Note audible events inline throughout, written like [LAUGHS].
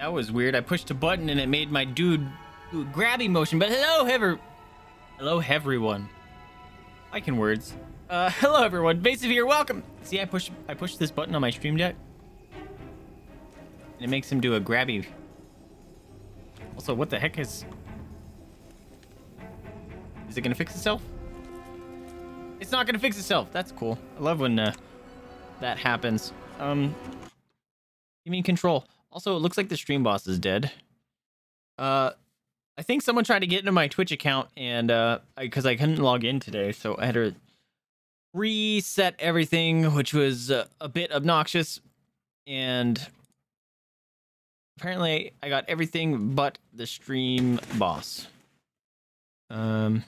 That was weird. I pushed a button and it made my dude grabby motion. But hello, ever. Hello, everyone. I can words. Uh, [LAUGHS] hello, everyone. Vaesive here. Welcome. See, I pushed I pushed this button on my stream deck, and it makes him do a grabby. Also, what the heck is? Is it gonna fix itself? It's not gonna fix itself. That's cool. I love when uh, that happens. Um, you mean control? Also, it looks like the stream boss is dead. Uh, I think someone tried to get into my Twitch account and uh, because I, I, couldn't log in today, so I had to reset everything, which was uh, a bit obnoxious. And apparently, I got everything but the stream boss. Um,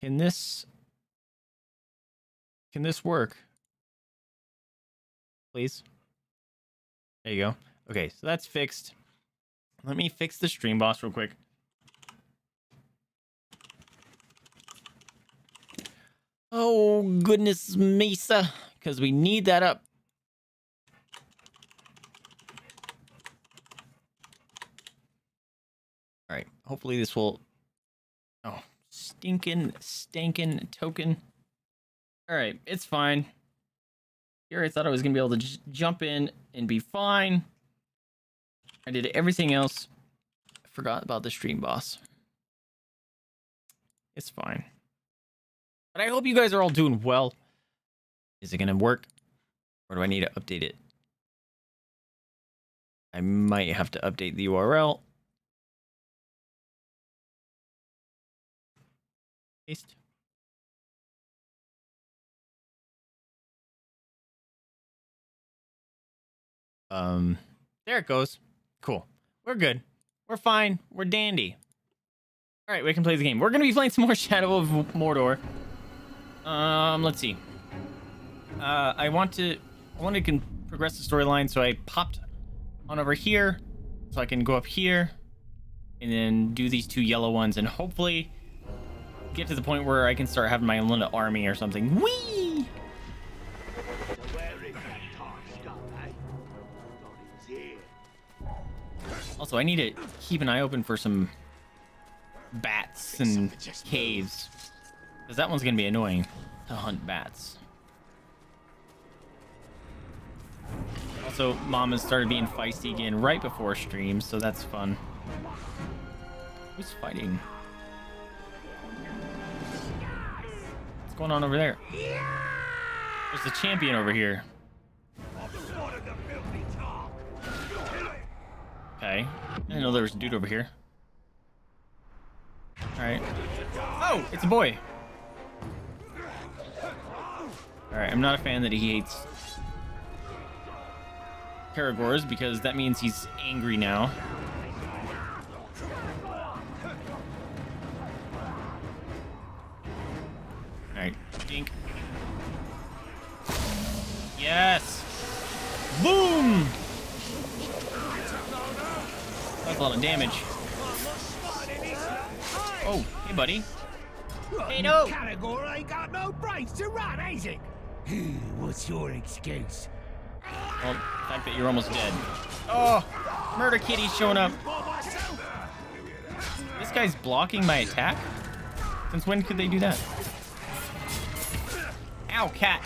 can this can this work? Please. There you go. Okay, so that's fixed. Let me fix the stream boss real quick. Oh, goodness, Mesa. Because we need that up. All right. Hopefully this will... Oh, stinking, stinking token. All right. It's fine. Here I thought I was going to be able to just jump in and be fine. I did everything else. I forgot about the stream boss. It's fine. But I hope you guys are all doing well. Is it going to work? Or do I need to update it? I might have to update the URL. Paste. Um, there it goes. Cool. We're good. We're fine. We're dandy. All right, we can play the game. We're gonna be playing some more [LAUGHS] Shadow of Mordor. Um, let's see. Uh, I want to, I want to can progress the storyline, so I popped on over here, so I can go up here, and then do these two yellow ones, and hopefully get to the point where I can start having my own army or something. Whee! Also, I need to keep an eye open for some bats and caves. Because that one's going to be annoying to hunt bats. Also, Mama started being feisty again right before stream, so that's fun. Who's fighting? What's going on over there? There's the champion over here. Okay. I didn't know there was a dude over here. Alright. Oh, it's a boy. Alright, I'm not a fan that he hates Caragors because that means he's angry now. Alright, dink. Yes! Boom! That's a lot of damage. Oh, hey, buddy. Hey, no! Caragor ain't got no brains to run, is it? What's your excuse? Well, the fact that you're almost dead. Oh, murder kitty's showing up. This guy's blocking my attack? Since when could they do that? Ow, cat.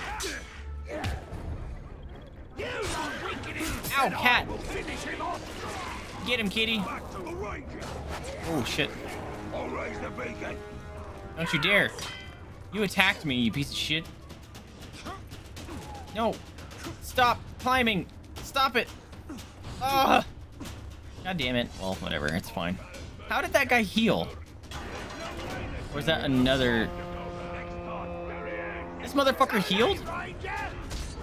Ow, cat. Get him, kitty. Oh, shit. Don't you dare. You attacked me, you piece of shit. No. Stop climbing. Stop it. Ugh. God damn it. Well, whatever. It's fine. How did that guy heal? Or is that another... This motherfucker healed?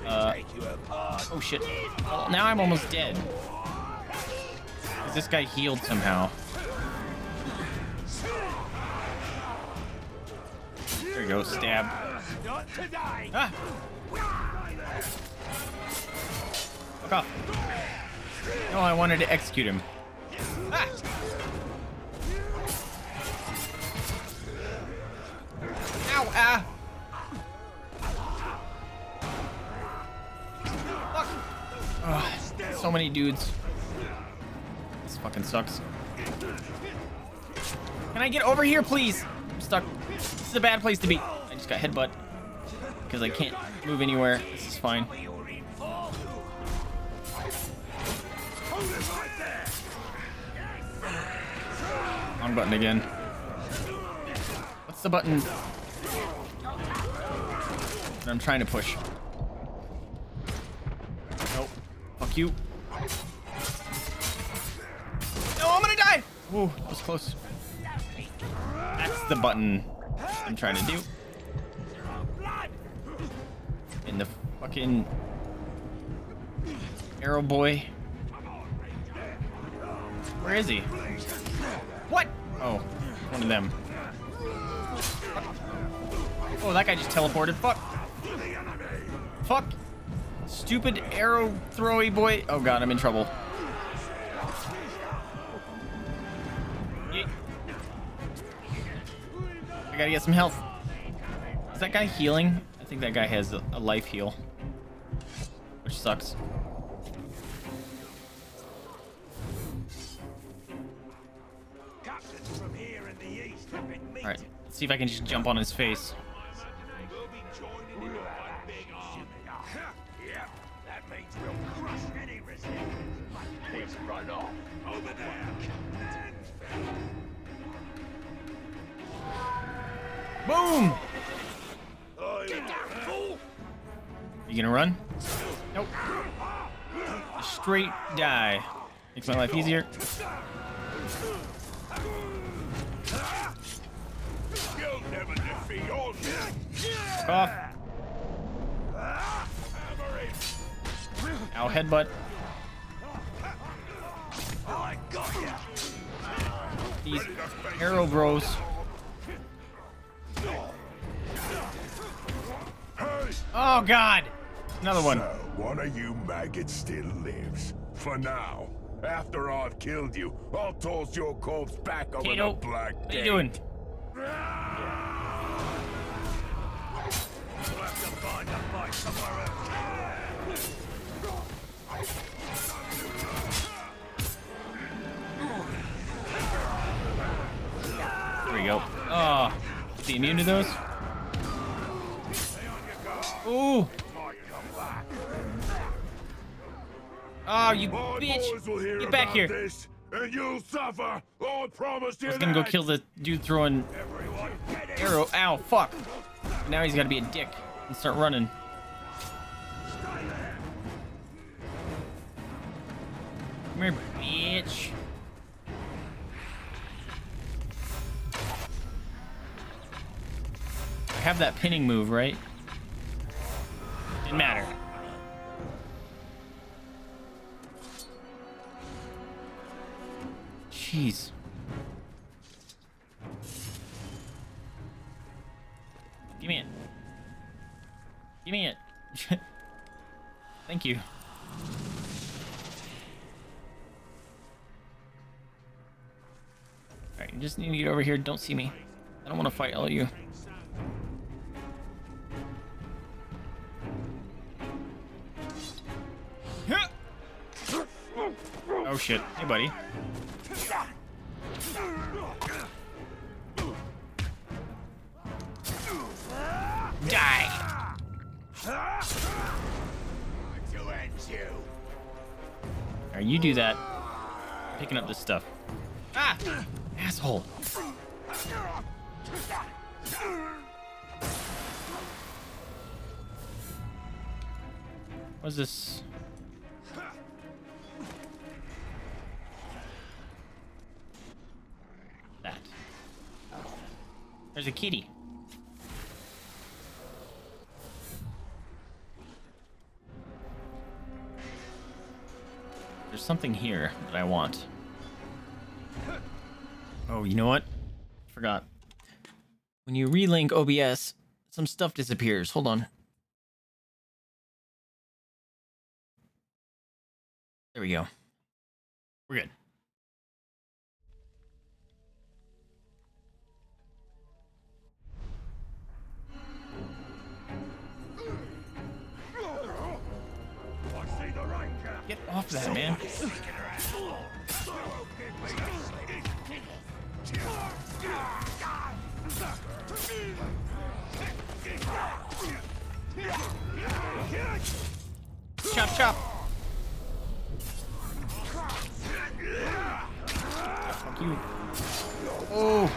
Uh, oh shit. Well, now I'm almost dead. This guy healed somehow. There you go, stab. Ah! Fuck off. No, I wanted to execute him. Ah! Ow, ah! Oh, so many dudes. Fucking sucks. Can I get over here, please? I'm stuck. This is a bad place to be. I just got headbutt. Because I can't move anywhere. This is fine. Wrong button again. What's the button that I'm trying to push? Nope. Fuck you. No, I'm gonna die! Ooh, that was close. That's the button I'm trying to do. In the fucking arrow boy. Where is he? What? Oh, one of them. Oh, that guy just teleported. Fuck. Fuck. Stupid arrow throwy boy. Oh god, I'm in trouble. I gotta get some health. Is that guy healing? I think that guy has a, life heal. Which sucks. Captains from here in the east have been meeting. Alright, let's see if I can just jump on his face. Boom! Get down, fool! You gonna run? Nope. Straight die. Makes my life easier. You'll never defeat all Fuck off. Ow, headbutt. I got ya! These arrow bros. Oh god! Another one. So, one of you maggots still lives. For now. After I've killed you, I'll toss your corpse back over Kato, the black what are you doing? We'll have to find a fight somewhere else. There we go. Oh, is he immune to those? Ooh! Oh, you My bitch! Get back here! this, and you'll suffer. I promise you I was gonna go kill the dude throwing arrow. Ow, fuck. Now he's gotta be a dick and start running. Come here, bitch. I have that pinning move, right? Didn't matter. Jeez. Give me it. Give me it. [LAUGHS] Thank you. Alright, you just need to get over here. Don't see me. I don't want to fight all of you. Oh shit. Hey, buddy. Die! Alright, you do that. Picking up this stuff. Ah! Asshole. What's this? There's a kitty. There's something here that I want. Oh, you know what? Forgot. When you relink OBS, some stuff disappears. Hold on. There we go. We're good. Get off that, man. Chop, chop. Fuck you. Oh.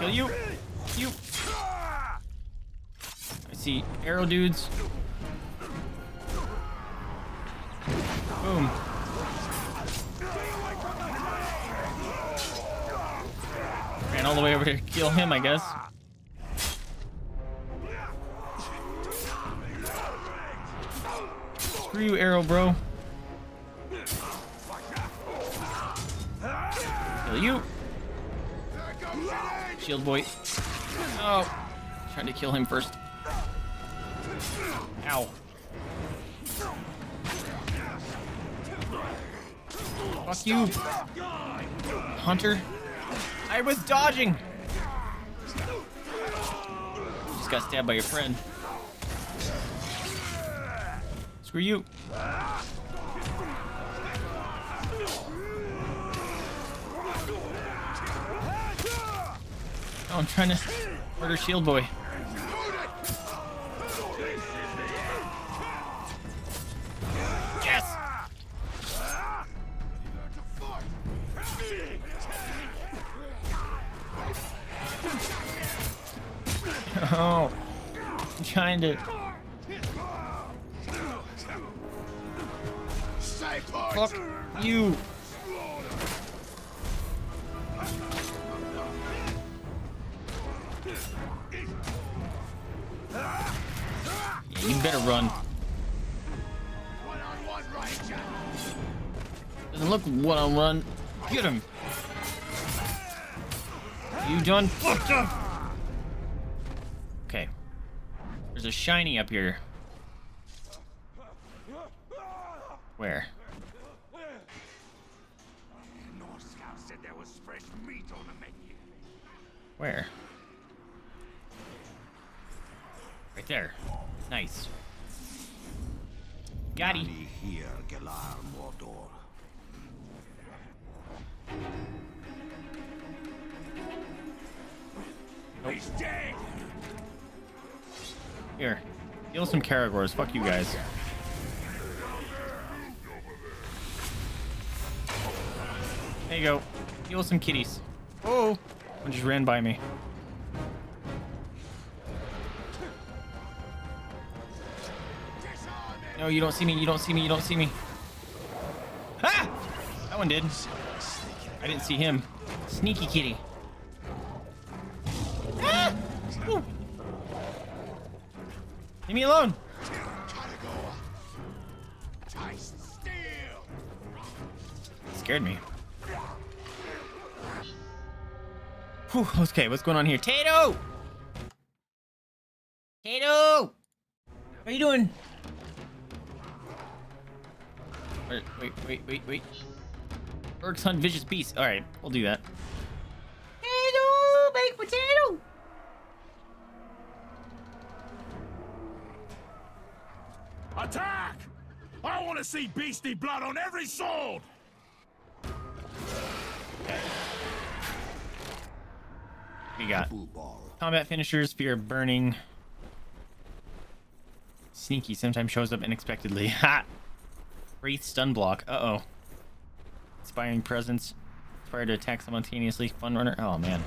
Kill you. See arrow dudes. Boom. Ran all the way over here to kill him, I guess. Screw you, arrow bro. Kill you. Shield boy. Oh. Trying to kill him first. Ow. Fuck you. Hunter. I was dodging. Just got stabbed by your friend. Screw you. Oh, I'm trying to murder Shield Boy. Oh, to. Fuck you. You better run. Doesn't look one on one. Get him. You done fucked up. There's a shiny up here. Where? North Scout said there was fresh meat on the menu. Where? Right there. Nice. Got it. here, Galar Mordor. He's dead! Here. Heal some Caragors. Fuck you guys. There you go. Heal some kitties. Oh! One just ran by me. No, you don't see me. You don't see me. You don't see me. Ha! That one did. I didn't see him. Sneaky kitty. Leave me alone. Scared me. Whew, okay, what's going on here? Tato! Tato! What are you doing? Wait, wait, wait, wait, wait. Orcs hunt vicious beasts. Alright, we'll do that. Tato! Baked potato! Attack! I want to see beastie blood on every sword! We got combat finishers, fear of burning. Sneaky sometimes shows up unexpectedly. [LAUGHS] Ha! Wraith stun block. Uh oh. Inspiring presence. Inspired to attack simultaneously. Fun runner. Oh man.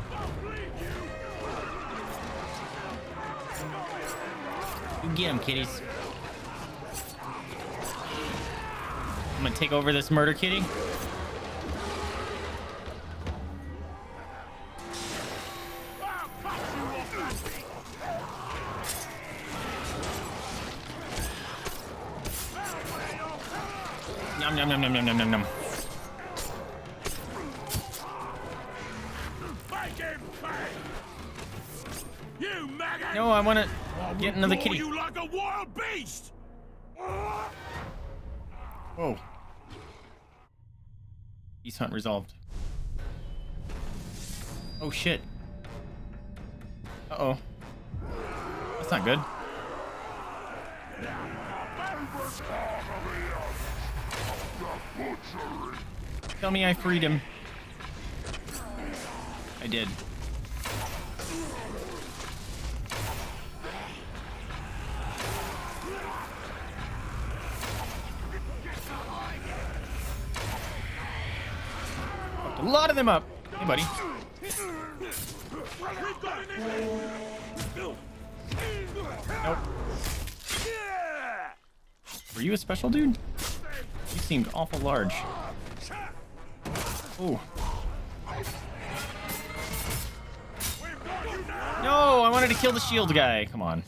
You get him, kitties. I'm gonna take over this murder kitty. Yum yum. Make him pay! You maggot! No, I wanna get will another kitty. you like a wild beast! Hunt resolved. Oh shit. Uh oh. That's not good. Tell me I freed him. I did. Lot of them up. Hey, buddy. Nope. Were you a special dude? You seemed awful large. Ooh. No, I wanted to kill the shield guy. Come on.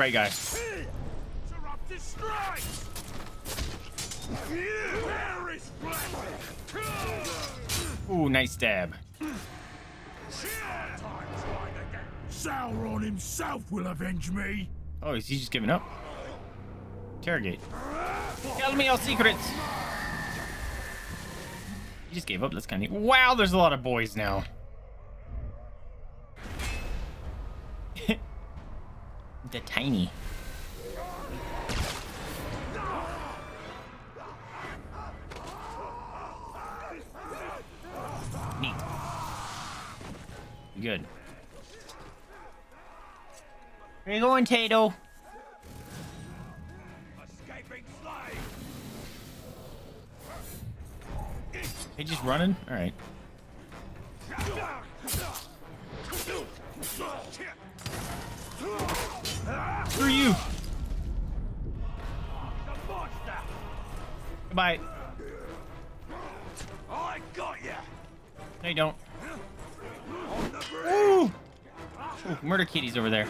Right guy. Interrupted strike! Very splendid! Ooh, nice stab. Sauron himself will avenge me. Oh, is he just giving up? Interrogate. Tell me your secrets. He just gave up. That's kind of neat. Wow, there's a lot of boys now. Tiny. Neat. Good. Where you going, Tato? He just running? Alright. Goodbye. Oh, I got ya! No, you don't. On the bridge! Ooh! Ooh, murder kitties over there.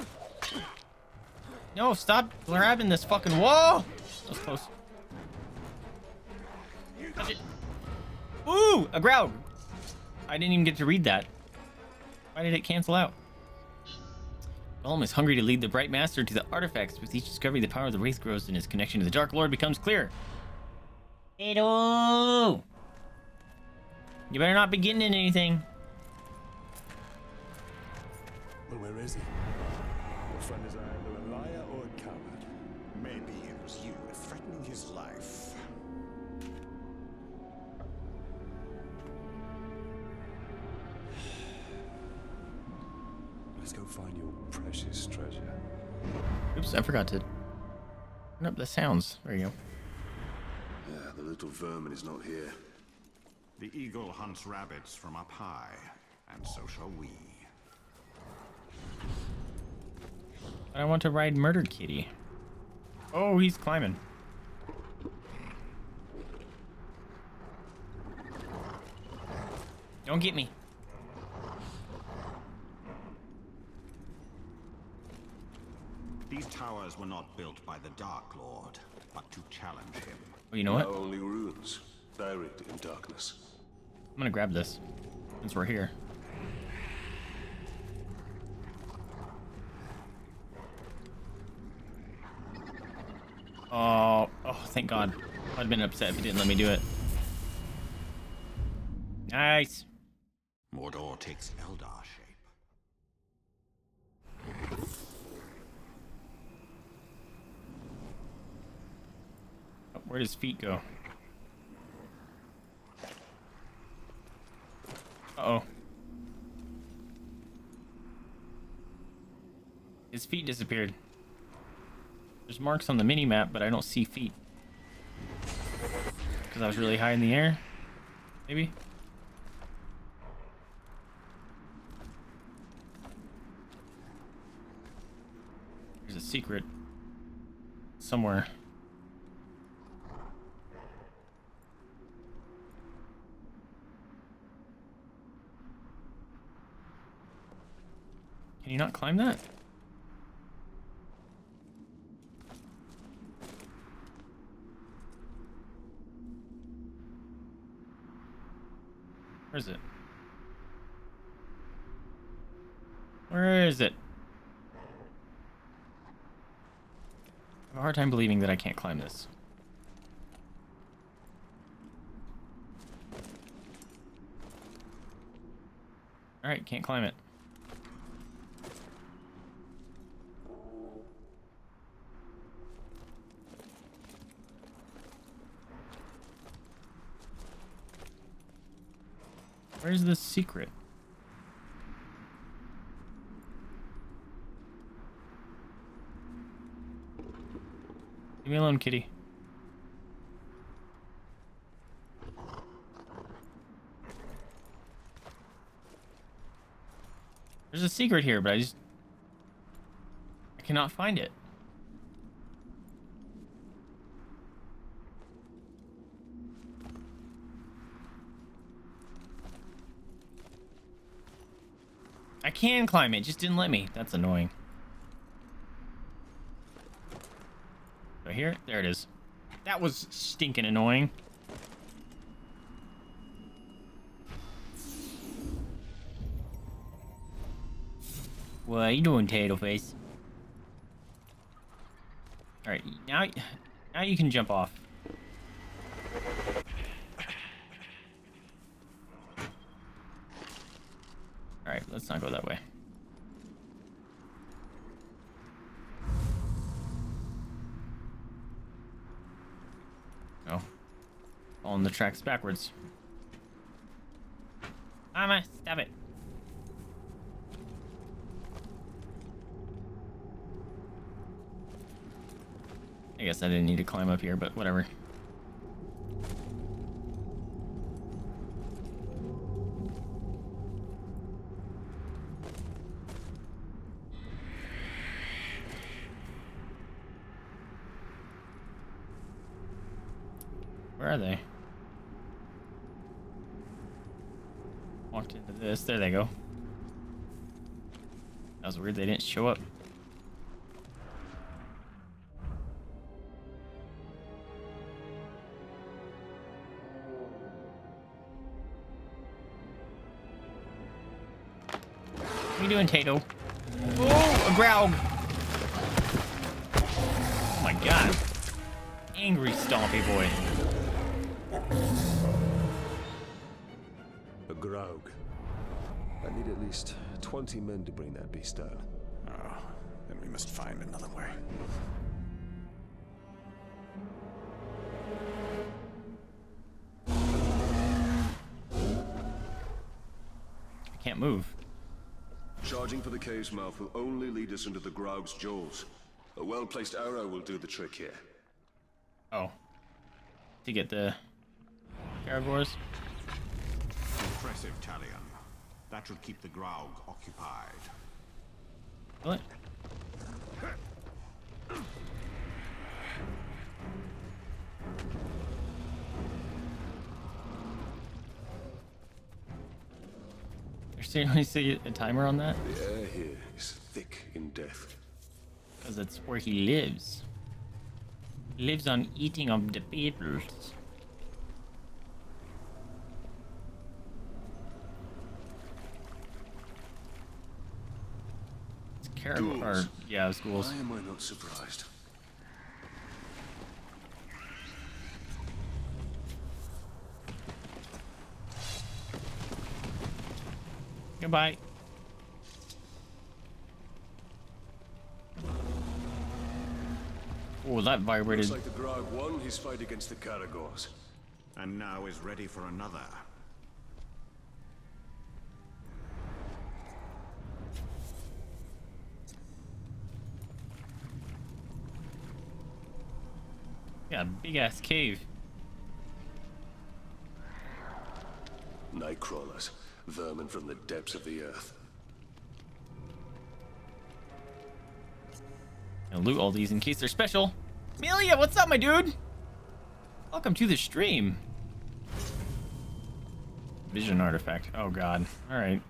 No, stop grabbing this fucking wall! That was close. Touch it. Ooh! A growl! I didn't even get to read that. Why did it cancel out? Gollum is hungry to lead the Bright Master to the artifacts. With each discovery, the power of the Wraith grows and his connection to the Dark Lord becomes clear. Edo! You better not be getting in anything. Well, where is he? Your friend is either a liar or a coward. Maybe it was you threatening his life. Let's go find your precious treasure. Oops, I forgot to turn up the sounds. There you go. Yeah, the little vermin is not here. The eagle hunts rabbits from up high, and so shall we. I want to ride Murder Kitty. Oh, he's climbing. Don't get me. These towers were not built by the Dark Lord, but to challenge him. Oh, you know Now what? only ruins, buried in darkness. I'm gonna grab this since we're here. Oh, oh, thank God. I'd have been upset if he didn't let me do it. Nice. Mordor takes Eldar shape. Oh, Where'd his feet go? Uh-oh. His feet disappeared. There's marks on the mini-map, but I don't see feet. Because I was really high in the air? Maybe? There's a secret. Somewhere. Can you not climb that? Where is it? Where is it? I have a hard time believing that I can't climb this. Alright, can't climb it. Where's the secret? Leave me alone, kitty. There's a secret here, but I just... I cannot find it. Can climb it, just didn't let me. That's annoying. Right here? There it is. That was stinking annoying. What are you doing, Tato Face? Alright, now, now you can jump off. Alright, let's not go that way. Oh. On the tracks backwards. Mama, stop it. I guess I didn't need to climb up here, but whatever. Where are they? Walked into this. There they go. That was weird. They didn't show up. What are you doing, Tato? Oh, a Graug! Oh my god. Angry stompy boy. Least 20 men to bring that beast down. Oh, then we must find another way. I can't move. Charging for the cave's mouth will only lead us into the Graug's jaws. A well-placed arrow will do the trick here. Oh. To get the Caragors? Impressive, Talion. That should keep the Graug occupied. What? There's seriously [LAUGHS] a timer on that? The air here is thick in death. Because that's where he lives. He lives on eating of the peoples. It's Caragor, or, Ghouls. yeah, it's ghouls. Why am I not surprised? Goodbye. Oh, that vibrated. Looks like the Graug won his fight against the Caragors. And now is ready for another. Yeah, big ass cave. Nightcrawlers, vermin from the depths of the earth. Gonna loot all these in case they're special. Amelia, what's up, my dude? Welcome to the stream. Vision artifact. Oh god. Alright.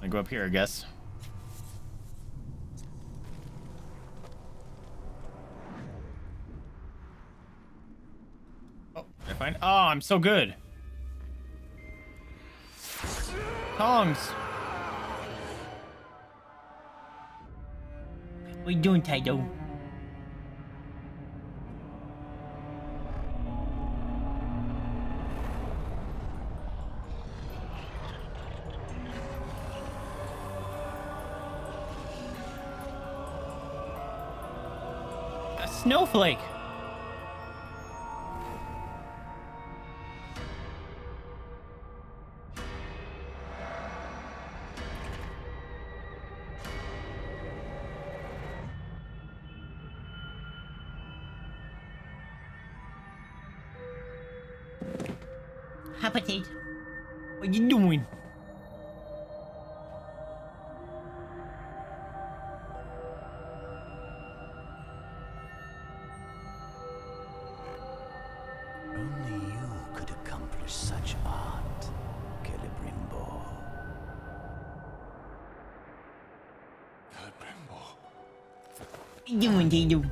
I go up here, I guess. Fine. Oh, I'm so good. Tongs. What are you doing, Tato? A snowflake. Habitate. What you doing? Only you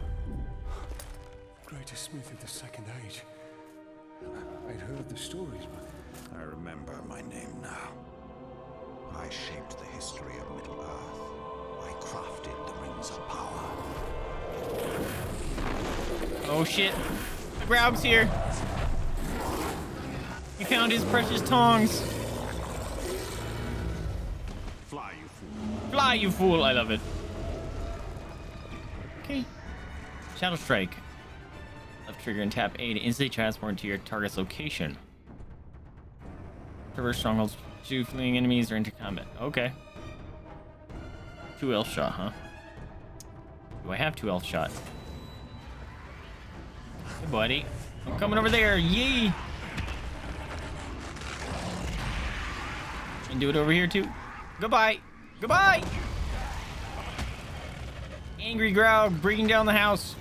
Graug's here. He found his precious tongs. Fly, you fool. Fly, you fool. I love it. Okay. Shadow Strike. Left trigger and tap A to instantly transport to your target's location. Traverse strongholds, shoot fleeing enemies or into combat. Okay. Two elf shot, huh? Do I have two elf shot? Hey, buddy. Coming over there. Yee! And do it over here, too. Goodbye. Goodbye! Angry Graug breaking down the house.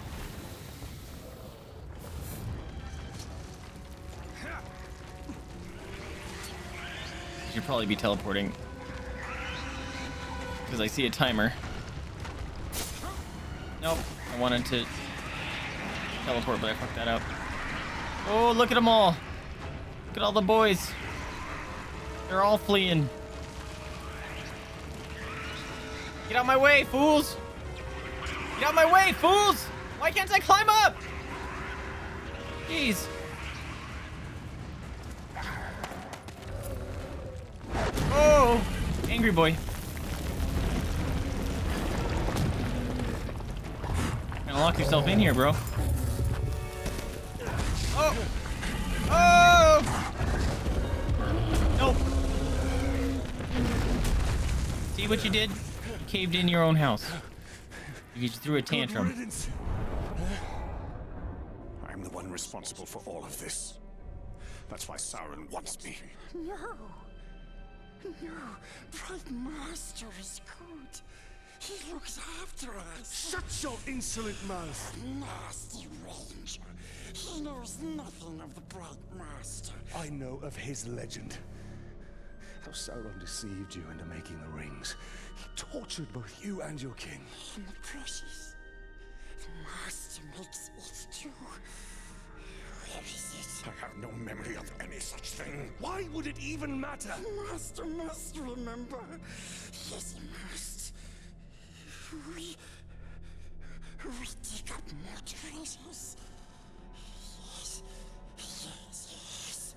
Should probably be teleporting. Because I see a timer. Nope. I wanted to teleport, but I fucked that up. Oh, look at them all. Look at all the boys. They're all fleeing. Get out my way, fools! Get out my way, fools! Why can't I climb up? Jeez. Oh! Angry boy. Gonna lock yourself in here, bro. What you did? You caved in your own house. You just threw a tantrum. I'm the one responsible for all of this. That's why Sauron wants me. No. No. Bright Master is good. He looks after us. Shut your insolent mouth! Nasty Ranger. He knows nothing of the Bright Master. I know of his legend. How Sauron deceived you into making the rings. He tortured both you and your king. The precious. The Master makes it too. Where is it? I have no memory of any such thing. Why would it even matter? The Master must remember. Yes, he must. We. We dig up more treasures. Yes. Yes, yes.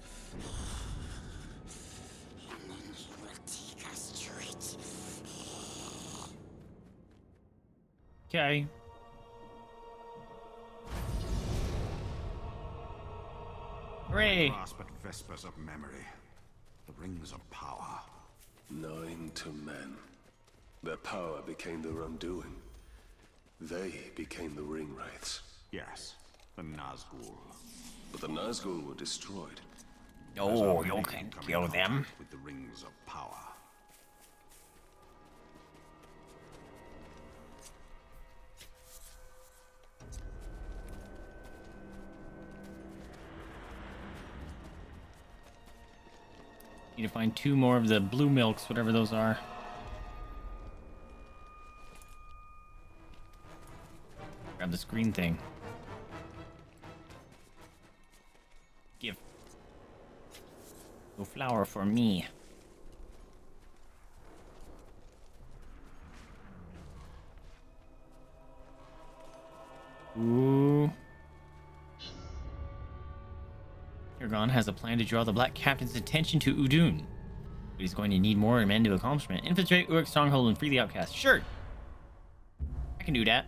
And then he will take us to it. Okay. Hooray! Grasp at vespers of memory. The Rings of Power. Nine to men. Their power became their undoing. They became the ring wraiths. Yes, the Nazgul. But the Nazgul were destroyed. Oh, you Many can kill them. With the Rings of Power. Need to find two more of the blue milks, whatever those are. Grab this green thing. Give No flower for me. Ooh. Hirgon has a plan to draw the Black Captain's attention to Udun. But he's going to need more men to accomplish it. Infiltrate Uruk's stronghold and free the outcast. Sure. I can do that.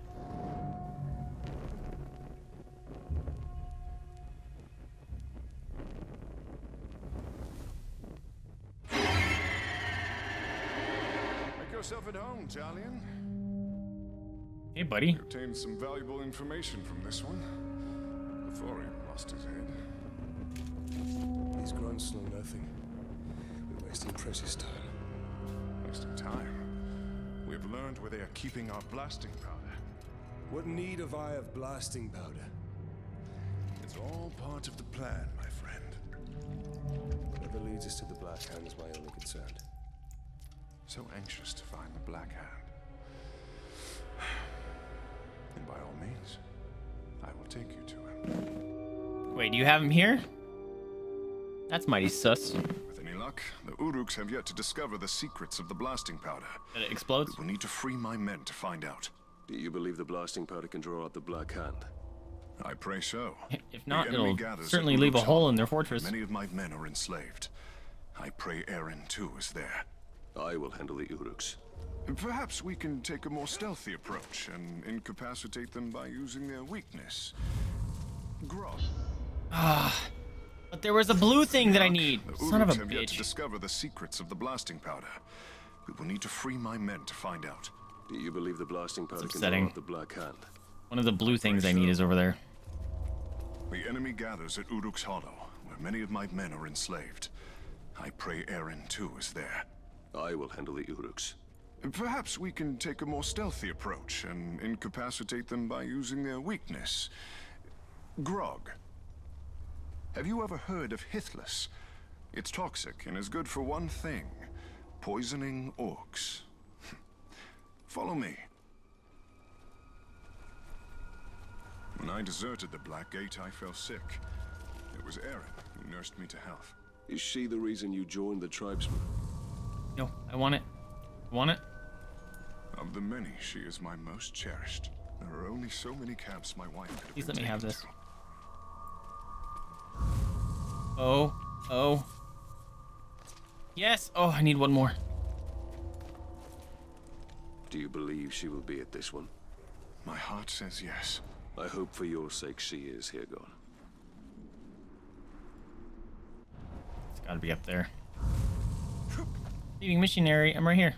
Make yourself at home, Talion. Hey, buddy. Obtained some valuable information from this one before he lost his head. These grunts know nothing. We're wasting precious time. Wasting time. We have learned where they are keeping our blasting powder. What need have I of blasting powder? It's all part of the plan, my friend. Whatever leads us to the Black Hand is my only concern. So anxious to find the Black Hand. [SIGHS] And by all means, I will take you to him. Wait, do you have him here? That's mighty sus. With any luck, the Uruks have yet to discover the secrets of the blasting powder. That it explodes? We will need to free my men to find out. Do you believe the blasting powder can draw out the Black Hand? I pray so. If not, it'll certainly leave a hole in their fortress. Many of my men are enslaved. I pray Eren too is there. I will handle the Uruks. Perhaps we can take a more stealthy approach and incapacitate them by using their weakness. Grog. Ah, But there was a blue thing that I need. The Son of a Uruks have yet to discover the secrets of the blasting powder. We will need to free my men to find out. Do you believe the blasting powder can draw upsetting. the Black Hand? One of the blue things I need is over there. The enemy gathers at Uruk's Hollow, where many of my men are enslaved. I pray Eren too is there. I will handle the Uruks. Perhaps we can take a more stealthy approach and incapacitate them by using their weakness. Grog. Have you ever heard of Hithlas? It's toxic and is good for one thing. Poisoning orcs. [LAUGHS] Follow me. When I deserted the Black Gate, I fell sick. It was Eren who nursed me to health. Is she the reason you joined the tribesmen? No, I want it. I want it. Of the many, she is my most cherished. There are only so many camps my wife could have Please been let me have this. to. Oh, oh. Yes. Oh, I need one more. Do you believe she will be at this one? My heart says yes. I hope for your sake she is, Hirgon. It's gotta be up there. Leading missionary, I'm right here.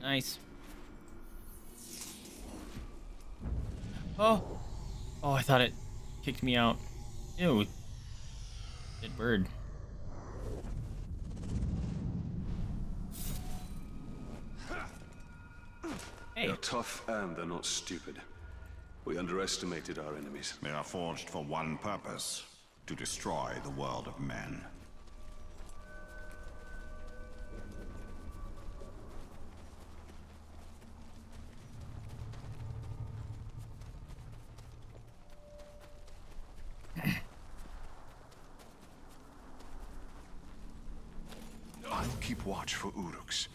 Nice. Oh. Oh, I thought it kicked me out. Ew. Dead bird. Hey. They're tough and they're not stupid. We underestimated our enemies. They are forged for one purpose to destroy the world of men. I'll keep watch for Uruks.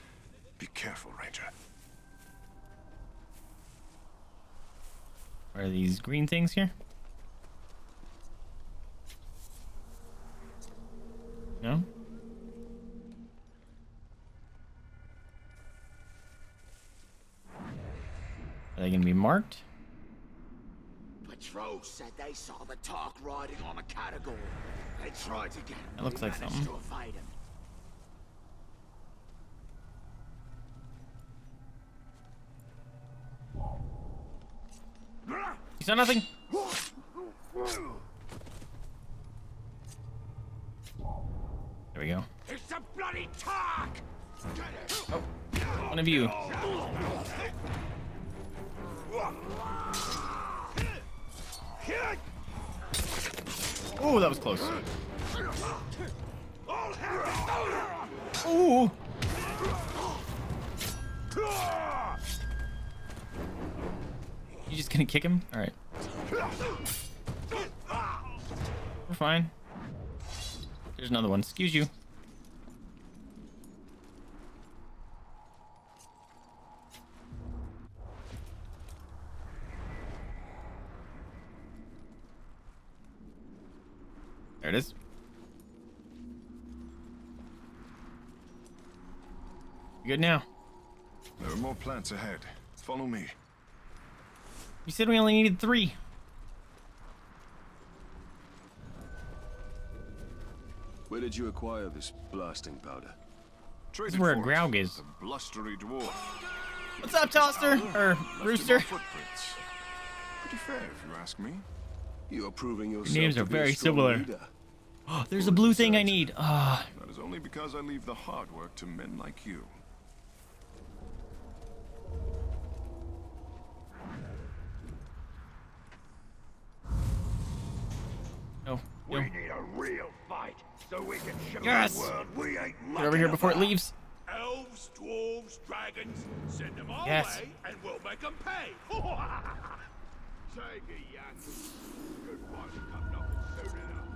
Be careful, Ranger. Are these green things here? No? Are they gonna be marked? Patrol said they saw the Tark riding on a Caragor. They tried to get him. That looks like something. To evade him. You saw nothing? There we go. It's a bloody Tark! One of you. Oh, that was close. Ooh. You just gonna kick him? All right. We're fine. There's another one. Excuse you. There it is. You good now? There are more plants ahead. Follow me. You said we only needed three. Where did you acquire this blasting powder? Traded where a for. Graug is. The blustery dwarf. What's up, Toaster? Or Left in my Rooster? footprints. Pretty fair, if you ask me. You are proving yourself names are very similar. leader. [GASPS] There's a blue thing I need. Ah, That is only because I leave the hard work to men like you. We need a real fight so we can show Yes! the world we ain't Get over here before it leaves. Elves, dwarves, dragons, send them our Yes. way and we'll make them pay. [LAUGHS] Take. Good one, come knocking soon enough.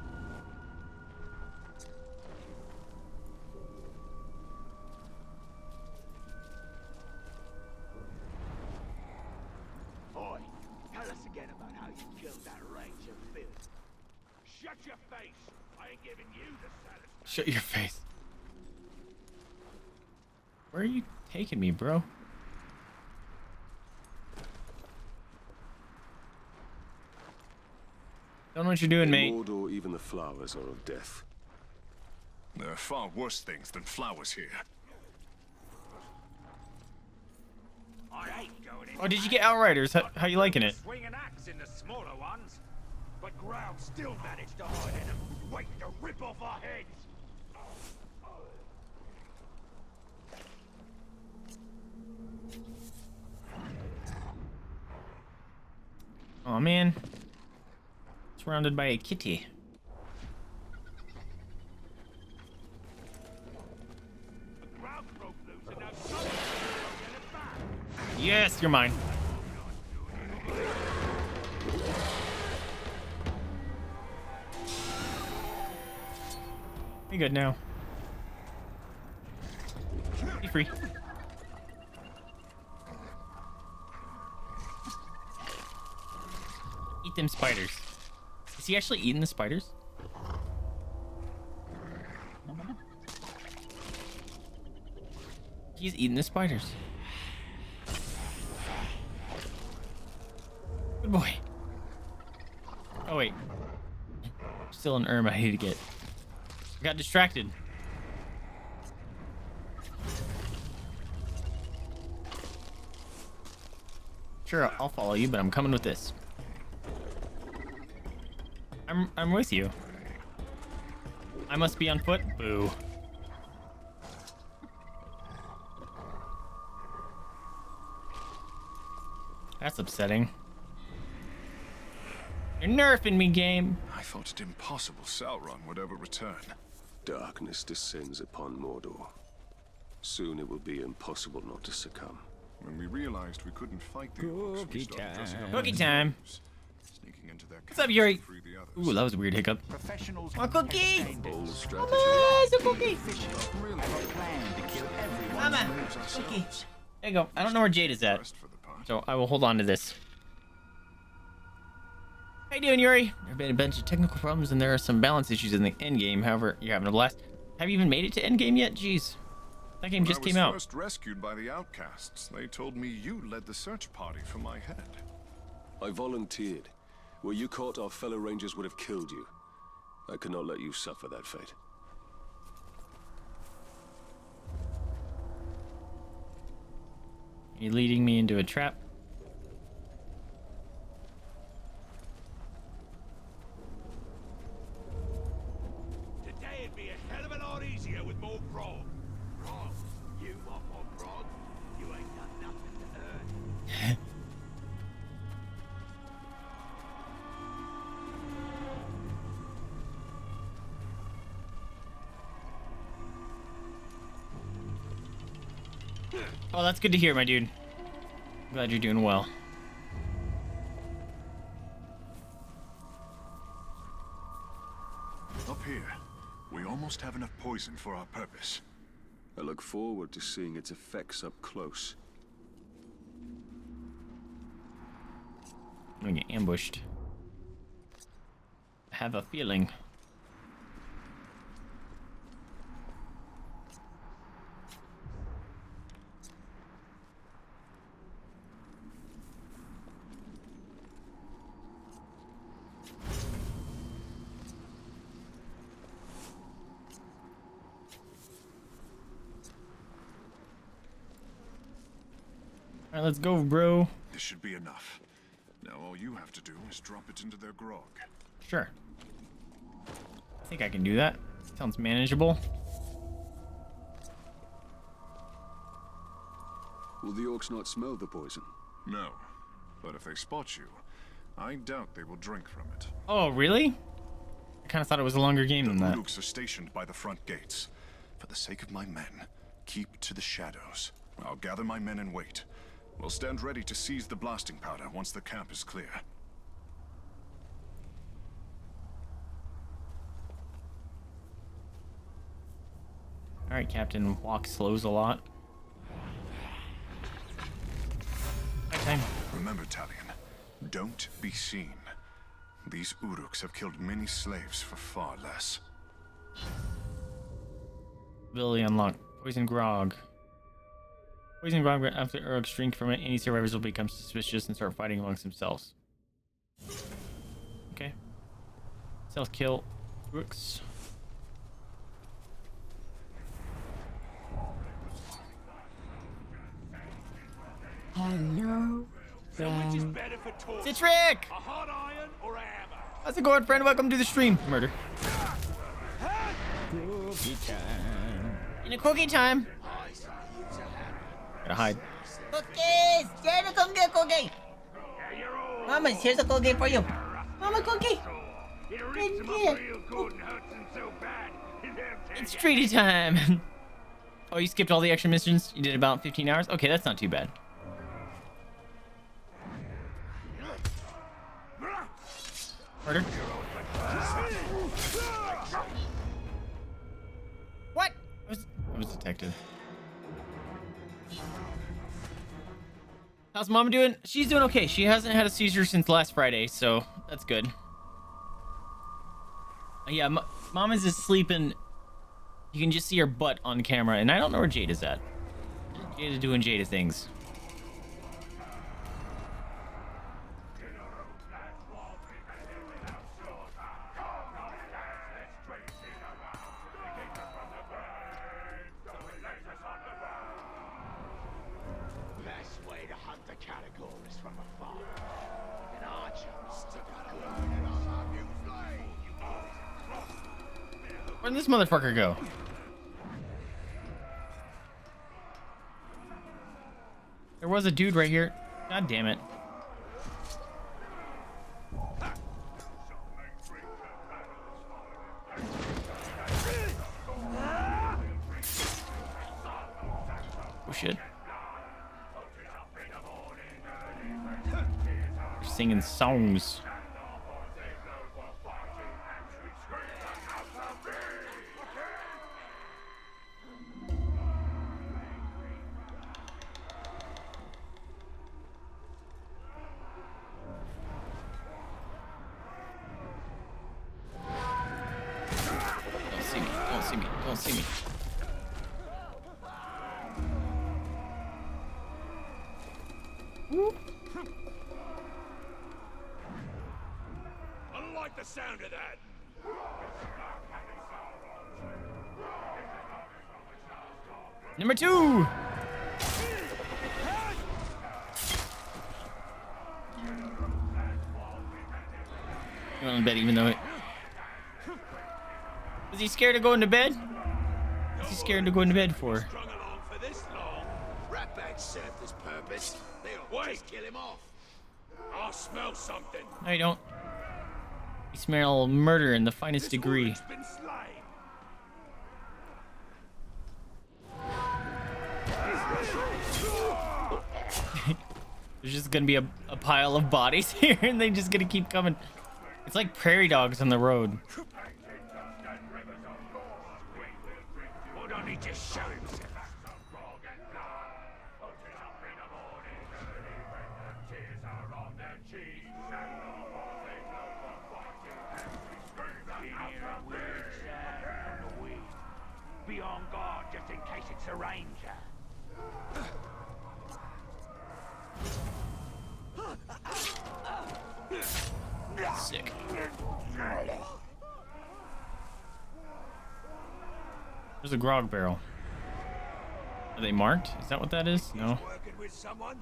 Oi, tell us again about how you killed that ranger Phil. Shut your face. I ain't giving you the satisfaction. Shut your face. Where are you taking me, bro? Don't know what you're doing, In mate. Mordor, even the flowers are of death. There are far worse things than flowers here. I ain't going in. Oh, did you get Outriders? How, how you liking it? Swing an axe in the smaller ones. But Ground still managed to hide in them, waiting to rip off our heads. Oh man. Surrounded by a kitty. Yes, you're mine. Be good now. Be free. Eat them spiders. Is he actually eating the spiders? He's eating the spiders. Good boy. Oh wait. Still an Irma I need to get. I got distracted. Sure, I'll follow you, but I'm coming with this. I'm I'm with you. I must be on foot. Boo. That's upsetting. You're nerfing me, game. I thought it impossible Sauron would ever return. Darkness descends upon Mordor. Soon it will be impossible not to succumb. When we realized we couldn't fight the orcs, we started dressing up time. Cookie time. elves, Sneaking into their What's up, Yuri? free the. Ooh, that was a weird hiccup. Professionals My cookie! Bold strategy. It's a cookie. Really plan to. Mama, cookie. There you go. I don't know where Jade is at, Rest for the part. so I will hold on to this. How you doing, Yuri? There have been a bunch of technical problems, and there are some balance issues in the end game. However, you're having a blast. Have you even made it to end game yet? Jeez, that game When just I came was out. first rescued by the outcasts. They told me you led the search party for my head. I volunteered. Were you caught, our fellow rangers would have killed you. I could not let you suffer that fate. You're you leading me into a trap? well, that's good to hear, my dude. I'm glad you're doing well. Up here, we almost have enough poison for our purpose. I look forward to seeing its effects up close. I'm gonna get ambushed. I have a feeling. Right, let's go, bro. This should be enough. Now all you have to do is drop it into their grog. Sure. I think I can do that. Sounds manageable. Will the orcs not smell the poison? No. But if they spot you, I doubt they will drink from it. Oh, really? I kind of thought it was a longer game than that. The Uruks are stationed by the front gates. For the sake of my men, keep to the shadows. I'll gather my men and wait. We'll stand ready to seize the blasting powder once the camp is clear. All right, Captain. Walk slows a lot. Remember, Talion, don't be seen. These Uruks have killed many slaves for far less. Ability unlocked. Poison grog. Poison grog after Uruks drink from it, any survivors will become suspicious and start fighting amongst themselves. Okay. Self kill Uruks. Hello, So which is friend. better for torture? Citric! A hot iron or a hammer? How's it going, friend? Welcome to the stream. Murder. Cookie time. In a cookie time. I say use a hammer. Gotta hide. Cookies! Daddy, come get a cookie! Yeah, you're all Mama, here's a cookie for you. Mama, cookie! It rips them Yeah. up real good and hurts them so bad. They'll take It's ya. treaty time. [LAUGHS] oh, you skipped all the extra missions? You did about 15 hours? Okay, that's not too bad. Murder. What? I was, I was detected. How's mama doing? She's doing okay. She hasn't had a seizure since last Friday, so that's good. Uh, yeah, M- mama's is sleeping. You can just see her butt on camera, and I don't know where Jade is at. Jade is doing Jada things. This motherfucker go? There was a dude right here. God damn it. Oh shit. They're singing songs. Scared of going to bed? What's he scared to go into bed for? Strung along for this long. Ratbags served this purpose. Kill him off. I'll smell something. No, you don't. You smell murder in the finest This degree. woman's been slain. [LAUGHS] There's just gonna be a, a pile of bodies [LAUGHS] here, and they just gonna keep coming. It's like prairie dogs on the road. to show There's a grog barrel. Are they marked? Is that what that is? No. Someone?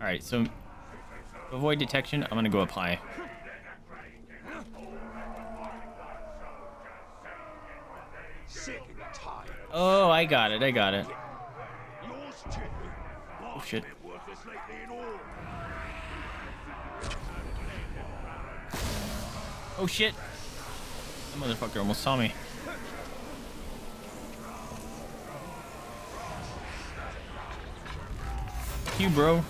Alright, so avoid detection, I'm gonna go up high. Oh, I got it, I got it. Oh shit. All. Oh shit. That motherfucker almost saw me. You, bro.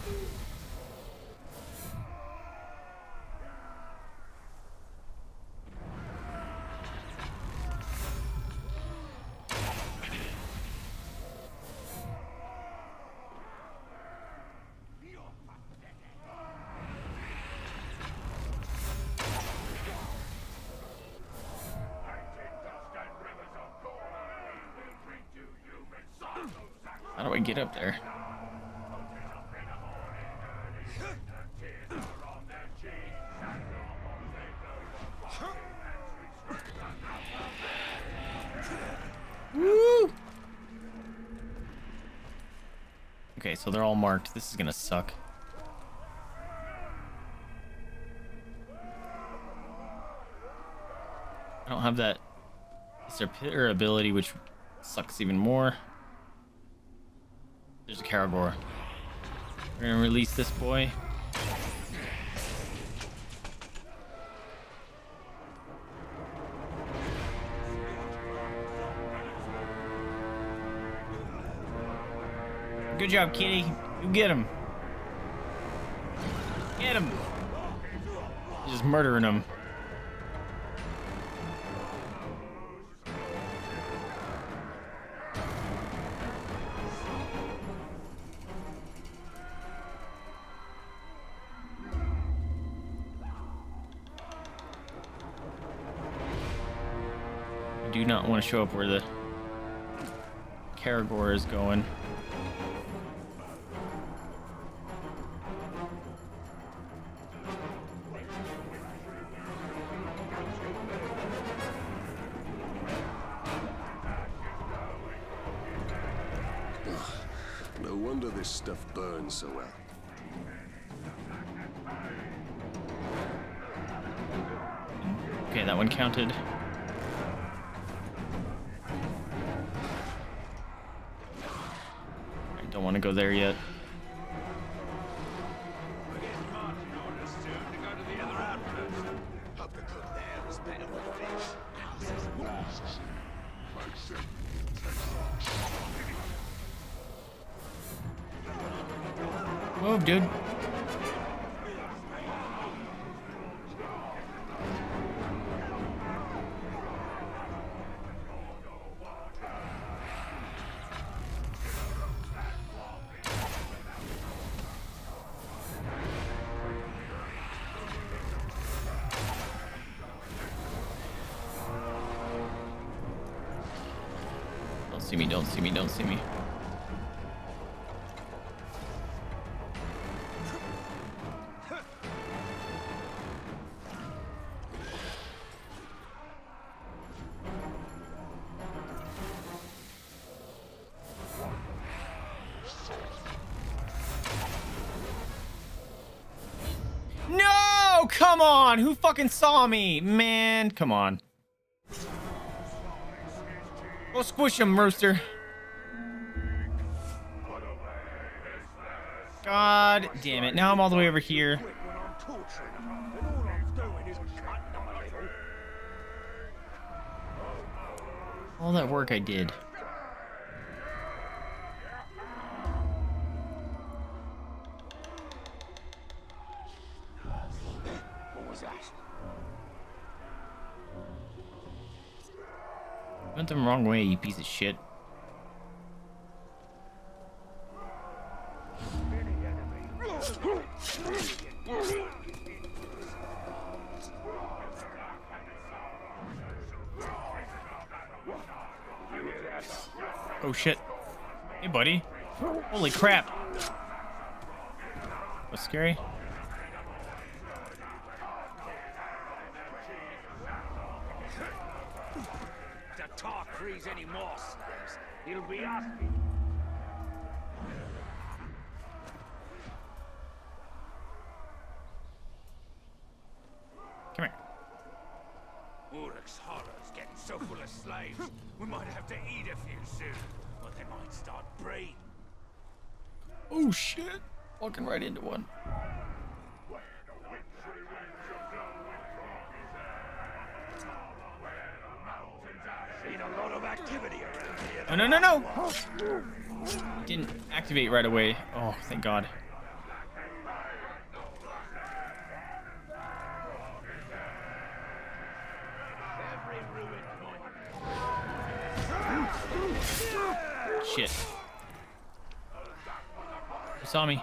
How do I get up there? Woo! Okay, so they're all marked. This is gonna suck. I don't have that disappear ability, which sucks even more. There's a Caragor. We're gonna release this boy. Good job, kitty. You get him. Get him. Just murdering him. I do not want to show up where the Caragor is going. So well. Okay, that one counted. I don't want to go there yet. See me. No! Come on! Who fucking saw me? Man, come on. Go squish him, Rooster. God damn it. Now I'm all the way over here. All that work I did. Went the wrong way, you piece of shit. Holy crap. That's scary? walking right into one. Oh, no, no, no! Didn't activate right away. Oh, thank God. Shit. He saw me.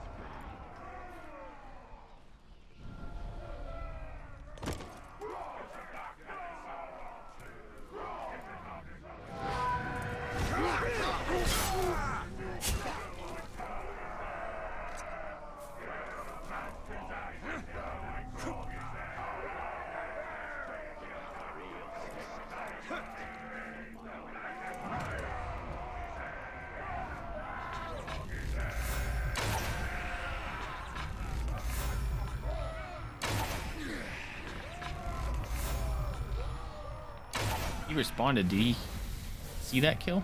He responded. Did he see that kill?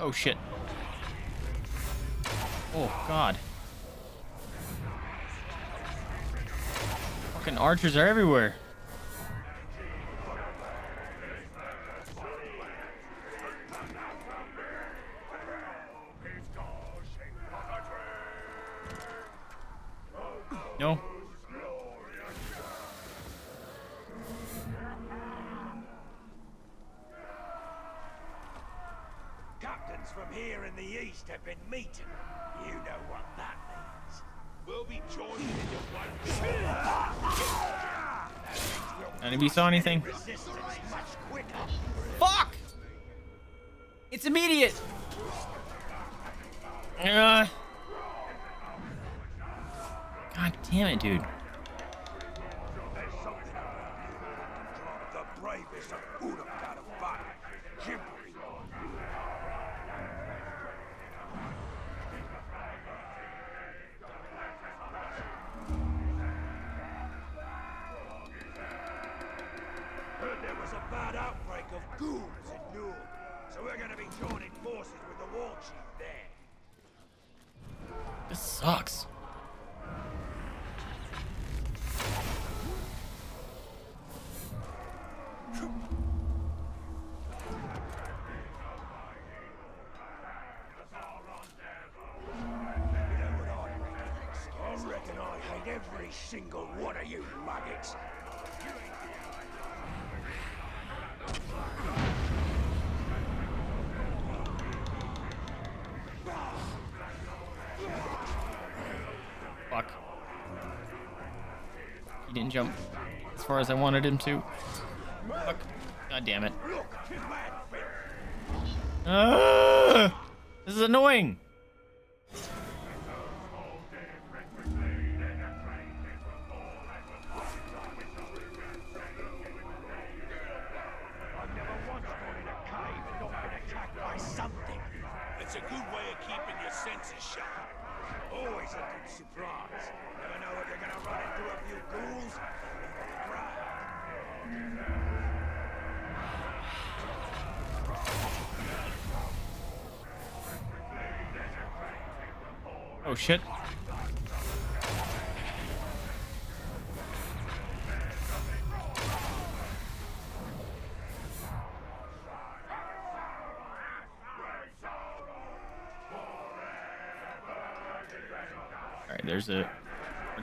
Oh shit. Oh god. Fucking archers are everywhere. anything? jump as far as I wanted him to. Fuck. God damn it. Ah! This is annoying.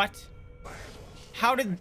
What? How did...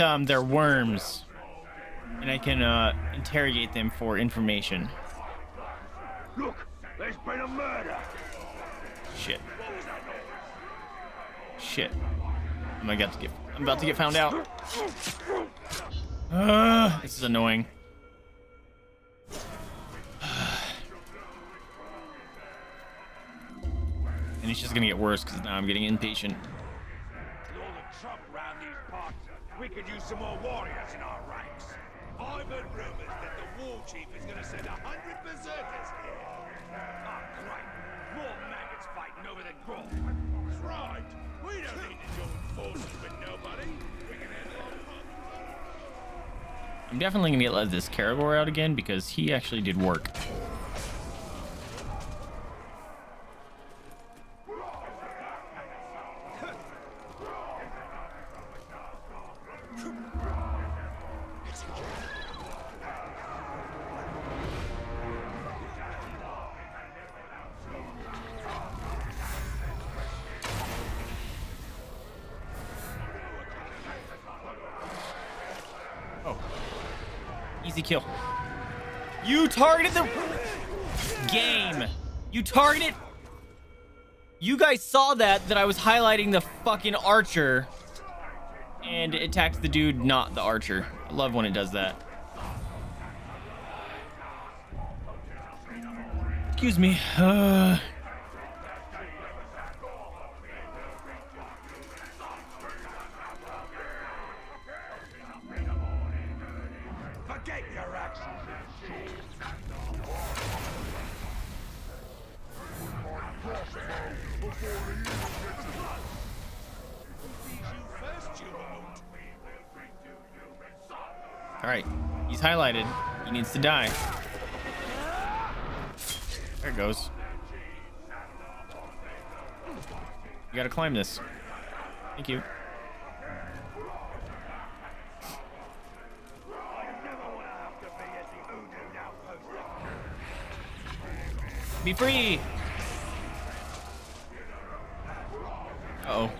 Um they're worms. And I can uh interrogate them for information. Look, there's been a murder. Shit. Shit. I'm about to get I'm about to get found out. Uh, this is annoying. [SIGHS] And it's just gonna get worse because now I'm getting impatient. Use some more warriors in our ranks. I've heard rumors that the war chief is gonna send a hundred berserkers here. Ah, great. More maggots fighting over the grove. That's right. We don't need to join forces with nobody. We can handle our I'm definitely gonna get let this Caragor out again because he actually did work. Targeted the game. You targeted. You guys saw that that I was highlighting the fucking archer and it attacked the dude, not the archer. I love when it does that. Excuse me. Uh... he's highlighted. He needs to die. There it goes. You gotta climb this. Thank you. Be free! Uh oh.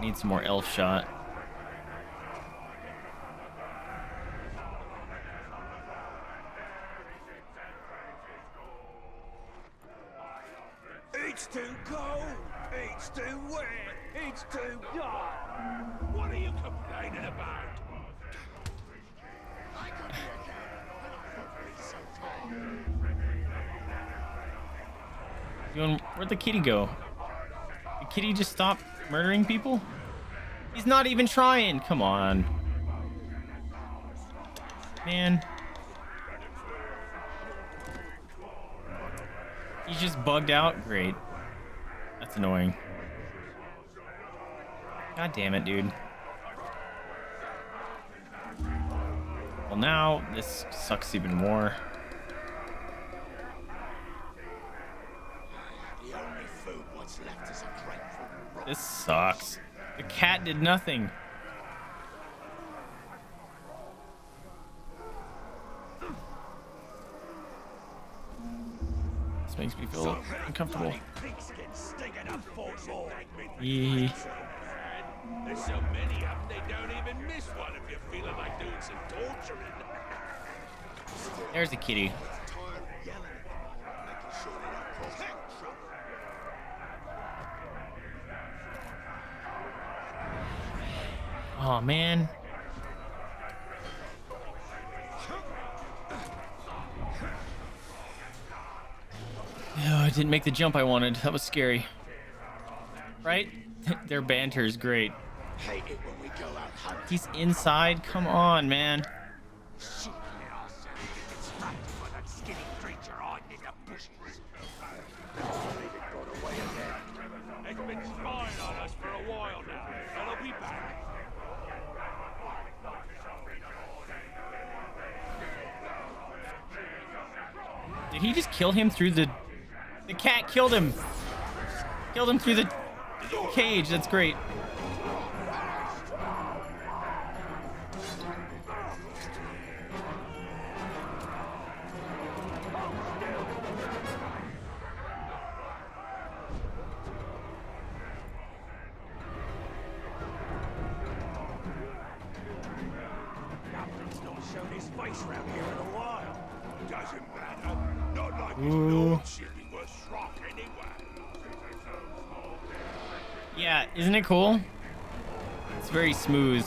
Need some more elf shot. It's too cold. It's too wet. It's too dark. What are you complaining about? Where'd the kitty go? The kitty just stop murdering people? He's not even trying. Come on. Man. He's just bugged out? Great. That's annoying. God damn it, dude. Well, now this sucks even more. The only food what's left is a grapefruit roll. This sucks. The cat did nothing. This This makes me feel uncomfortable. Pigskin stinging up Fort Law. Yee. There's so many of them, they don't even miss one if you're feeling like doing some torturing. There's a kitty. Oh man. Oh, I didn't make the jump I wanted. That was scary. Right? [LAUGHS] Their banter is great. Hate it when we go out hunting. He's inside. Come on, man. Shoot he just kill him through the... The cat killed him. Killed him through the cage. That's great. Smooth.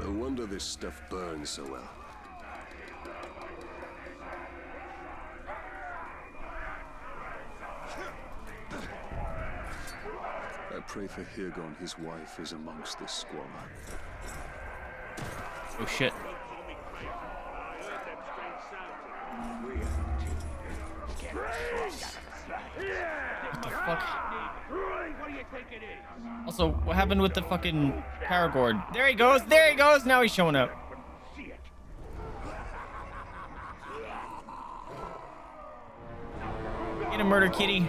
No wonder this stuff burns so well. I pray for Hirgon, his wife, is amongst this squalor. Oh shit. What the fuck? What do you think it is? Also, what happened with the fucking Caragor? There he goes. There he goes. Now he's showing up. Get him, murder kitty.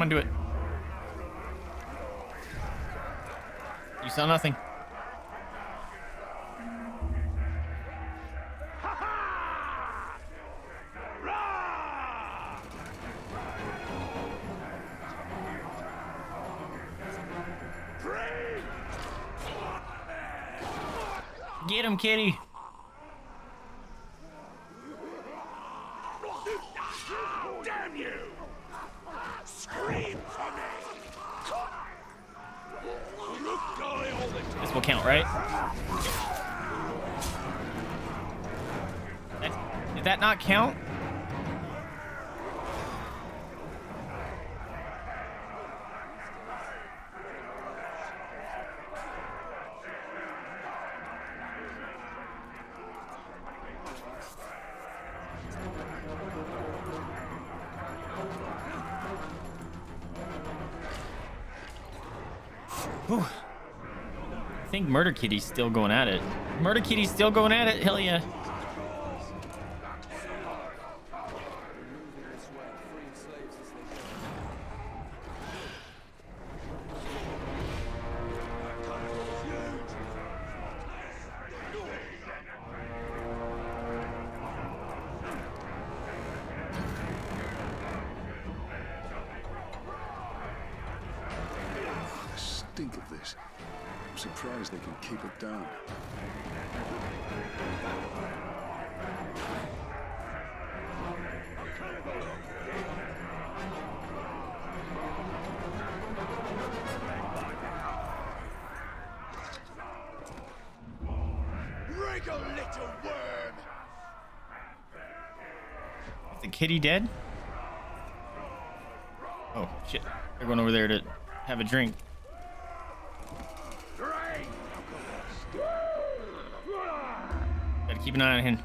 Come on, do it. You saw nothing. Get him, kitty. Damn you! Scream for me! Look, die all the time. This will count, right? That, did that not count? Murder Kitty's still going at it. Murder Kitty's still going at it. Hell yeah. The stink of this. I'm surprised they can keep it down. Wriggle, little worm! Is the kitty dead? Oh, shit. They're going over there to have a drink. Gotta keep an eye on him.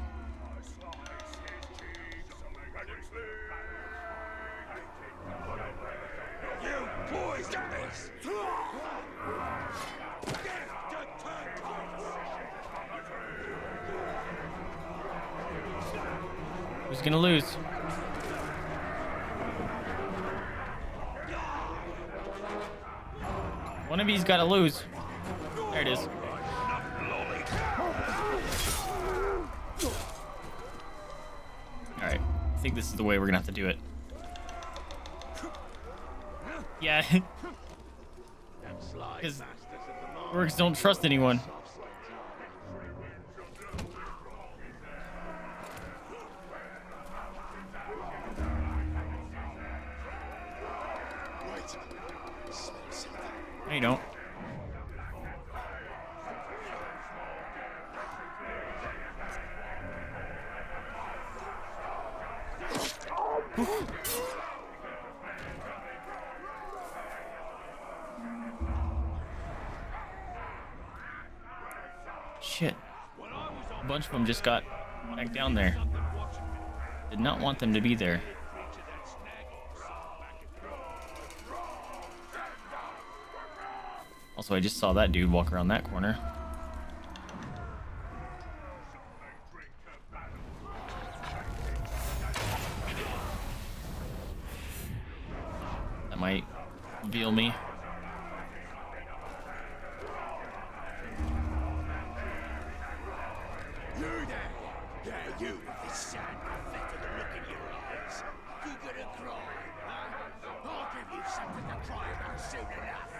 Who's gonna lose? One of you's gotta lose. The way we're gonna have to do it. Yeah. [LAUGHS] Because orcs don't trust anyone. Just got back down there. Did not want them to be there. Also, I just saw that dude walk around that corner. That might reveal me. You there! Yeah, you with this sad, pathetic look in your eyes. You gonna cry, huh? I'll give you something to cry about soon enough.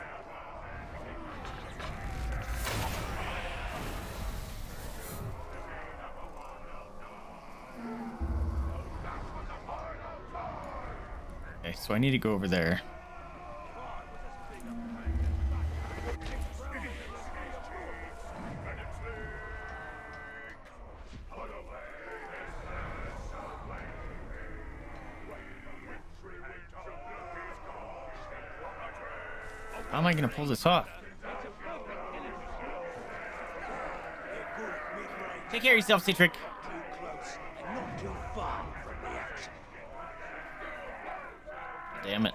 Okay, so I need to go over there. How am I gonna pull this off? Take care of yourself, Citric. Too close and not too far from the action. Damn it.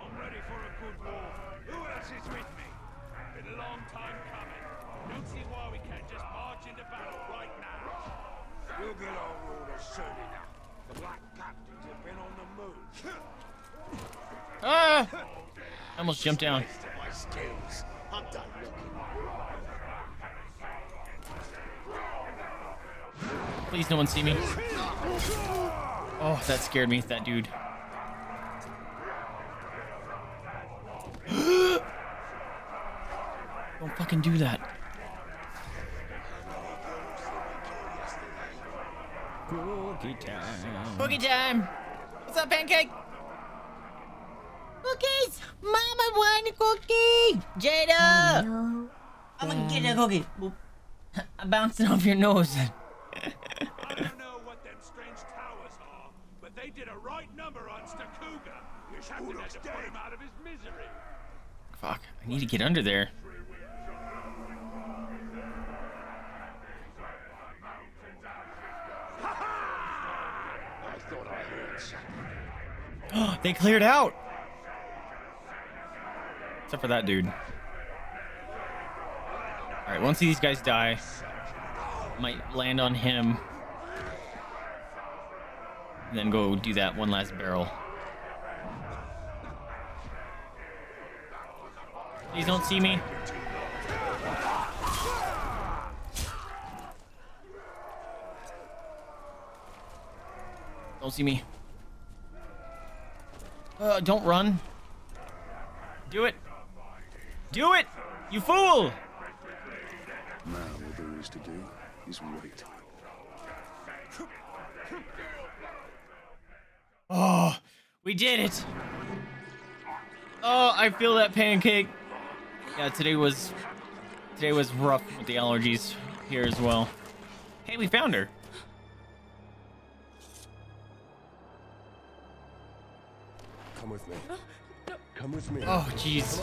I'm ready for a good war. Who else is with me? Been a long time coming. Don't see why we can't just march into battle right now. We'll get our orders soon enough. The Black Captains have been on the move. Ah! Jumped down. Waste of my skills. I'm done looking. Please, no one see me. Oh, that scared me, that dude. [GASPS] Don't fucking do that. Cookie time. Cookie time! What's up, Pancake? Cookies! Mama want a cookie! Jada! I'm gonna get a cookie. Boop. I'm bouncing off your nose. [LAUGHS] I don't know what them strange towers are, but they did a right number on Stakuga. Your captain had to put him out of his misery. Fuck, I need to get under there. I I [GASPS] they cleared out! Except for that dude. Alright, once these guys die, might land on him. And then go do that one last barrel. Please don't see me. Don't see me. Uh, don't run. Do it. Do it! You fool! Now all there is to do is wait. Oh, we did it. Oh, I feel that pancake. Yeah, today was today was rough with the allergies here as well. Hey, we found her. Come with me. Come with me. Oh, jeez.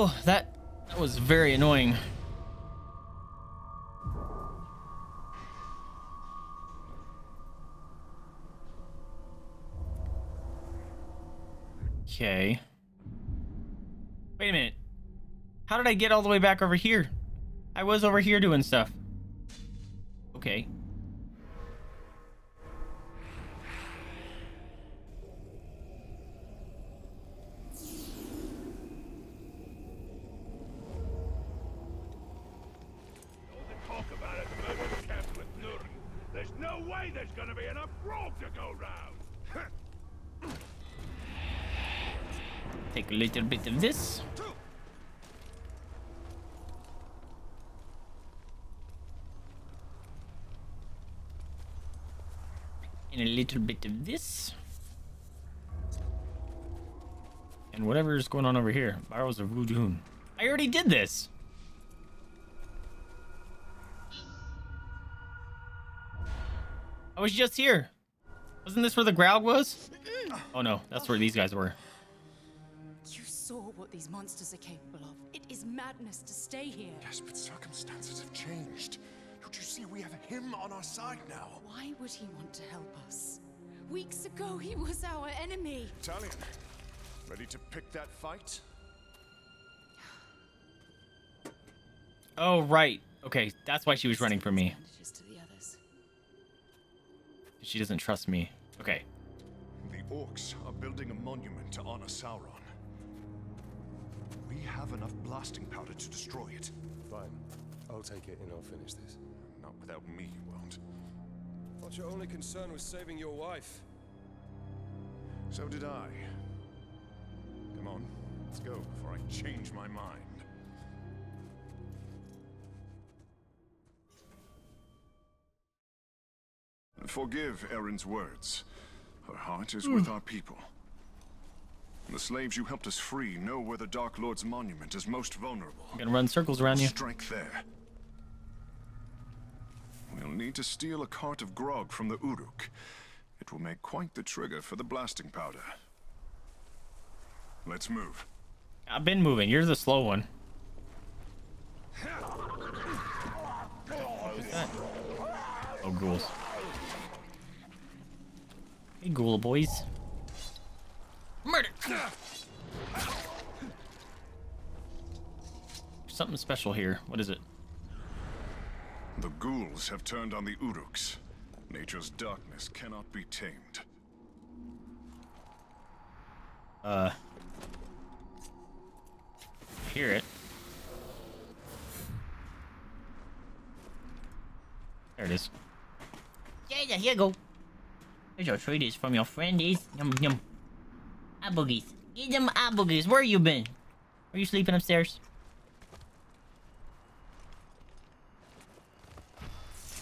Oh, that that was very annoying. Okay. Wait a minute. How did I get all the way back over here? I was over here doing stuff. Okay. There's gonna be enough grog to go round. [LAUGHS] Take a little bit of this. And a little bit of this. And whatever is going on over here. Barrels of Wudun. I already did this. I was just here. Wasn't this where the Graug was? Oh no, that's where these guys were. You saw what these monsters are capable of. It is madness to stay here. Yes, but circumstances have changed. Don't you see we have him on our side now? Why would he want to help us? Weeks ago, he was our enemy. Talion, ready to pick that fight? Oh, right. Okay, that's why she was running from me. She doesn't trust me. Okay. The orcs are building a monument to honor Sauron. We have enough blasting powder to destroy it. Fine. I'll take it and I'll finish this. Not without me, you won't. Thought your only concern was saving your wife. So did I. Come on, let's go before I change my mind. Forgive Erin's words. Her heart is with hmm. our people. The slaves you helped us free know where the Dark Lord's monument is most vulnerable. I'm gonna run circles around you. Strike there. We'll need to steal a cart of grog from the Uruk. It will make quite the trigger for the blasting powder. Let's move. I've been moving. You're the slow one. Oh, ghouls. Hey, ghoul boys. Murder! Something special here. What is it? The ghouls have turned on the Uruks. Nature's darkness cannot be tamed. Uh. Hear it. There it is. Yeah, yeah, here you go. Here's your treaties from your friendies. Yum yum. Aboogies. Get them aboogies. Where you been? Are you sleeping upstairs?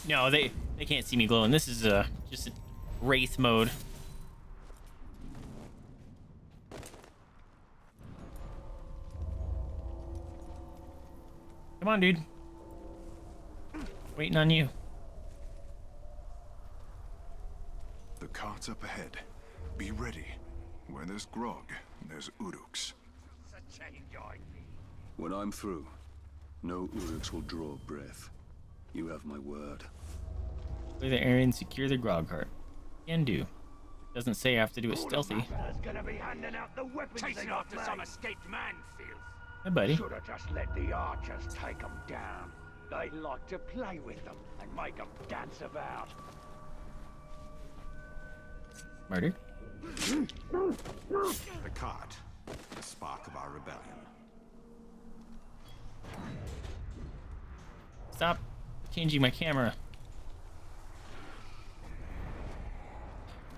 No, they they can't see me glowing. This is uh just wraith mode. Come on, dude. Waiting on you. Cart's up ahead. Be ready. Where there's grog, there's Uruks. When I'm through, no Uruks will draw breath. You have my word. Play the area and secure the grog cart. Can do. Doesn't say I have to do it stealthy. Gonna be handing out the weapons Chasing after some escaped man, filth. Hey, buddy. Should have just let the archers take them down. They like to play with them and make them dance about. Murder. The cart, the spark of our rebellion. Stop changing my camera.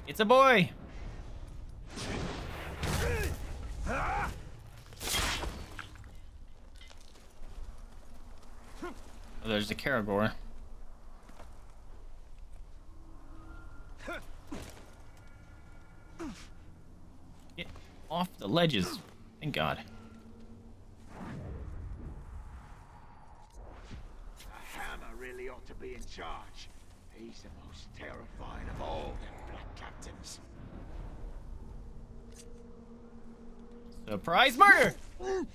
It's a boy. Oh, there's the Caragor. The ledges. Thank God. The hammer really ought to be in charge. He's the most terrifying of all the black captains. Surprise murder! There's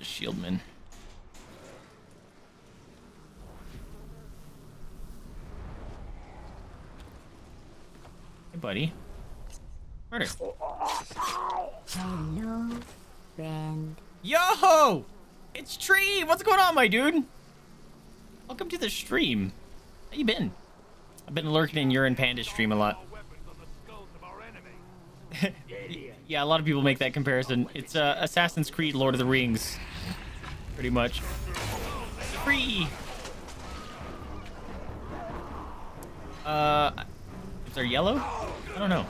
a shieldman. Hey, buddy. Murder. Hello, friend. Yo! It's Tree! What's going on, my dude? Welcome to the stream. How you been? I've been lurking in Urine Panda's stream a lot. [LAUGHS] yeah, a lot of people make that comparison. It's uh, Assassin's Creed Lord of the Rings. Pretty much. Free! Uh, is there yellow? I don't know.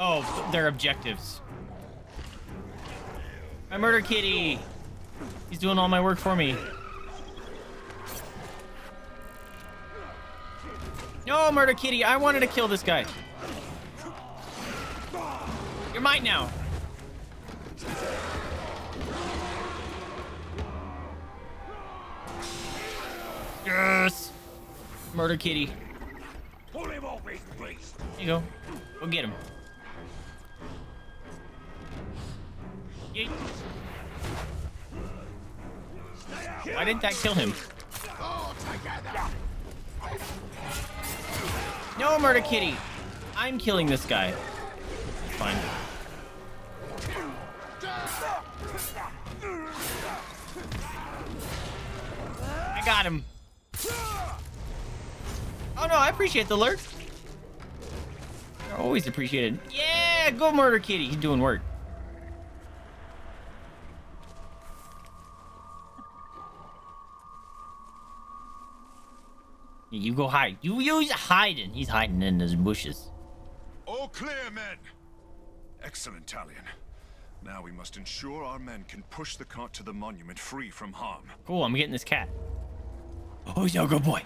Oh, they're objectives. My murder kitty! He's doing all my work for me. No, murder kitty! I wanted to kill this guy. You're mine now. Yes! Murder kitty. Pull him off his beast. You go. Go get him. Yeet. Why didn't that kill him? No, Murder Kitty! I'm killing this guy. Fine. I got him. Oh no, I appreciate the lurk. They're always appreciated. Yeah, go Murder Kitty. He's doing work. You go hide. You use hiding. He's hiding in those bushes. All clear, men! Excellent, Talion. Now we must ensure our men can push the cart to the monument free from harm. Cool, I'm getting this cat. Oh, he's a good boy.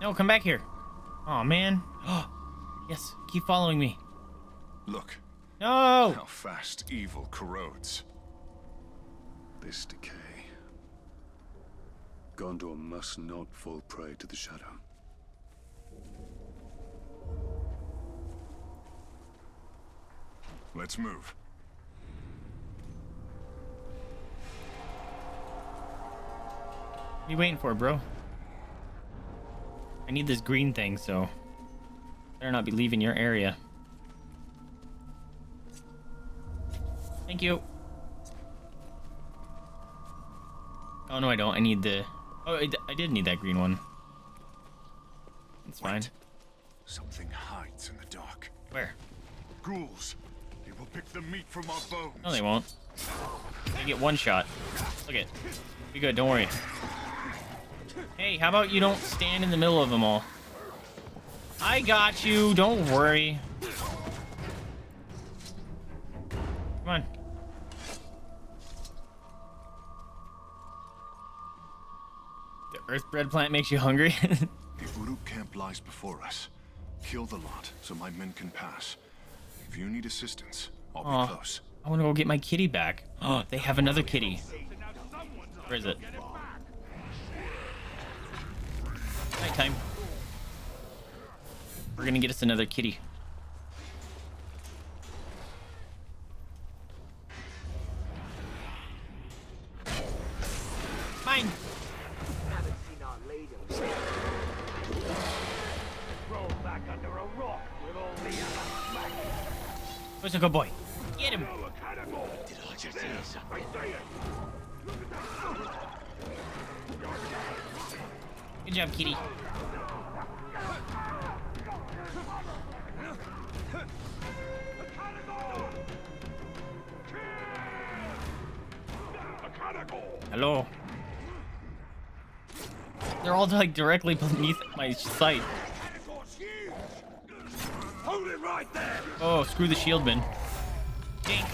No, come back here. Oh man. Oh, yes, keep following me. Look, No! how fast evil corrodes. This decay. Gondor must not fall prey to the Shadow. Let's move. What are you waiting for, bro? I need this green thing, so better not be leaving your area. Thank you. Oh no, I don't. I need the. Oh, I, d- I did need that green one. It's fine. Something hides in the dark. Where? Ghouls. They will pick the meat from our bones. No, they won't. They get one shot. Look it. Be good. Don't worry. Hey, how about you don't stand in the middle of them all? I got you. Don't worry. Come on. The earthbred plant makes you hungry. [LAUGHS] The Uruk camp lies before us. Kill the lot so my men can pass. If you need assistance, I'll Aw, be close. I want to go get my kitty back. Oh, they have another kitty. Where is it? Nighttime. We're gonna get us another kitty. Mine. Haven't seen our leader. Roll back under a rock with all the other smack. Where's a good boy? Good job, kitty. Hello. They're all like directly beneath my sight. Right. Oh, screw the shieldman. Dink.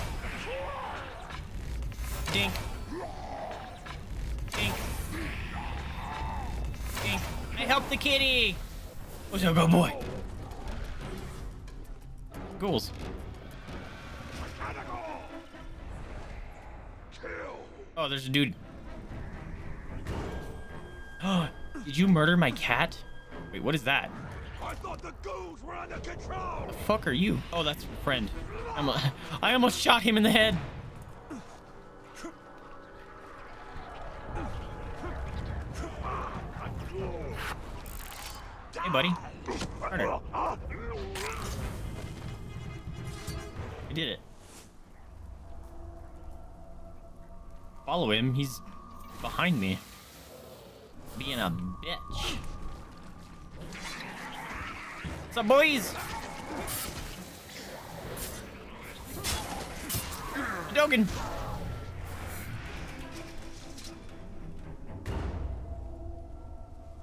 Dink. Dink. I helped the kitty. What's up, good boy? Ghouls. Oh, there's a dude. [GASPS] Did you murder my cat? Wait, what is that? I thought the ghouls were under control. The fuck are you? Oh, that's your friend. I'm a, [LAUGHS] I almost shot him in the head. Hey, buddy. Murder. I did it. Follow him. He's behind me. Being a bitch. What's up, boys? Dogen.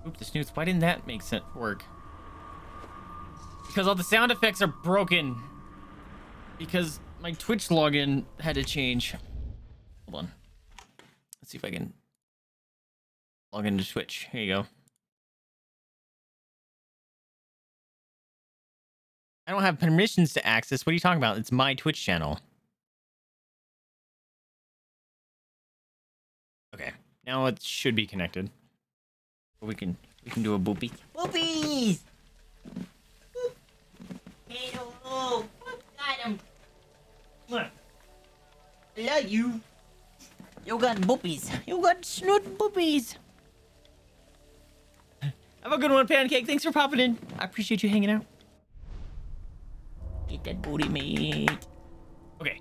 Oop the snoots. Why didn't that make sense work? Because all the sound effects are broken. Because my Twitch login had to change. Hold on. Let's see if I can log into Twitch. Here you go. I don't have permissions to access. What are you talking about? It's my Twitch channel. Okay. Now it should be connected. We can we can do a boopy. Boopies! Hello! Got him! Love you! You got boopies! You got snoot boopies! Have a good one, Pancake. Thanks for popping in. I appreciate you hanging out. Get that booty meat. Okay.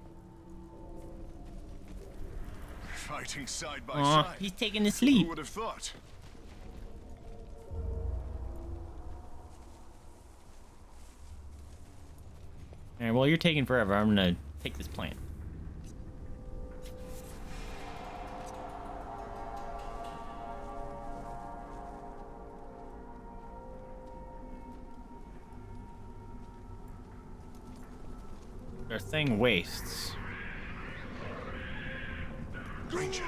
Fighting side by Aw, side. he's taking a sleep. Who would have thought? All right, well, you're taking forever. I'm gonna take this plant. Their thing wastes. Granger,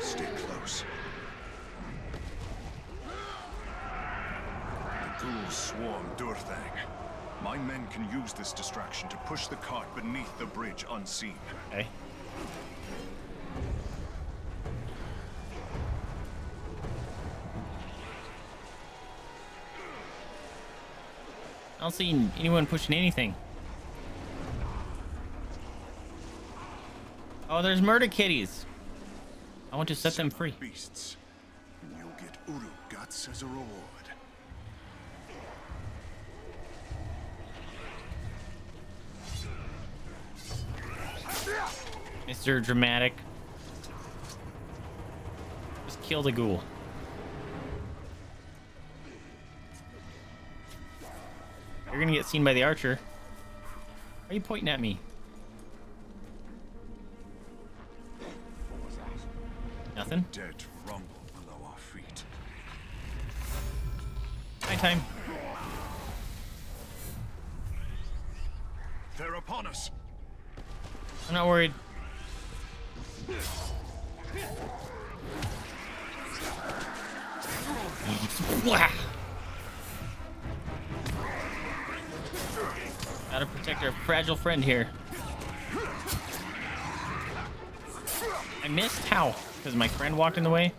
stay close. The ghouls swarm Durthang. My men can use this distraction to push the cart beneath the bridge unseen. Okay. I don't see anyone pushing anything. Oh, there's murder kitties. I want to set them free. Beasts. And you'll get Uru guts as a reward. Mr. Dramatic. Just kill the ghoul. You're gonna get seen by the archer. Why are you pointing at me? Nothing. Dead rumble below our feet. Nighttime. They're upon us. I'm not worried. Gotta protect our fragile friend here. I missed how? Because my friend walked in the way?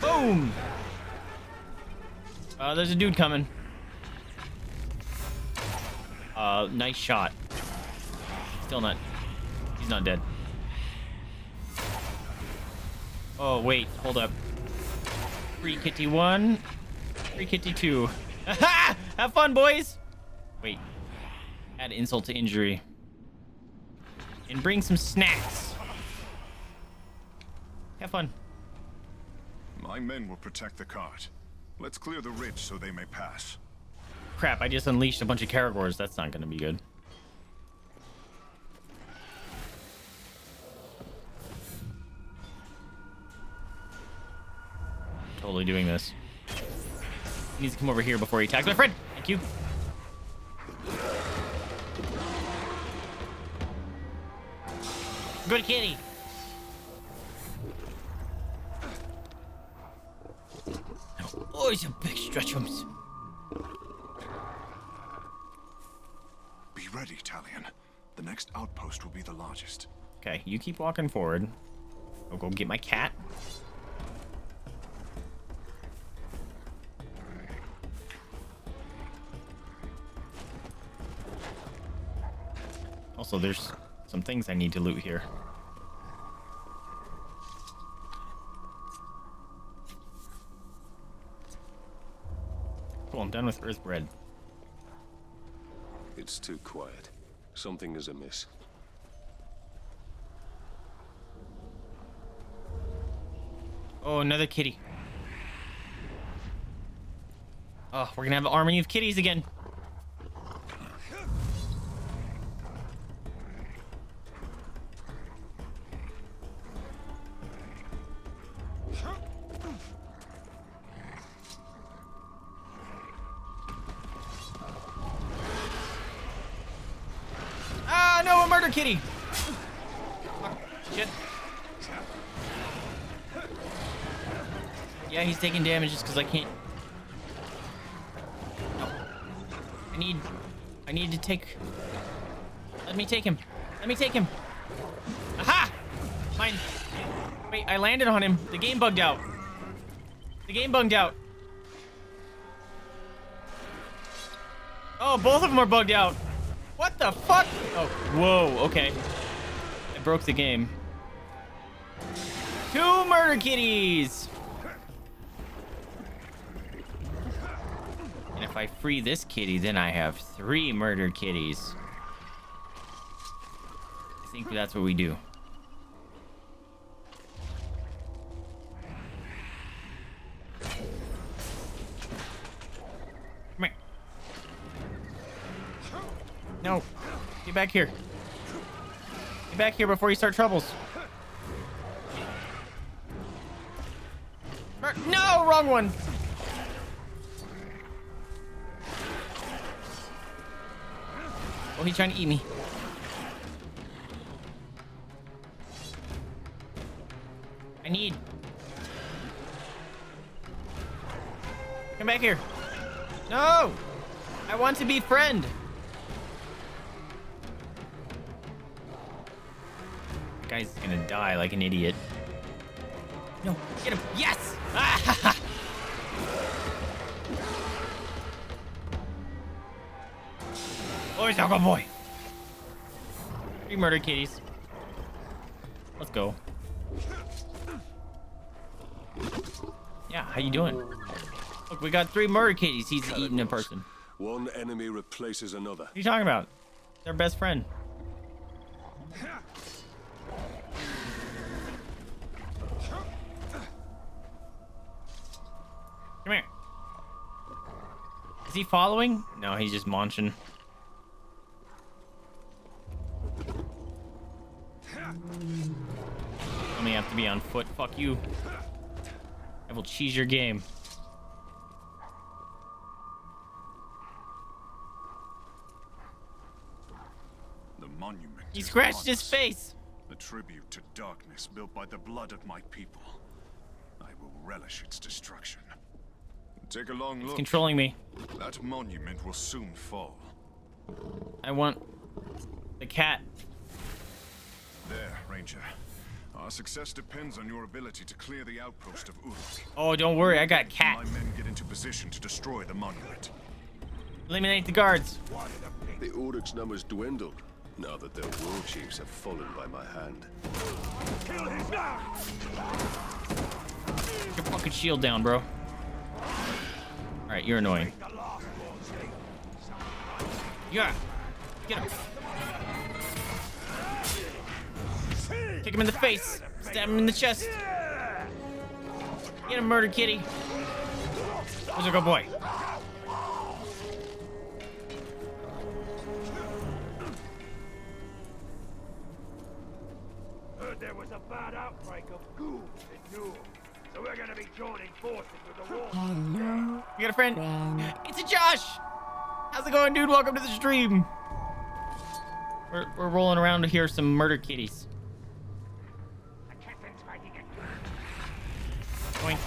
Boom! Uh, there's a dude coming. Uh, nice shot. Still not. He's not dead. Oh, wait. Hold up. Free kitty one. Free kitty two. [LAUGHS] Have fun, boys! Wait. Add insult to injury. And bring some snacks. Have fun. My men will protect the cart. Let's clear the ridge so they may pass. Crap, I just unleashed a bunch of Caragors. That's not gonna be good. totally doing this. He needs to come over here before he attacks my friend. Thank you. Good kitty. Oh, he's a big stretchums. Be ready, Talion. The next outpost will be the largest. Okay, you keep walking forward. I'll go get my cat. Also, there's some things I need to loot here. Cool, I'm done with Earth Bread. It's too quiet. Something is amiss. Oh, another kitty. Oh, we're gonna have an army of kitties again. Because I can't. I need. I need to take. Let me take him. Let me take him. Aha! Mine. Wait, I landed on him. The game bugged out. The game bugged out. Oh, both of them are bugged out. What the fuck? Oh, whoa, okay. I broke the game. Two murder kitties! Free this kitty, then I have three murder kitties. I think that's what we do. Come here. No. Get back here. Get back here before you start troubles. No, wrong one. He's trying to eat me. I need. Come back here. No! I want to be friend. Guy's gonna die like an idiot. No, get him. Yes! [LAUGHS] Ah! Boys, Uncle Boy. Three murder kitties. Let's go. Yeah, how you doing? Look, we got three murder kitties. He's eating a person. One enemy replaces another. What are you talking about? Their best friend. Come here. Is he following? No, he's just munching. Be on foot. Fuck you. I will cheese your game. The monument. He scratched his face. A tribute to darkness built by the blood of my people. I will relish its destruction. Take a long It's look. controlling me. That monument will soon fall. I want the cat. There, Ranger. Our success depends on your ability to clear the outpost of Uruk. Oh, don't worry, I got cat. My men get into position to destroy the monument. Eliminate the guards. The Uruk's numbers dwindled now that their war chiefs have fallen by my hand. Get your fucking shield down, bro. Alright, you're annoying. Yeah. Get him. Kick him in the face. Stab him in the chest. Get him, murder kitty. Where's our good boy? Heard there was a bad outbreak of ghouls in Newell. So we're gonna be joining forces with the war. Hello. You got a friend? It's a Josh. How's it going, dude? Welcome to the stream. We're, we're rolling around to hear some murder kitties. Boink.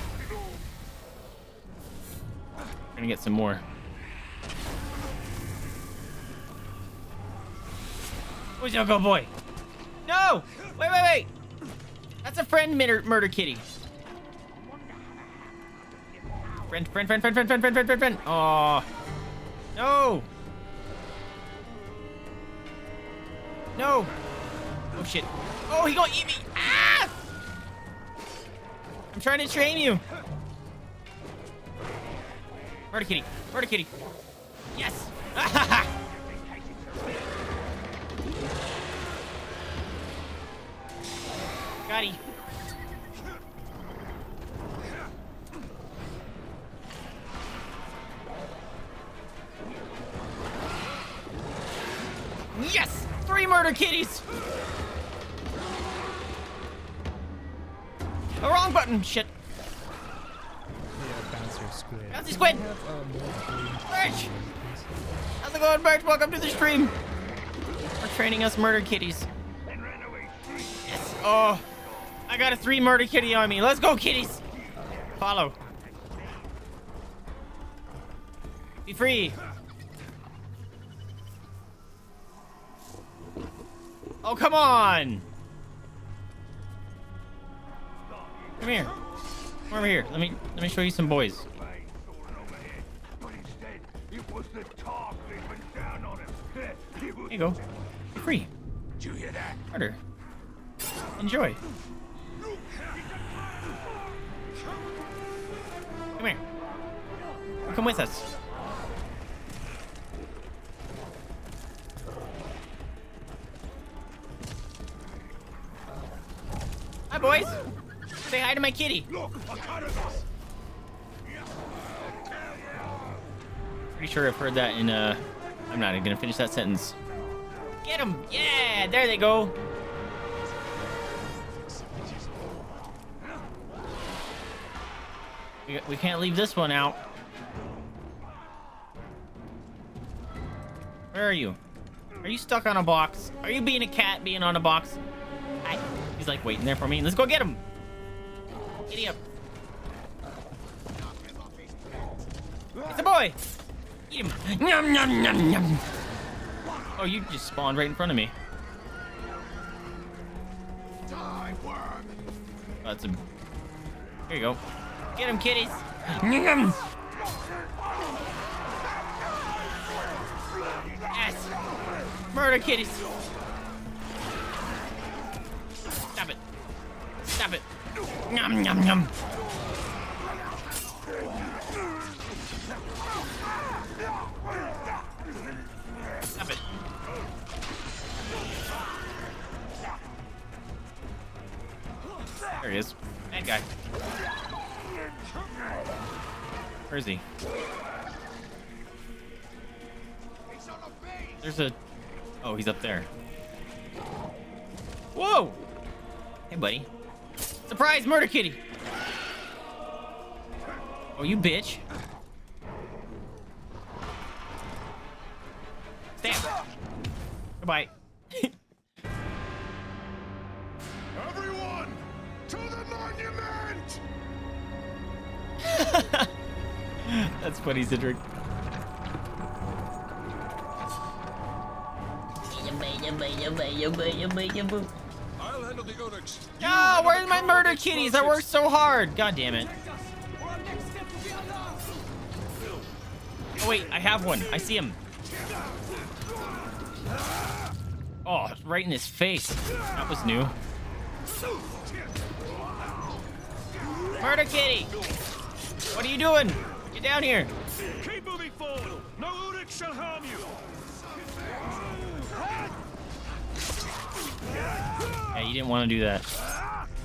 Gonna get some more. Where's your good boy? No! Wait, wait, wait! That's a friend murder, murder kitty. Friend, friend, friend, friend, friend, friend, friend, friend, friend, friend. Oh. No! No! Oh shit. Oh, he gonna eat me! I'm trying to train you. Murder kitty. Murder kitty. Yes! [LAUGHS] Got him. Button! Shit. Bouncy squid! Birch! How's it going, Birch? Welcome to the stream! We're training us murder kitties. Yes! Oh! I got a three murder kitty on me. Let's go, kitties! Follow. Be free! Oh, come on! Come here. Come over here. Let me let me show you some boys. There you go. Free. Did you hear that? Harder. Enjoy. Come here. Come with us. Hi, boys. Say hi to my kitty. Look, Pretty sure I've heard that in, uh... I'm not even gonna finish that sentence. Get him! Yeah! There they go! We, we can't leave this one out. Where are you? Are you stuck on a box? Are you being a cat being on a box? Hi. He's like waiting there for me. Let's go get him. Giddy up. It's a boy. Eat him. Yum, yum, yum, yum. Oh, you just spawned right in front of me. That's a... Here you go. Get him, kitties. Yum. Yes. Murder kitties. Stop it. Stop it. There he is. Bad guy. Where is he? There's a... Oh, he's up there. Whoa! Hey, buddy. Surprise, murder kitty! Oh, you bitch. Stand. Goodbye. Everyone, to the monument! [LAUGHS] That's funny, Cedric. I'll handle the Onyx. No, where's my murder kitties? I worked so hard. God damn it. Oh, wait, I have one. I see him. Oh, right in his face. That was new. Murder kitty! What are you doing? Get down here. Keep moving forward. No Onyx shall harm you. Yeah, you didn't want to do that.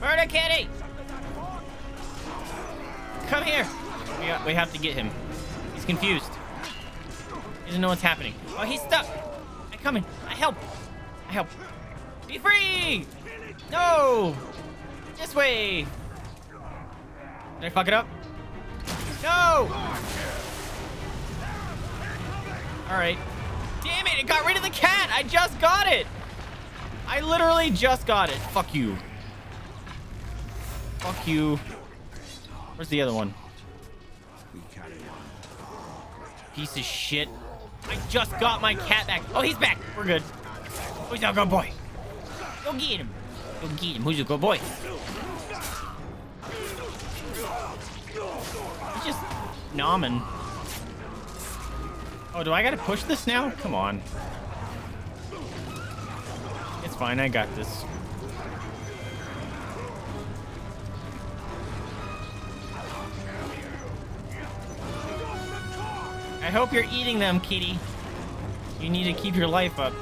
Murder kitty! Come here. We, we have to get him. He's confused. He doesn't know what's happening. Oh, he's stuck. I come in. I help. I help. Be free! No! This way! Did I fuck it up? No! Alright. Damn it, it got rid of the cat! I just got it! I literally just got it. Fuck you. Fuck you. Where's the other one? Piece of shit. I just got my cat back. Oh, he's back. We're good. Who's our good boy? Go get him. Go get him. Who's a good boy? He's just nomming. Oh, do I gotta push this now? Come on. Fine. I got this. I hope you're eating them, kitty. You need to keep your life up.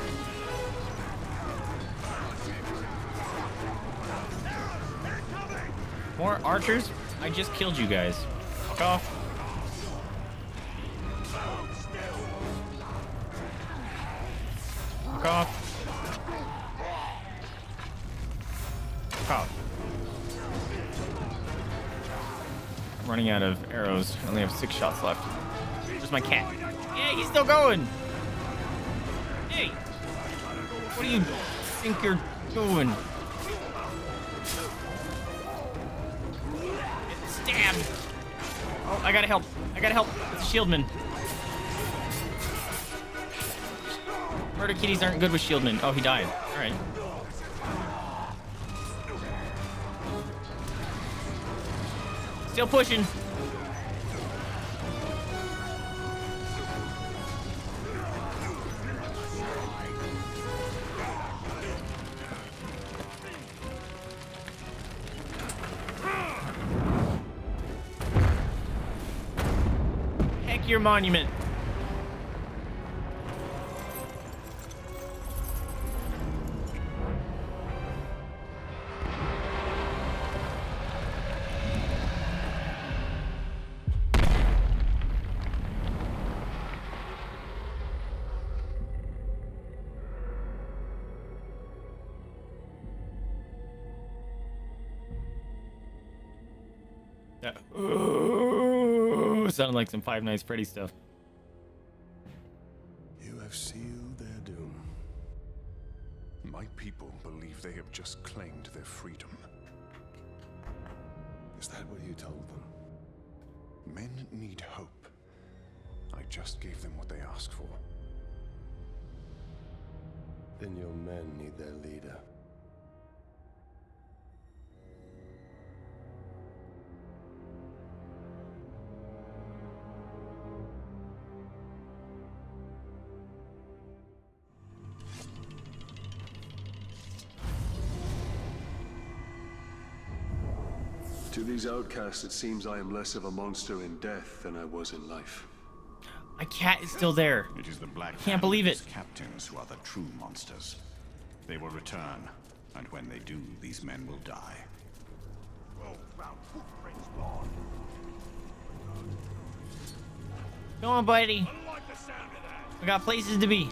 More archers? I just killed you guys. Fuck off. Fuck off. I'm running out of arrows. I only have six shots left. There's my cat. Yeah, he's still going. Hey, what do you think you're doing? Stabbed. Oh, I gotta help. I gotta help. It's a shieldman. Murder kitties aren't good with shieldmen. Oh, he died. All right. Still pushing. Heck your monument. Sounded like some Five Nights Freddy stuff. You have sealed their doom. My people believe they have just claimed their freedom. Is that what you told them? Men need hope. I just gave them what they asked for. Then your men need their leader. To these outcasts, it seems I am less of a monster in death than I was in life. My cat is still there. It is the Black Can't believe it. Captains who are the true monsters. They will return, and when they do, these men will die. Come on, buddy. We got places to be.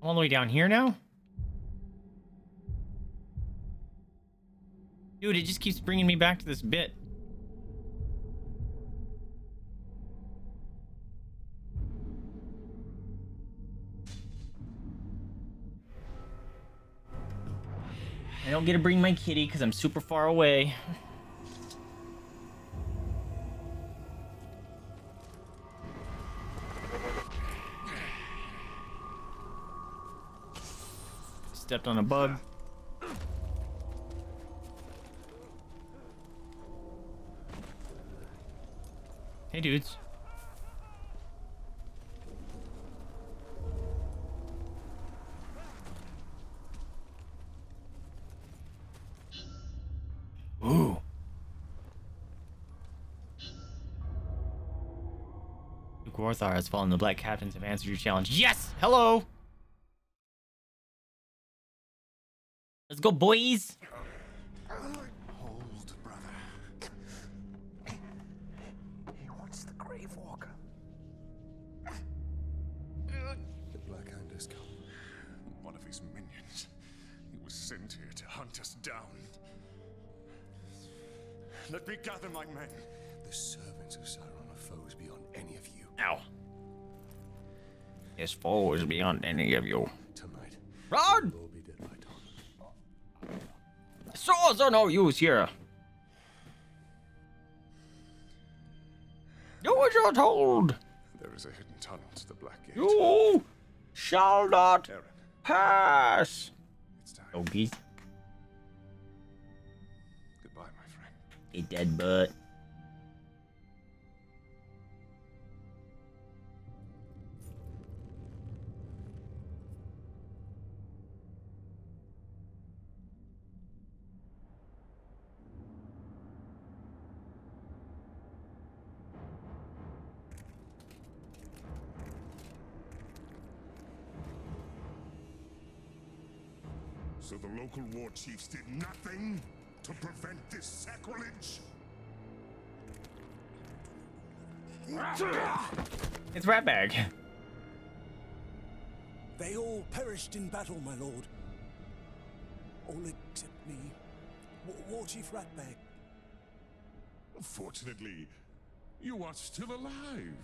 I'm all the way down here now? Dude, it just keeps bringing me back to this bit. I don't get to bring my kitty because I'm super far away. Stepped on a bug. Hey, dudes. Ooh. Duke Warthar has fallen. The Black Captains have answered your challenge. Yes! Hello! Let's go, boys! Down. Let me gather my men. The servants of Sauron are foes beyond any of you. Ow. His foe is beyond any of you. Tonight, Run! you'll be dead by dawn. Swords are no use here. Do what you're told. There is a hidden tunnel to the Black Gate. You shall not Aaron, pass. it's time. Ogies. A dead butt. So the local war chiefs did nothing to prevent this sacrilege? It's Ratbag. They all perished in battle, my lord. All except me. War, war Chief Ratbag. Fortunately, you are still alive.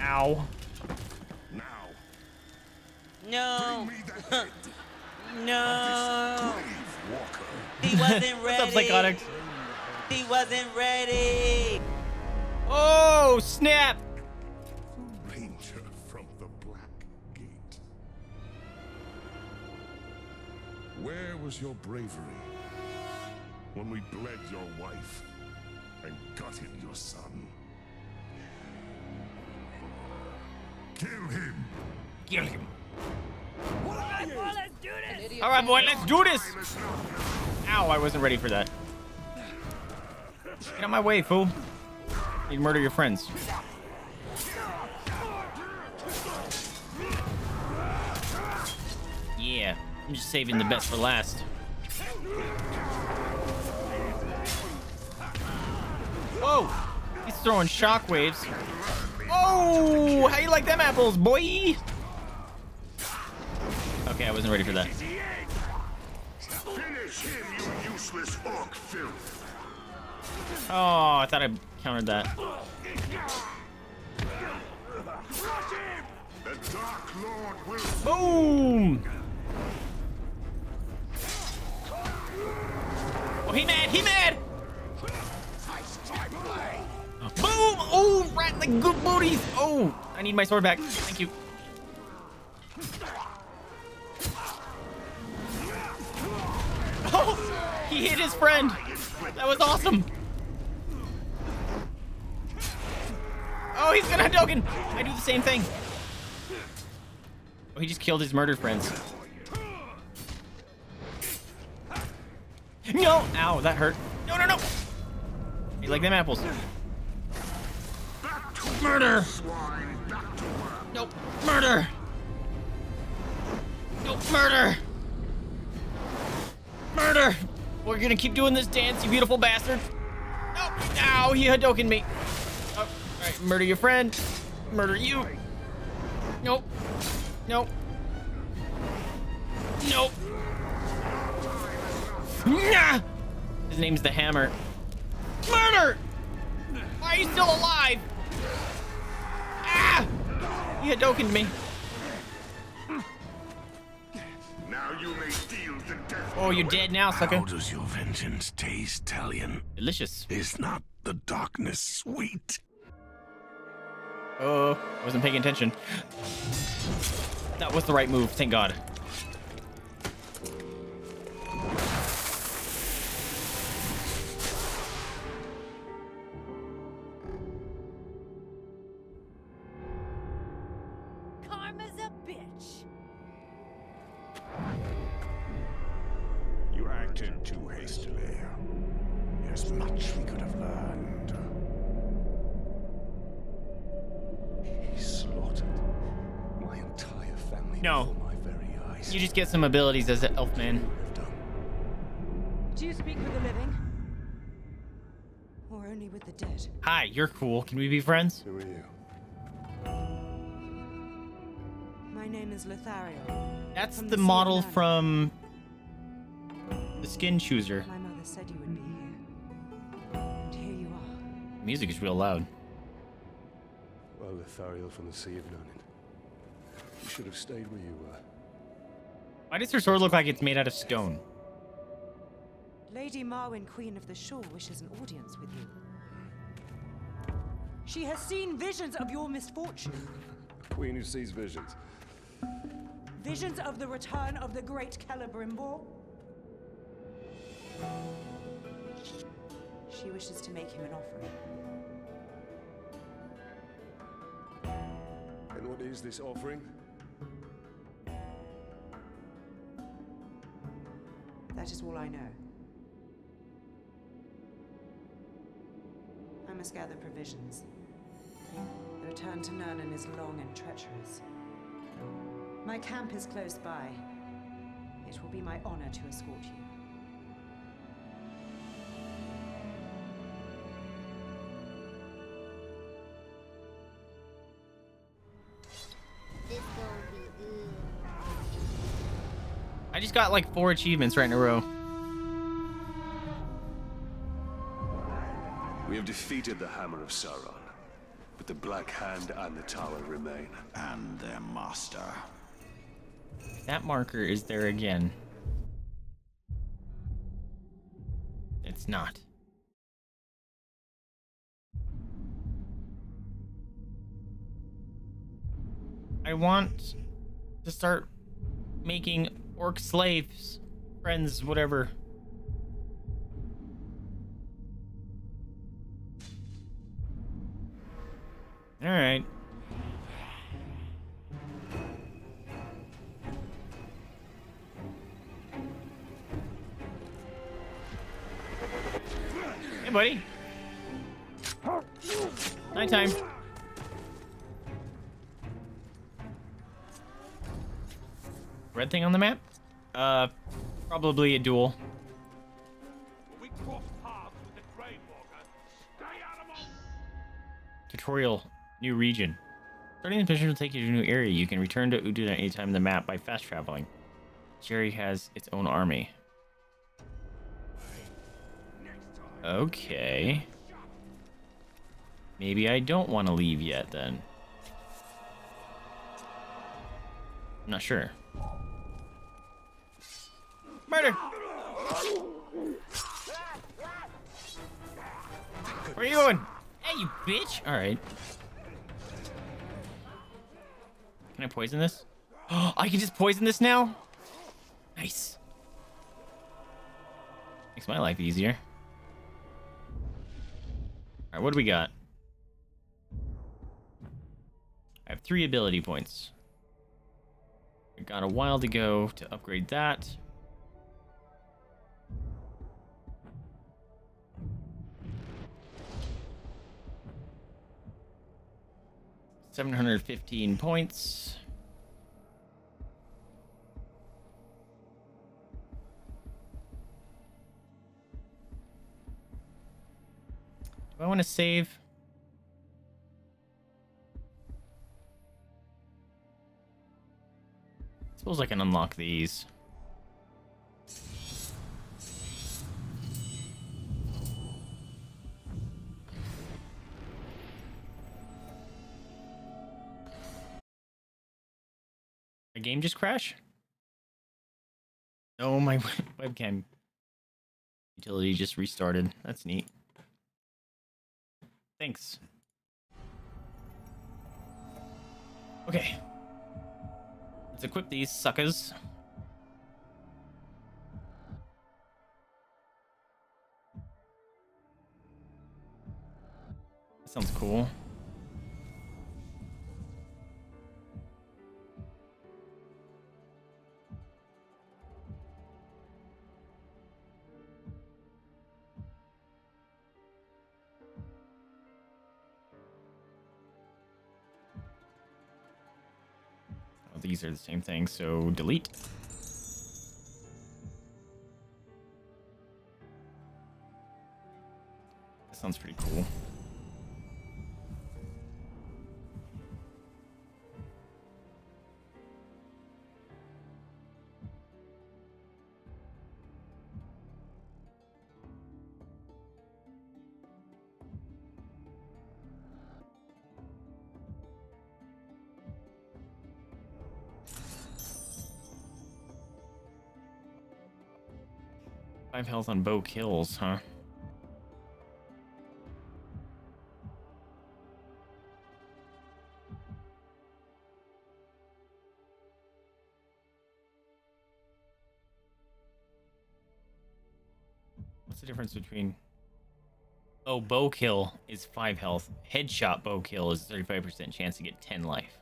Ow. Now, No. [LAUGHS] No. He wasn't [LAUGHS] What's up, ready. He wasn't ready. Oh, snap. Ranger from the Black Gate. Where was your bravery when we bled your wife and gutted your son? Kill him! Kill him. All right, boy, let's do this. Ow, I wasn't ready for that. Get out my way, fool. You murder your friends. Yeah, I'm just saving the best for last. Whoa! He's throwing shockwaves. Oh, how you like them apples, boy? Okay, I wasn't ready for that. Finish him, you useless orc filth! Oh, I thought I countered that. The Dark Lord will Boom! Oh, he mad! He mad! Boom! Oh, right in the good booties! Oh, I need my sword back. Thank you. Oh, he hit his friend. That was awesome. Oh, he's gonna Hadouken. I do the same thing. Oh, he just killed his murder friends. No! Ow, that hurt. No, no, no! You like them apples? Murder! Nope. Murder! Nope. Murder! Murder! We're gonna keep doing this dance, you beautiful bastard. Nope. Ow, he Hadouken me. Oh, murder your friend. Murder you. Nope. Nope. Nope. Nah! His name's the Hammer. Murder! Why are you still alive? Ah! He Hadoukened me. Oh, you're dead now, sucker. How does your vengeance taste, Talion? Delicious. Is not the darkness sweet? Oh, I wasn't paying attention. That was the right move, thank God. Eyes. Get some abilities as an elf man. Do you speak with the living? Or only with the dead? Hi, you're cool. Can we be friends? Who are you? My name is Lithariel. That's From the the model None. from the Skin Chooser. My mother said you would be here. And here you are. Music is real loud. Well, Lithariel from the Sea of Nurnen. You should have stayed where you were. Why does her sword look like it's made out of stone? Lady Marwen, Queen of the Shore, wishes an audience with you. She has seen visions of your misfortune. Queen who sees visions. Visions of the return of the great Celebrimbor. She wishes to make him an offering. And what is this offering? That is all I know. I must gather provisions. The return to Nurnen is long and treacherous. My camp is close by. It will be my honor to escort you. Got like four achievements right in a row. We have defeated the Hammer of Sauron, but the Black Hand and the Tower remain. And their master. That marker is there again. It's not. I want to start making orc slaves, friends, whatever. All right. Hey, buddy. Nighttime. Red thing on the map? Uh, probably a duel. We paths with the Stay out of my Tutorial. New region. Starting the mission will take you to a new area. You can return to Udun at any time in the map by fast traveling. Jerry has its own army. Okay. Maybe I don't want to leave yet then. I'm not sure. Murder! Where are you going? Hey, you bitch! Alright. Can I poison this? Oh, [GASPS] I can just poison this now? Nice. Makes my life easier. Alright, what do we got? I have three ability points. We got a while to go to upgrade that. Seven hundred fifteen points. Do I want to save? I Suppose I can unlock these. My game just crash? Oh, my [LAUGHS] webcam utility just restarted. That's neat. Thanks. Okay. Let's equip these suckers. That sounds cool. These are the same thing, so delete. Sounds pretty cool. Five health on bow kills, huh? What's the difference between... Oh, bow kill is 5 health. Headshot bow kill is 35% chance to get 10 life.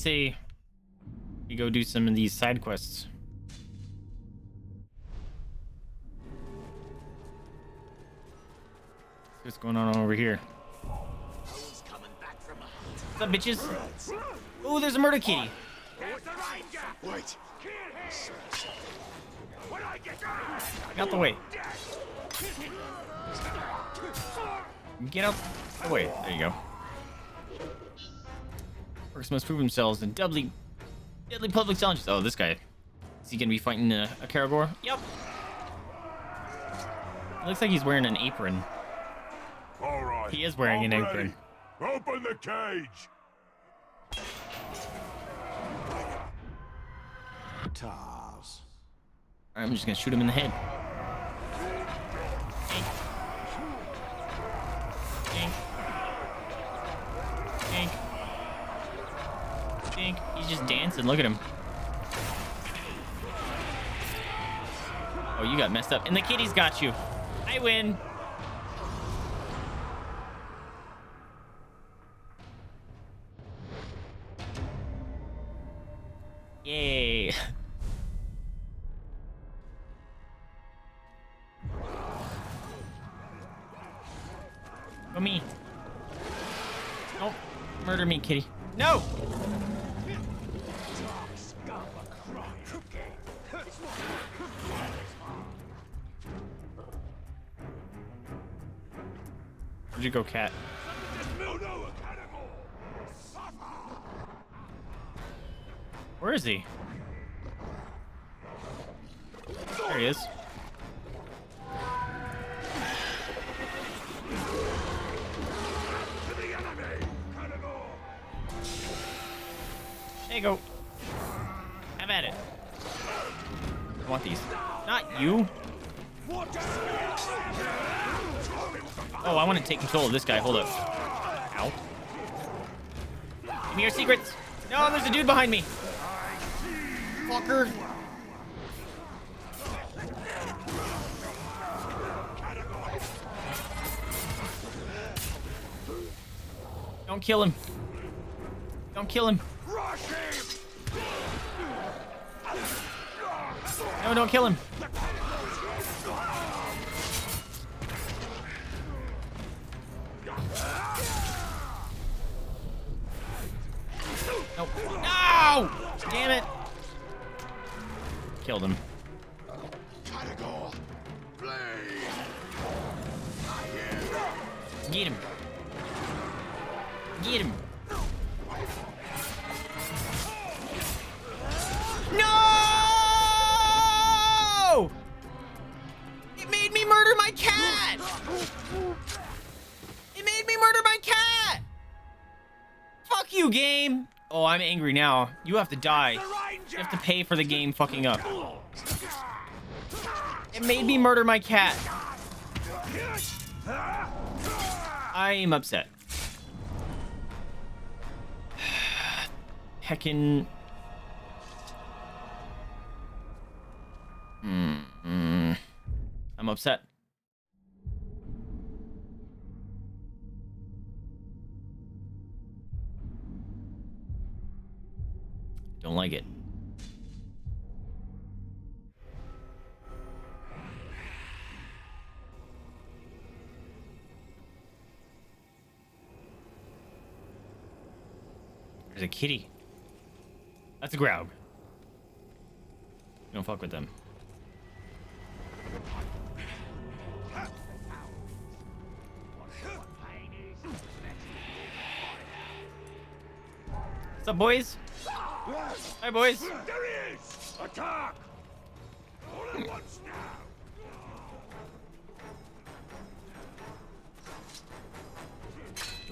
Say we go do some of these side quests. What's going on over here? What's up, bitches? Oh, there's a murder kitty. Wait. Get out the way. Get out the way. There you go. Orcs must prove themselves in doubly deadly public challenges. Oh, this guy. Is he gonna be fighting uh, a, a Caragor? Yep. It looks like he's wearing an apron. All right. He is wearing an I'm apron. ready. Open the cage. Tars. I'm just gonna shoot him in the head. Dink. Dink. Dink. He's just dancing. Look at him. Oh, you got messed up. And the kitty's got you. I win. You go, cat? Where is he? There he is. Take control of this guy. Hold up. Ow. Give me your secrets. No, there's a dude behind me. Fucker. Don't kill him. Don't kill him. No, don't kill him. To die. You have to pay for the game fucking up. It made me murder my cat. I am upset. [SIGHS] Heckin... Hmm. hmm. I'm upset. Don't like it. There's a kitty. That's a Graug. Don't fuck with them. What's up, boys? Hi, boys. There he is! Attack! All at once now.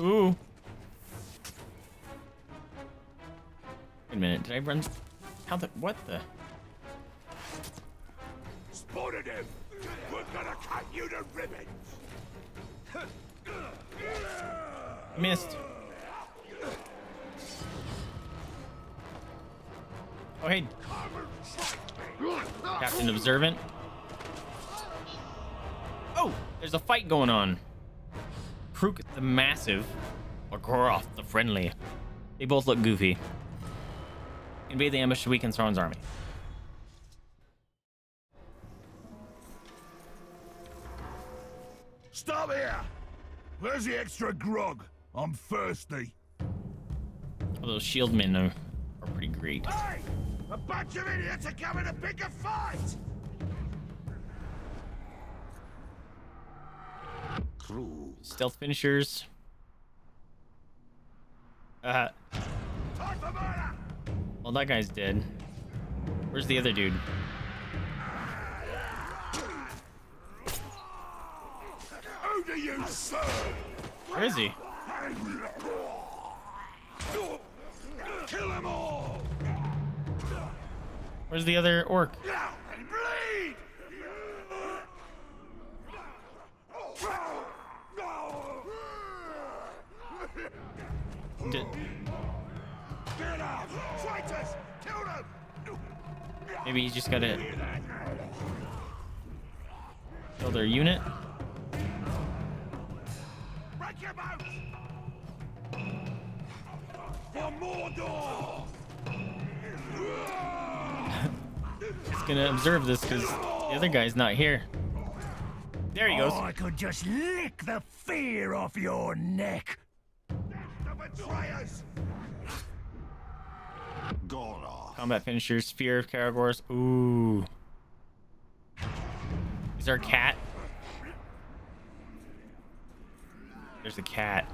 Ooh. Wait a minute, did I run? How the? What the? Spotted him! We're gonna cut you to ribbons! Missed. Oh hey, Captain Observant. Oh, there's a fight going on. Krook the Massive, or Goroth the Friendly. They both look goofy. Invade the ambush to weaken Sauron's army. Stop here! Where's the extra grog? I'm thirsty. Oh, those shieldmen are, are pretty great. Hey! A bunch of idiots are coming to pick a fight! Stealth finishers. Uh. Well, that guy's dead. Where's the other dude? Who do you serve? Where is he? Kill them all! Where's the other orc? And bleed! D- Get out! Traitors! Kill them! maybe he's just gotta kill their unit. Break your boat! For Mordor! He's gonna observe this because the other guy's not here. There he goes. I could just lick the fear off your neck. Combat finishers, Spear of Caragors. Ooh. Is there a cat? There's a cat.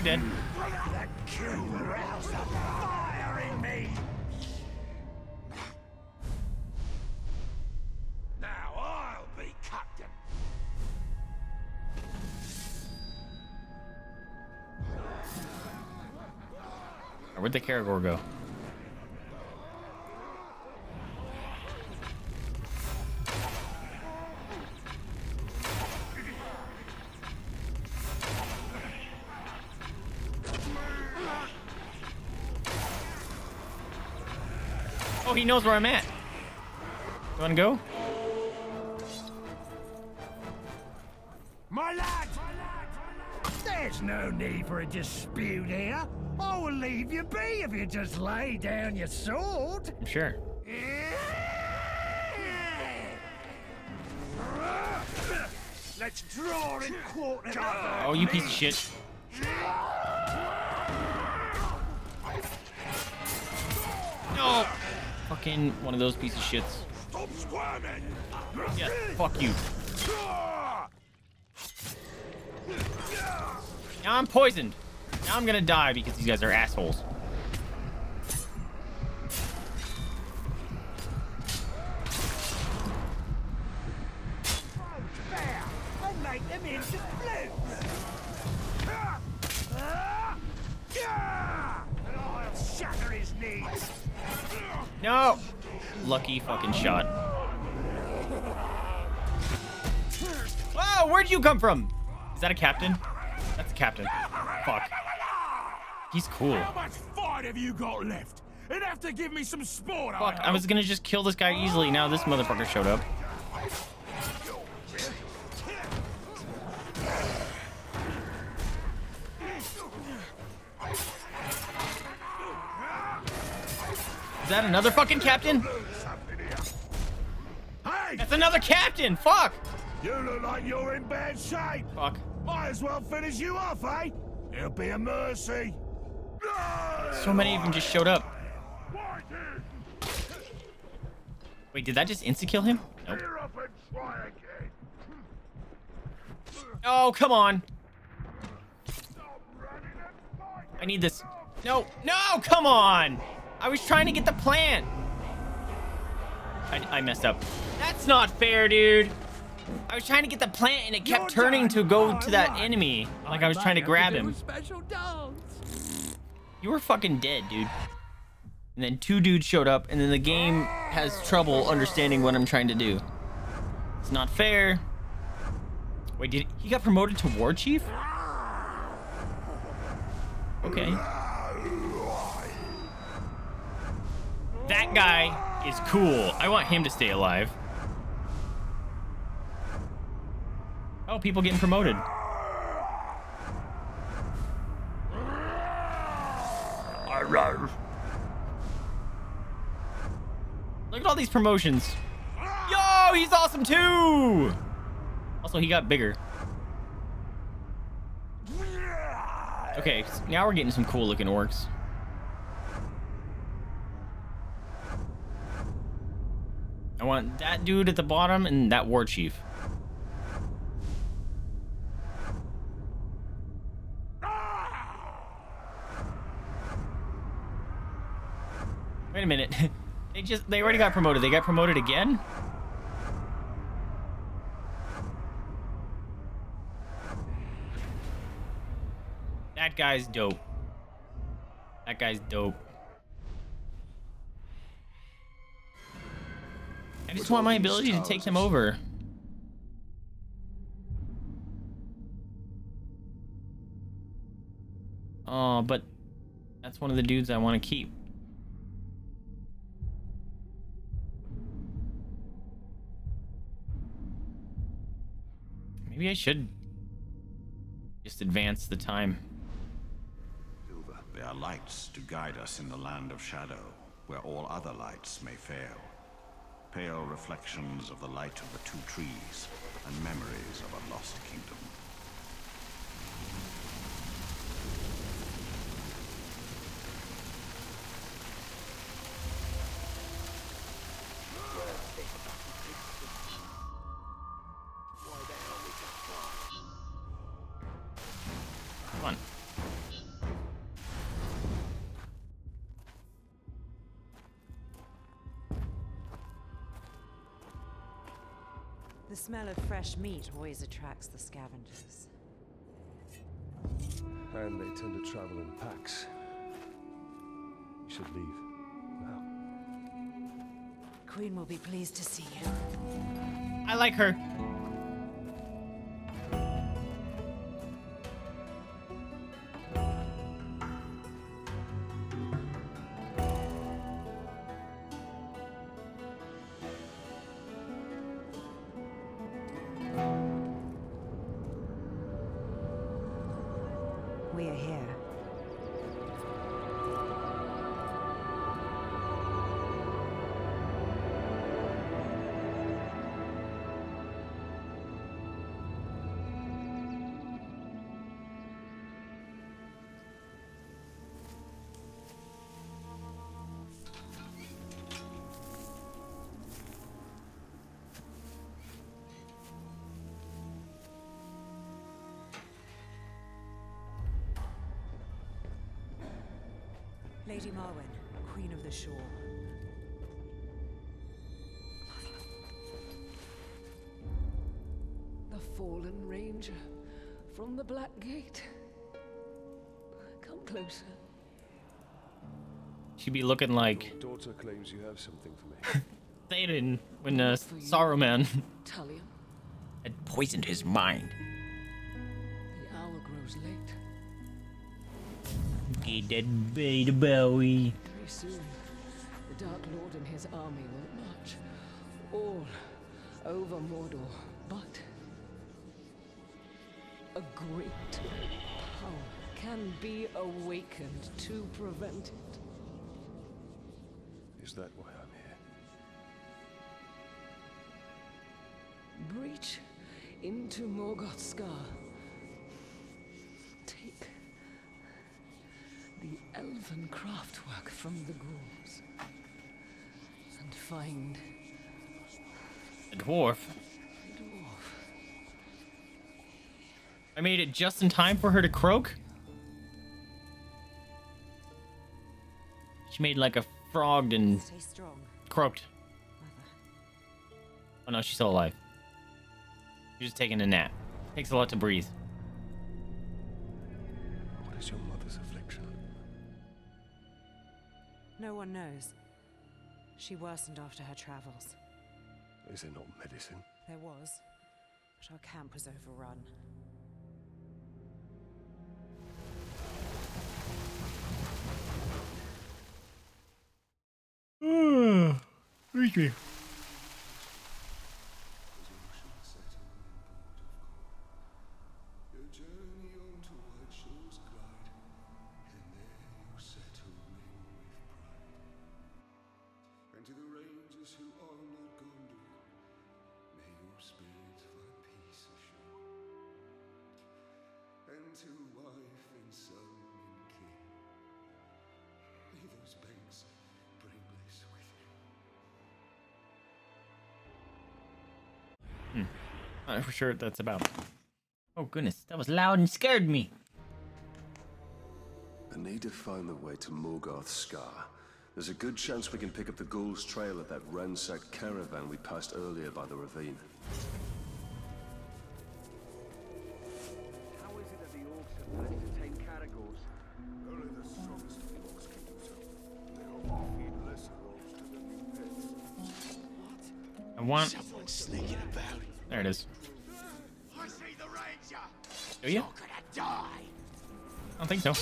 Be captain! Where'd the Caragor go? He knows where I'm at. You wanna go? My lad! There's no need for a dispute here. I will leave you be if you just lay down your sword. I'm sure. Let's draw in quarter. Oh, you piece of shit. No! Fucking one of those piece of shits. Stop squirming! Yeah, fuck you. Now I'm poisoned. Now I'm gonna die because these guys are assholes. Lucky fucking shot. Whoa, where'd you come from? Is that a captain? That's a captain. Fuck. He's cool. How much fight have you got left? You'd to give me some sport, Fuck, I was gonna just kill this guy easily. Now this motherfucker showed up. Is that another fucking captain? That's another captain! Fuck! You look like you're in bad shape! Fuck. Might as well finish you off, eh? It'll be a mercy. So many of them just showed up. Wait, did that just insta-kill him? Nope. Gear up and try again. Oh, come on. I need this. No, no, come on. I was trying to get the plant. I, I messed up. That's not fair, dude. I was trying to get the plant and it kept turning to go to that enemy. Like I was trying to grab him. You were fucking dead, dude. And then two dudes showed up, and then the game has trouble understanding what I'm trying to do. It's not fair. Wait, did he got promoted to war chief? Okay. That guy is cool. I want him to stay alive. Oh, people getting promoted. Look at all these promotions. Yo, he's awesome too. Also, he got bigger. Okay, now we're getting some cool looking orcs. I want that dude at the bottom and that war chief. Wait a minute. [LAUGHS] They just they already got promoted. They got promoted again? That guy's dope. That guy's dope. I just want my ability to take them over. Oh, but that's one of the dudes I want to keep. Maybe I should just advance the time. They are lights to guide us in the land of shadow, where all other lights may fail. Pale reflections of the light of the two trees, and memories of a lost kingdom. The smell of fresh meat always attracts the scavengers. And they tend to travel in packs. You should leave. Now. Queen will be pleased to see you. I like her. Lady Marwen, Queen of the Shore. The fallen ranger from the Black Gate. Come closer. She'd be looking like Your daughter claims you have something for me. [LAUGHS] Théoden when uh, Saruman Talion, had poisoned his mind. Get that baby Bowie. Very soon, the Dark Lord and his army will march all over Mordor, but a great power can be awakened to prevent it. Is that why I'm here? Breach into Morgoth's scar. Take craftwork from the ghouls and find A dwarf. the dwarf. I made it just in time for her to croak. She made like a frog and croaked. Oh no, she's still alive. She's just taking a nap. Takes a lot to breathe. No one knows. She worsened after her travels. Is there not medicine? There was, but our camp was overrun. Hmm. Excuse Not for sure what that's about. Oh goodness, that was loud and scared me. I need to find the way to Morgoth's Scar. There's a good chance we can pick up the Ghoul's trail at that ransacked caravan we passed earlier by the ravine. How is it that the orcs have managed to tame Caragors? Only the strongest of the orcs can do so. They often feed lesser orcs to their new pets. I want. Someone's sneaking about. There it is. Do you? I don't think so.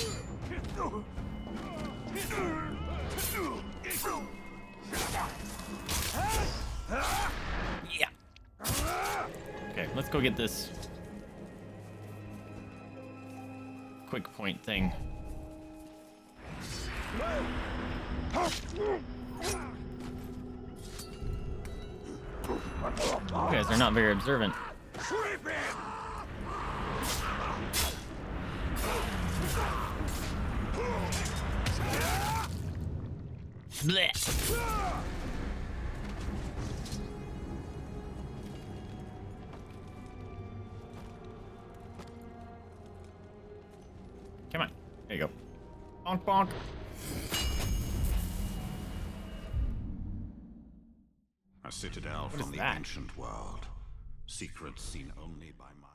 Yeah. Okay, let's go get this quick point thing. You guys are not very observant. Blech. Come on. There you go. Bonk bonk. A citadel What is from the that? ancient world. Secrets seen only by my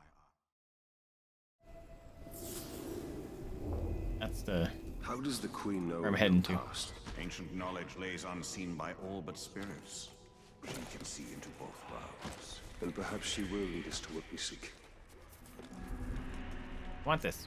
That's the How does the Queen know where I'm heading your to. past? Ancient knowledge lays unseen by all but spirits. She can see into both worlds. Then perhaps she will lead us to what we seek. Want this?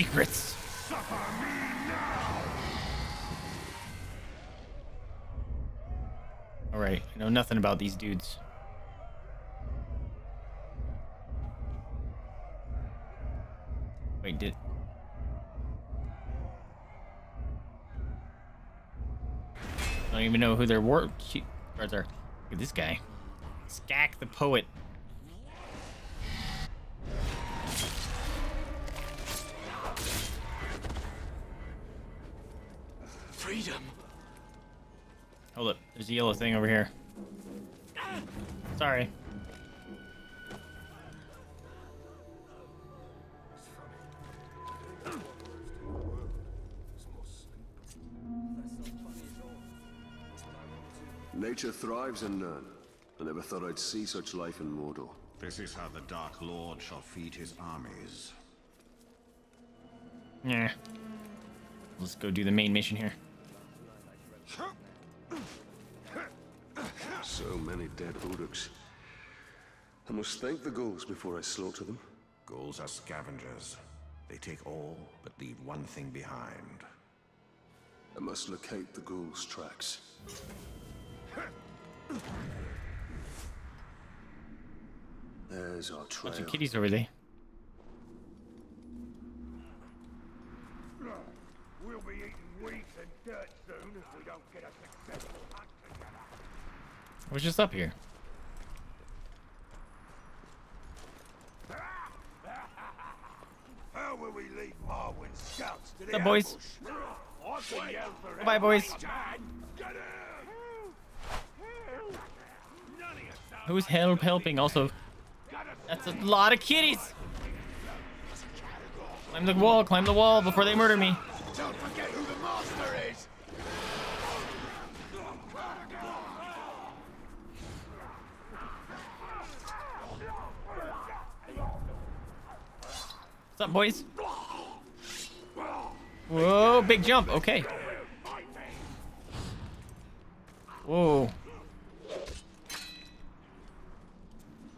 Secrets. Alright, I know nothing about these dudes. Wait, did... I don't even know who their war guards are. Look at this guy. Skak the poet. Freedom. Oh, Hold up, there's a yellow thing over here. Sorry. Nature thrives in Nurn. I never thought I'd see such life in Mordor. This is how the Dark Lord shall feed his armies. Yeah. Let's go do the main mission here. So many dead Uruks. I must thank the ghouls before I slaughter them. Ghouls are scavengers. They take all, but leave one thing behind. I must locate the ghouls' tracks. There's our trail. Bunch of kitties over there. We'll be eating weeds and dirt soon if we don't get a successful hunt together. I was just up here. How will we leave Marwen What's up, boys? Bye, boys. Who's help helping? Also, that's a lot of kitties. Climb the wall, climb the wall before they murder me. Don't forget who the What's up, boys? Whoa, big jump. Okay. Whoa.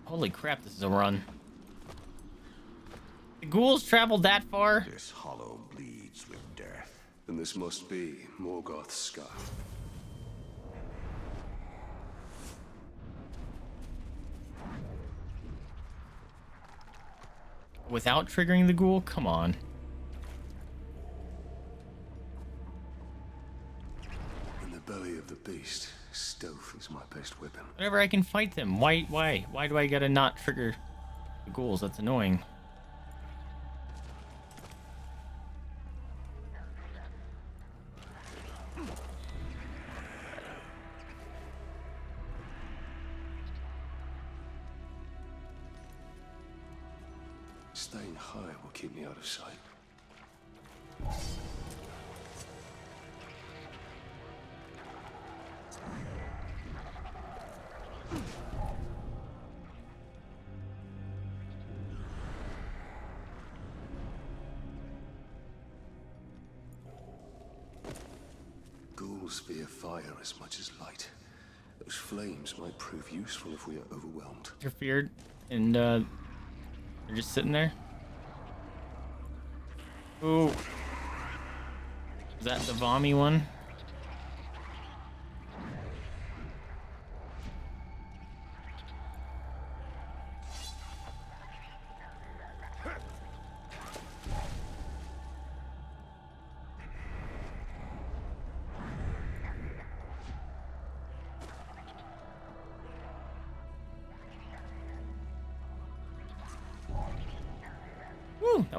Holy crap, this is a run. The ghouls traveled that far? This hollow bleeds with death. And this must be Morgoth's scar. Without triggering the ghoul? Come on. In the belly of the beast, stealth is my best weapon. Whenever I can fight them. Why, why? Why do I gotta not trigger the ghouls? That's annoying. Useful if we are overwhelmed. Interfered and uh they're just sitting there. Ooh. Is that the Vommy one?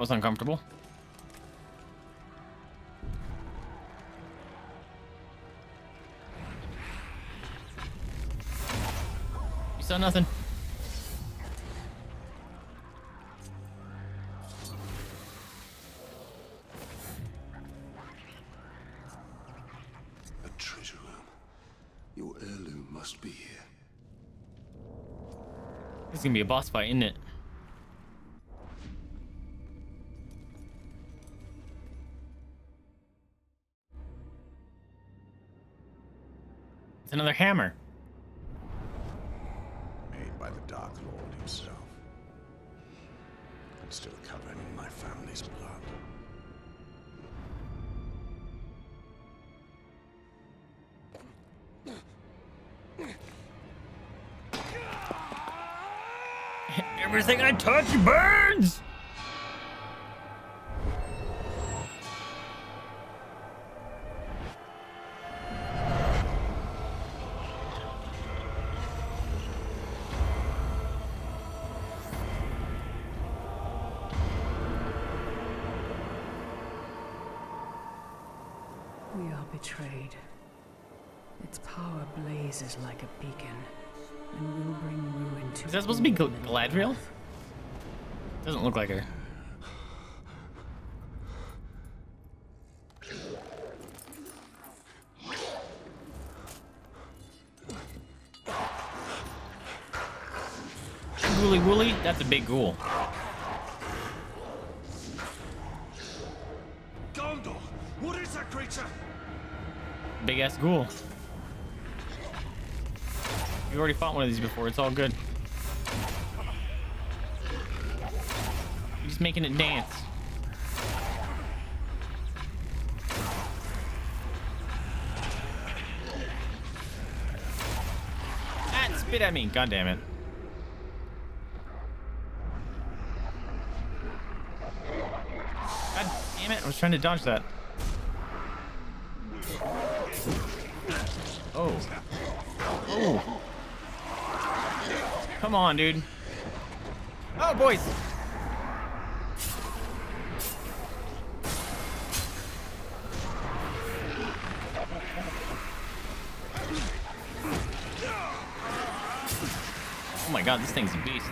Was uncomfortable. You saw nothing. A treasure room. Your heirloom must be here. This is gonna be a boss fight, isn't it? Another hammer. Made by the Dark Lord himself. And still covered in my family's blood. Everything I touch burns! Power blazes like a beacon, and will bring ruin to Is that supposed to be all Gl- men. Galadriel? Doesn't look like her. Ghouly Wooly? That's a big ghoul. Gondor! What is that creature? Big ass ghoul. You already fought one of these before, it's all good. Just making it dance. Ah, spit at me, god damn it. God damn it, I was trying to dodge that. Oh. Oh. Come on, dude. Oh, boys. Oh my god, this thing's a beast.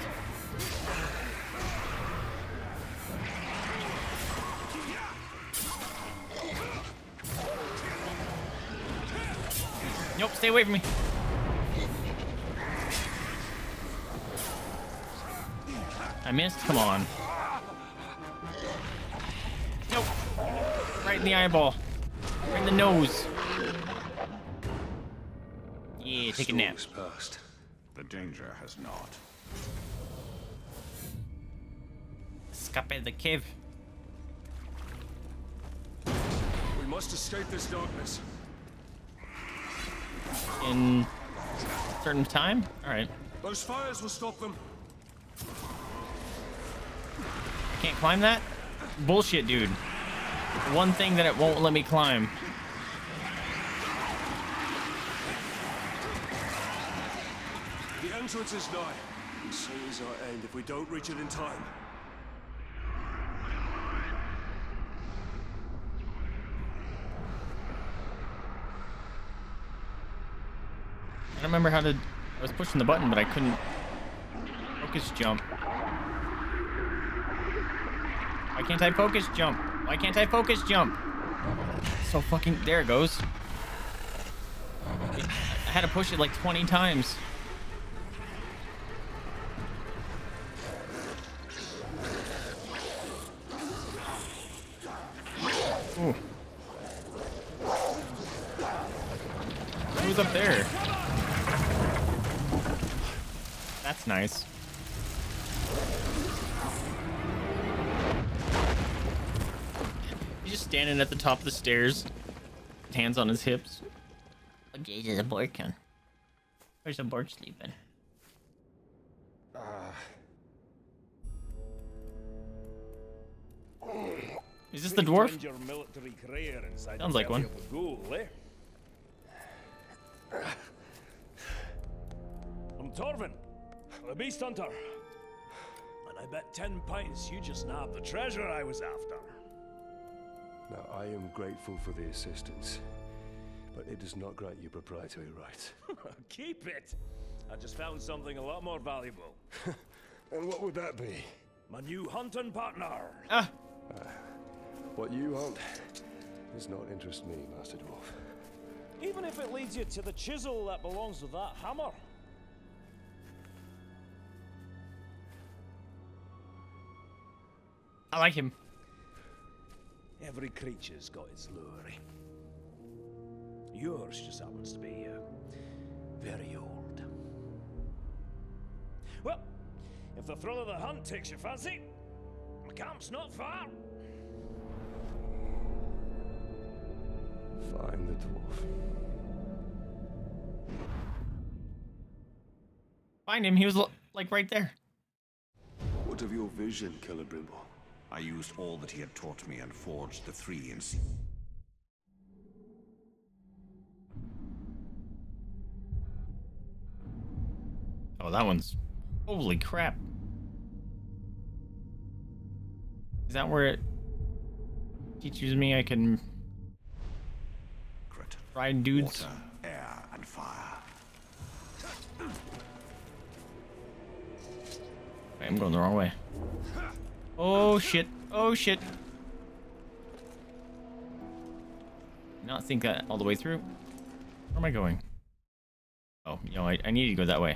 Nope, stay away from me. I missed? Come on. Nope. Right in the eyeball. Right in the nose. Yeah, take a nap. Past. The danger has not. Escape the cave. We must escape this darkness. In certain time? Alright. Those fires will stop them. I can't climb that? Bullshit, dude. One thing that it won't let me climb. The entrance is nigh. And So is our end if we don't reach it in time. I don't remember how to... I was pushing the button, but I couldn't... Focus jump. Why can't I focus jump? Why can't I focus jump? So fucking... There it goes. I had to push it like 20 times. Ooh. Who's up there? That's nice. He's just standing at the top of the stairs, hands on his hips. Oh, Jesus, a Borkin. Where's a Bork sleeping? [SIGHS] Is this the dwarf? Your military career inside Sounds like one. ghoul, eh? I'm Torvin, the beast hunter. And I bet ten pints you just nabbed the treasure I was after. Now, I am grateful for the assistance, but it does not grant you proprietary rights. [LAUGHS] Keep it! I just found something a lot more valuable. [LAUGHS] and what would that be? My new hunting partner. Ah. What you hunt does not interest me, Master Dwarf. Even if it leads you to the chisel that belongs with that hammer. I like him. Every creature's got its lure. Yours just happens to be uh, very old. Well, if the thrill of the hunt takes your fancy, the camp's not far. Find the dwarf. Find him. He was like right there. What of your vision, Celebrimbor? I used all that he had taught me and forged the three in Oh, that one's. Holy crap. Is that where it teaches me I can ride dudes? water, air, and fire. I'm going the wrong way. Oh shit. Oh shit. Not think that all the way through. Where am I going? Oh, you know, I, I need to go that way.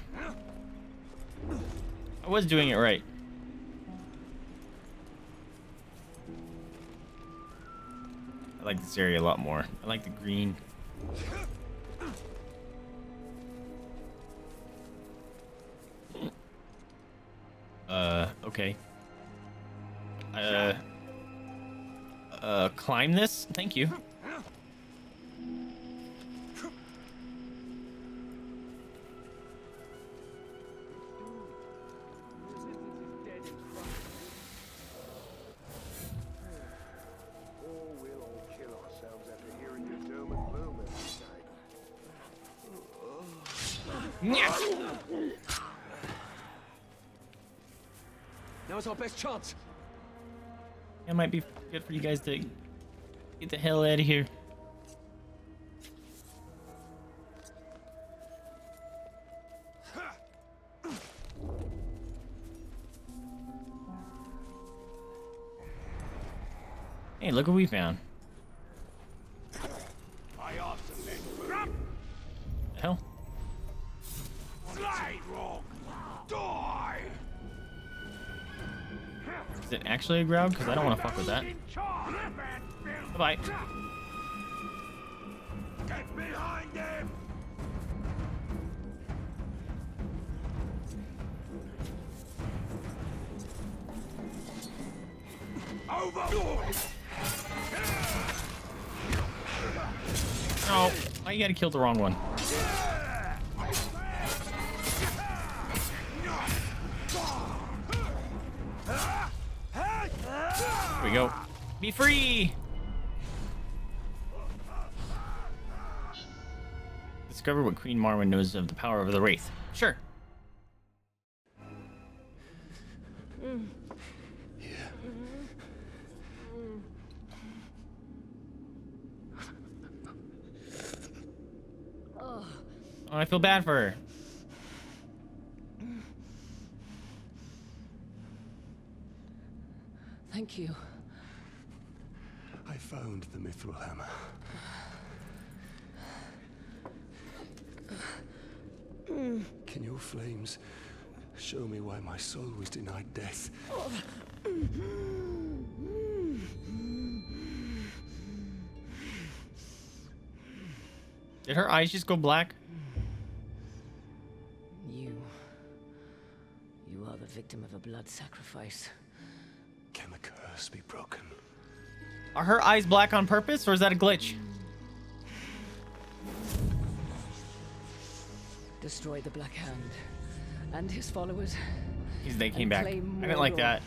I was doing it right. I like this area a lot more. I like the green. Uh, okay. Uh, uh, climb this? Thank you. Night. Now's our best chance. It might be good for you guys to get the hell out of here. Hey, look what we found. Is it actually a grub? Because I don't want to fuck with that. Bye-bye. Get behind him! Oh, you gotta kill the wrong one? Be free! Discover what Queen Marwen knows of the power of the Wraith. Sure. Oh, Oh, I feel bad for her. thank you. I found the hammer. Can your flames show me why my soul was denied death? Did her eyes just go black? You. You are the victim of a blood sacrifice. Can the curse be broken? Are her eyes black on purpose, or is that a glitch? Destroy the Black Hand and his followers. Because they came back. I didn't like that.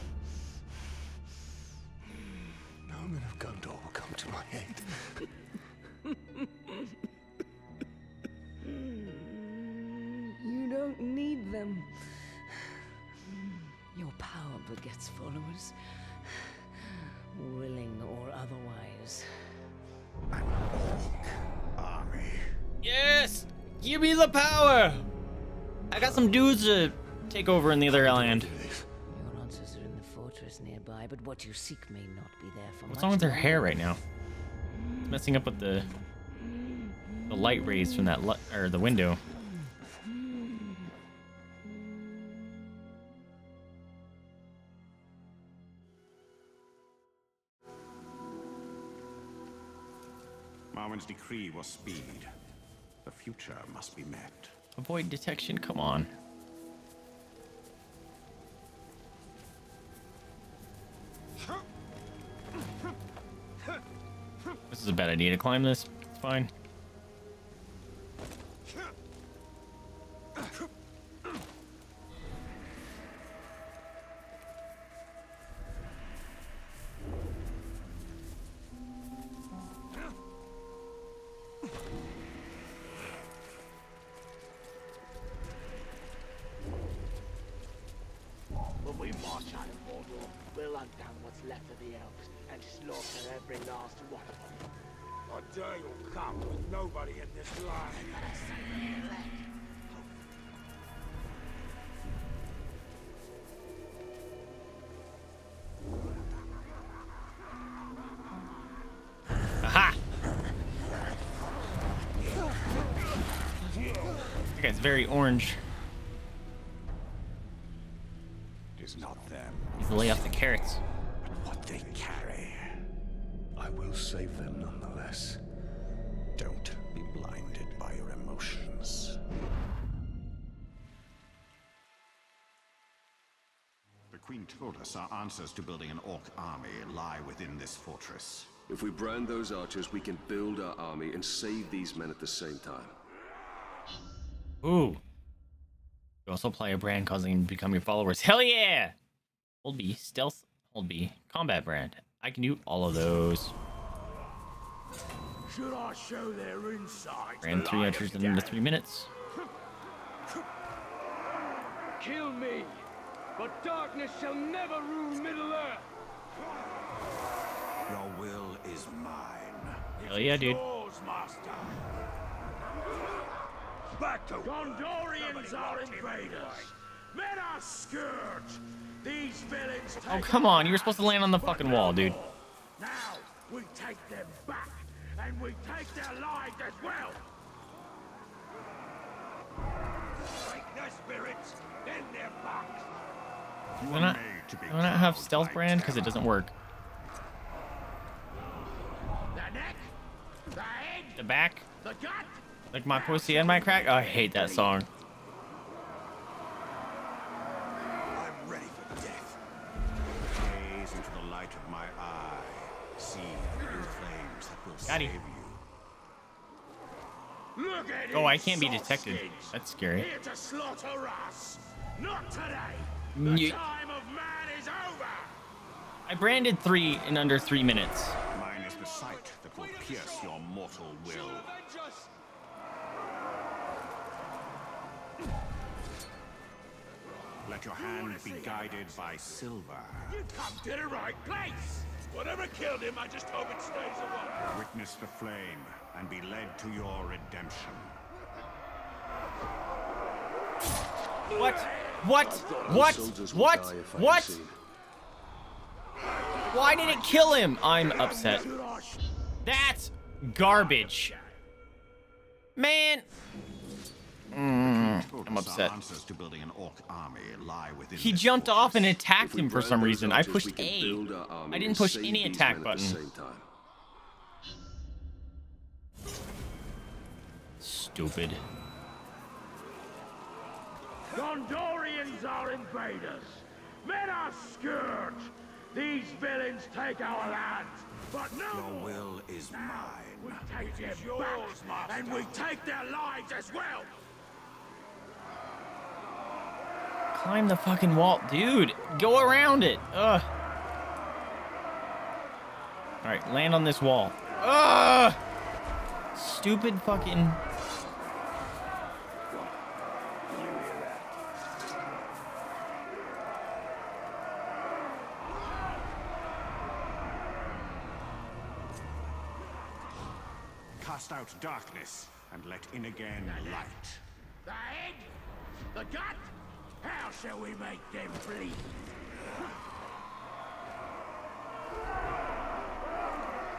Some dudes to take over in the other land. Your answers are in the fortress nearby, but what you seek may not be there for What's wrong with her hair right now? It's messing up with the the light rays from that li- or the window. Marwen's decree was speed. The future must be met. Avoid detection, come on. This is a bad idea to climb this. It's fine. Very orange. It is not them, He's lay off the carrots. what they carry. I will save them nonetheless. Don't be blinded by your emotions. The Queen told us our answers to building an orc army lie within this fortress. If we brand those archers, we can build our army and save these men at the same time. Ooh. You also apply a brand causing them to become your followers. [LAUGHS] Hell yeah! Hold B, stealth, hold B, combat brand. I can do all of those. Should I show their insides? Brand three enters in under three minutes. [LAUGHS] Kill me, but darkness shall never rule Middle-earth. Your will is mine. Hell yeah, dude. Yours, master. Back to Gondorians are invaders. Men are scourge. These villains Oh, come on. You were supposed to land on the fucking wall, dude. Now, we take them back, and we take their lives as well. Break their spirits, then their backs. Do I not, do I not have stealth brand? Because it doesn't work. The neck, the head, The back? the gut. Like my pussy and my crack? Oh, I hate that song. I'm ready for death. Gaze into the light of my eye. See the flames that will Got save you. Look at Oh, I can't be detected. skins. That's scary. Here to slaughter us. Not today. The time of man is over. I branded three in under three minutes. Mine is the sight that will pierce your mortal will. Let your hand be guided by silver. You've come to the right place. Whatever killed him, I just hope it stays away. Witness the flame and be led to your redemption. What? What? What? What? What? Why did it kill him? I'm upset. That's garbage. Man. Mm, I'm upset. To building an orc army lie within He this jumped off and attacked him for some reason. I pushed we can A. build our army I didn't push any attack men at the button. Stupid. Gondorians are invaders. Men are scourge. These villains take our lands, but no Your will is mine. We take them back, and we take their lives as well. Climb the fucking wall. Dude, go around it. Ugh. Alright, land on this wall. Ugh! Stupid fucking... Cast out darkness and let in again light. The head, the gut. How shall we make them bleed?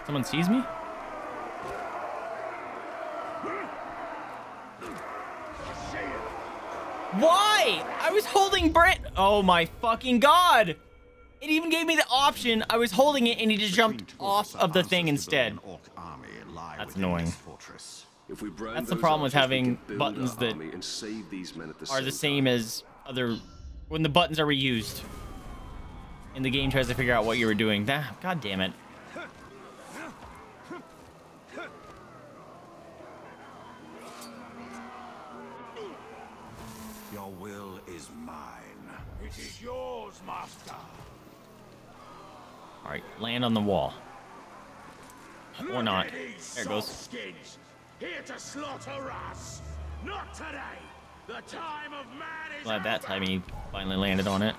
Someone sees me? Why? I was holding Brent. Oh my fucking god! It even gave me the option. I was holding it and he just jumped off of the thing instead. That's annoying. If we That's the problem with having buttons that army and save these men at the Are the same same as other when the buttons are reused. And the game tries to figure out what you were doing. That god damn it. Your will is mine. It is yours, master. Alright, land on the wall. Or not. There it goes. soft. Here to slaughter us. Not today. The time of man is Glad that over. time he finally landed on it.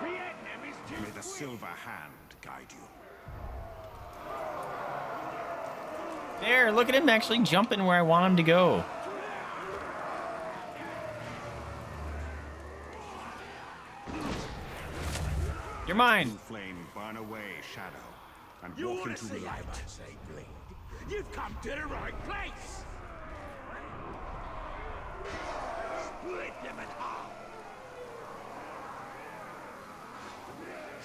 May the silver hand guide you. There, look at him actually jumping where I want him to go. You're mine. Flame burn away shadow and You walk want into to light. I? You've come to the right place. Split them in half.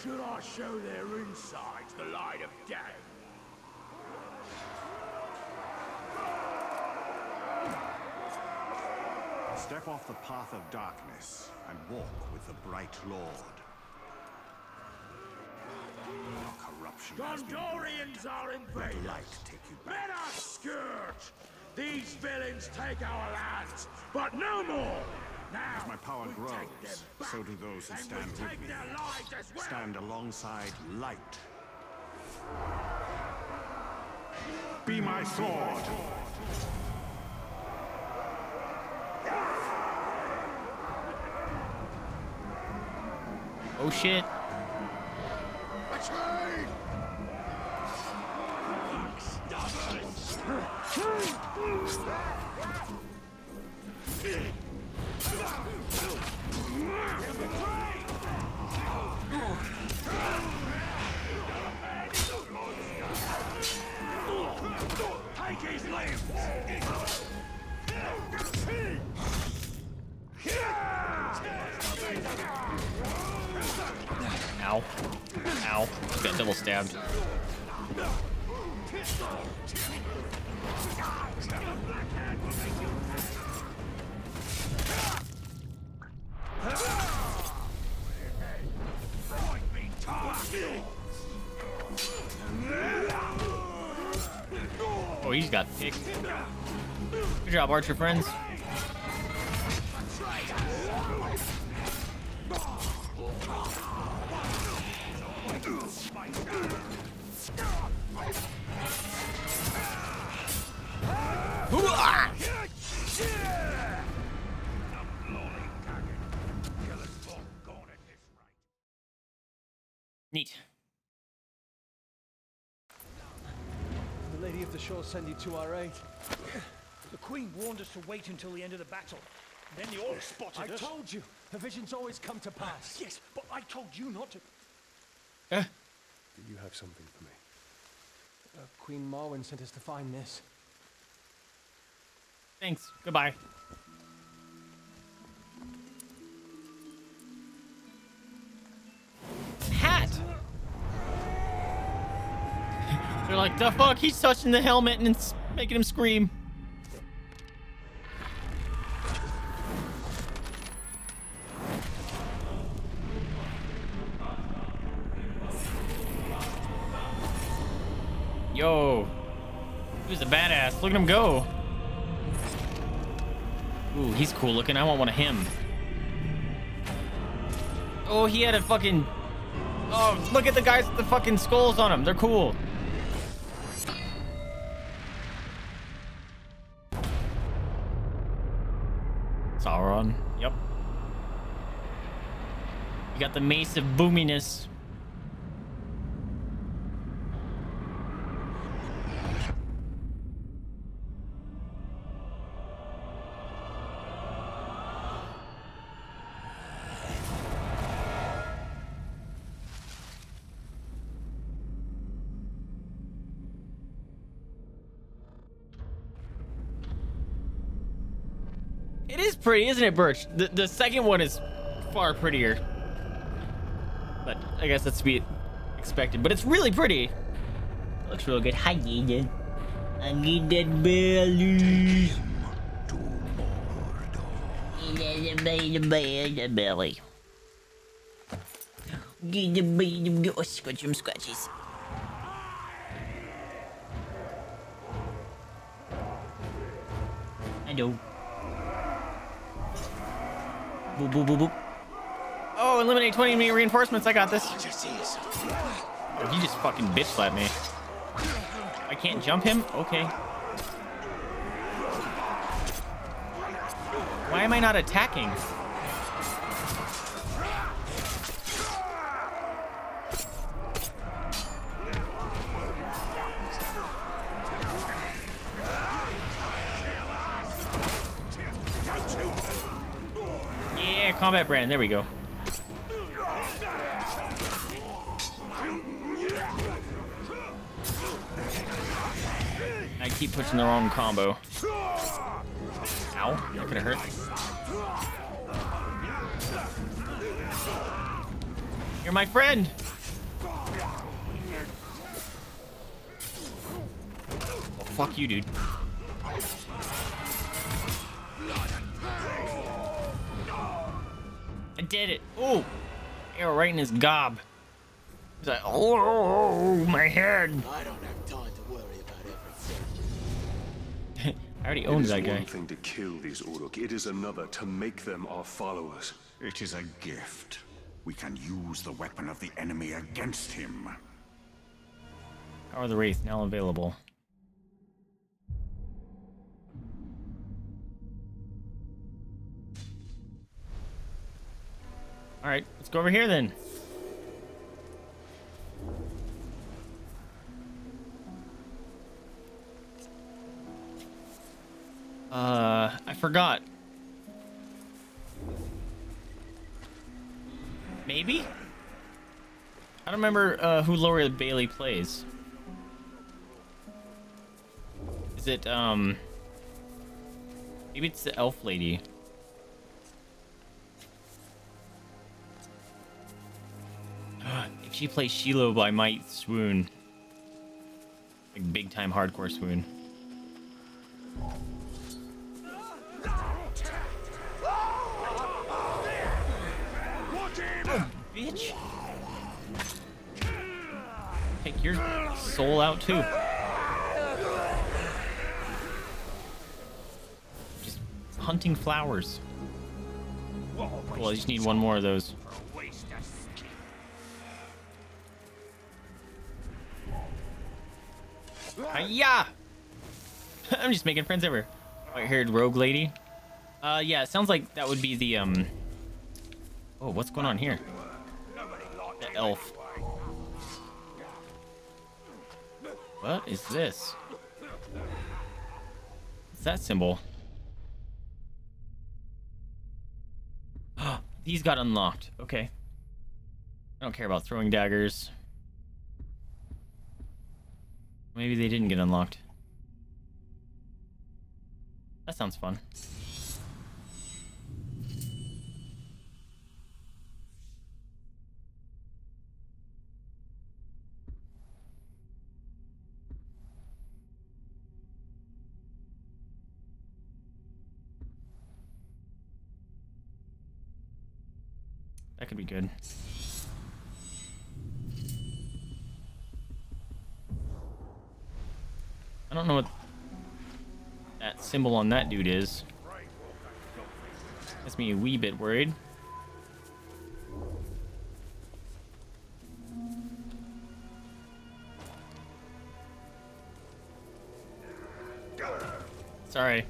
Should I show their insides the light of day? Step off the path of darkness and walk with the bright lord. Your corruption Gondorians are Let invaders. light take you back. Men are scourge. These villains take our lands, but no more. Now, As my power we grows, take them so do those who and stand we with take me. their lives as well. Stand alongside light. Be my sword. Oh shit. Ow. Ow. Just got double stabbed. Oh, he's got picked. Good job, Archer friends. Neat. The Lady of the Shore send you to our aid. The Queen warned us to wait until the end of the battle. Then the orcs spotted I us. told you, the visions always come to pass. [LAUGHS] Yes, but I told you not to. Do you have something for me? Uh, Queen Marwen sent us to find this. Thanks. Goodbye. They're like, the fuck? He's touching the helmet and it's making him scream. Yo. He was a badass. Look at him go. Ooh, he's cool looking. I want one of him. Oh, he had a fucking... Oh, look at the guys with the fucking skulls on them. They're cool. You got the Mace of Boominess. It is pretty, isn't it, Birch? The, the second one is far prettier. I guess that's to be expected. But it's really pretty. It Looks real good. Hi, Jaden. I need that belly. The belly, the belly. Get the belly, oh, scratch some scratches. I know. Boop, boop, boop, boop. Oh, eliminate 20 enemy reinforcements. I got this. Oh, he just fucking bitch slapped me. I can't jump him? Okay. Why am I not attacking? Yeah, combat brand. There we go. Keep pushing the wrong combo. Ow, that could have hurt. You're my friend. Oh, fuck you, dude. I did it. Oh, arrow right in his gob. He's like, oh, my head. I already It owned is that guy. one thing to kill these Uruk. It is another to make them our followers. It is a gift. We can use the weapon of the enemy against him. Power of the Wraith now available. All right, let's go over here then. Uh, I forgot. Maybe? I don't remember uh, who Laura Bailey plays. Is it, um... Maybe it's the elf lady. If she plays Shiloh by Might Swoon. Like big time hardcore swoon. Soul out too. Just hunting flowers. Well, I just need one more of those. Hiya! [LAUGHS] I'm just making friends ever. White-haired rogue lady. Uh, yeah, it sounds like that would be the, um... Oh, what's going on here? The elf. What is this? What's that symbol? Ah, these got unlocked. Okay. I don't care about throwing daggers. Maybe they didn't get unlocked. That sounds fun. That could be good. I don't know what that symbol on that dude is. That's me a wee bit worried. Sorry.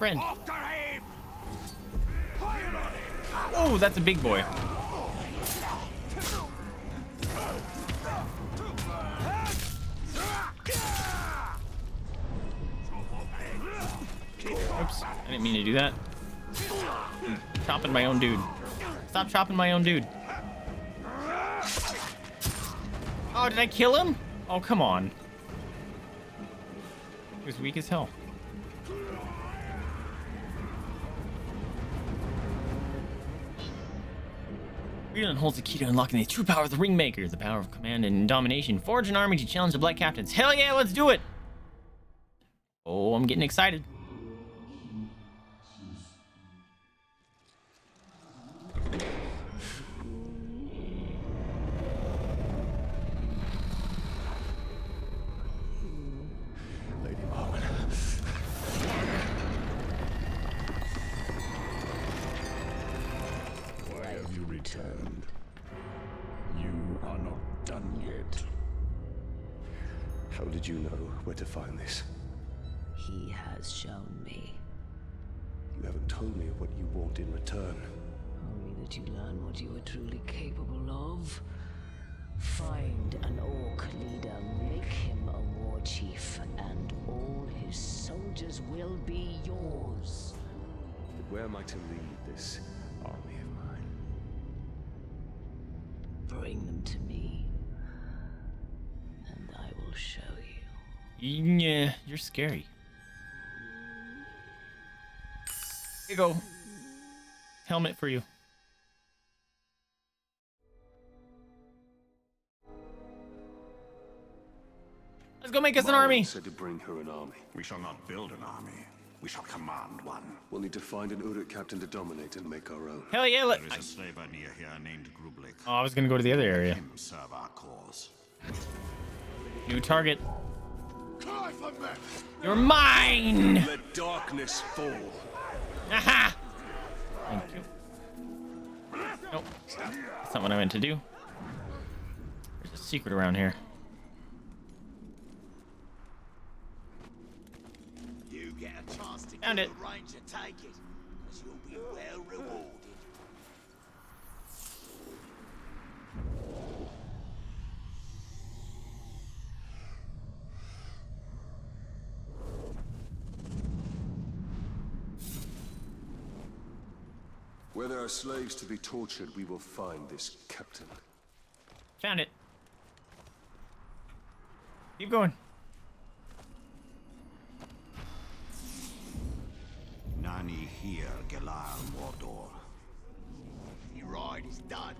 Friend. Oh, that's a big boy. Oops, I didn't mean to do that. I'm chopping my own dude. Stop chopping my own dude. Oh, did I kill him? Oh, come on. He was weak as hell. Reardon holds the key to unlocking the true power of the Ringmaker, the power of command and domination. Forge an army to challenge the Black Captains. Hell yeah, let's do it! Oh, I'm getting excited. Scary. Here you go. Helmet for you. Let's go make us an Marwen army. said to bring her an army. We shall not build an army. We shall command one. We'll need to find an Uruk captain to dominate and make our own. Hell yeah, let- There is a slaver near here named Grublik. Oh, I was gonna go to the other area. Him serve our cause. New target. Cry for me! You're mine! Let darkness fall. Aha! Thank you. Nope. That's not what I meant to do. There's a secret around here. You get a chance to Found it. ranger, take it, because you'll be well rewarded. Where there are slaves to be tortured, we will find this captain. Found it. Keep going. rely on Mordor. Your ride is done.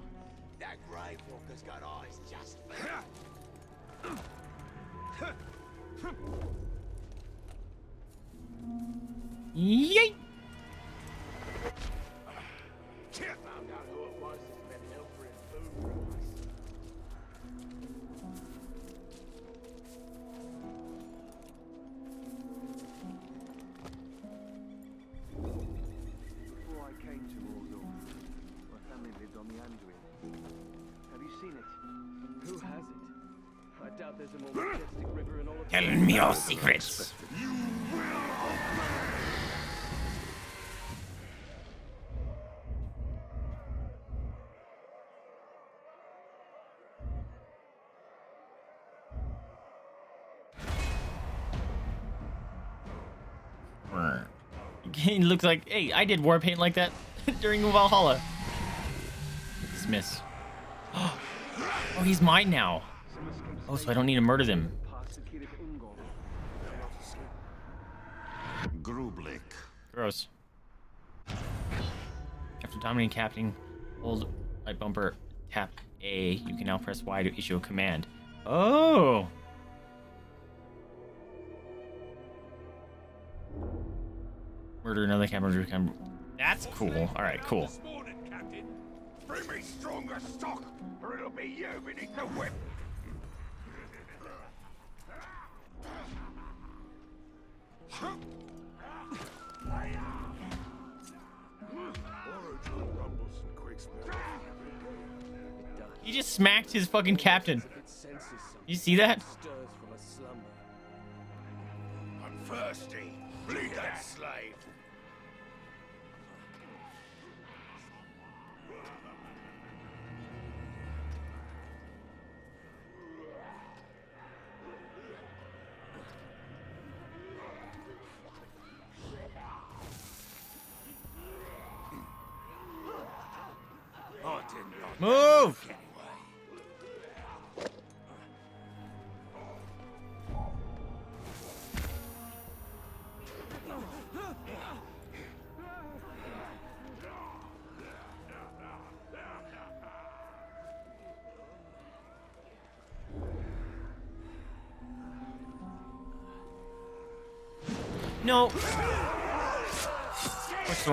That Grave Walker's got eyes just for you. Out who it was that's been food from. Before I came to my family lived on the Anduin. Have you seen it? Who has it? I doubt there's a more majestic river in all of Tell me your secrets. He looks like, hey, I did war paint like that [LAUGHS] during Valhalla. Dismiss. [GASPS] Oh, he's mine now. Oh, so I don't need to murder them. Grublik. Gross. After dominating captain, hold right bumper, tap A. You can now press Y to issue a command. Oh. Another captain. Cam- That's cool. All right, cool. This morning, Captain. Bring me stronger stock, or it'll be you beneath the whip. He just smacked his fucking captain. You see that? I'm thirsty. Bleed that slave.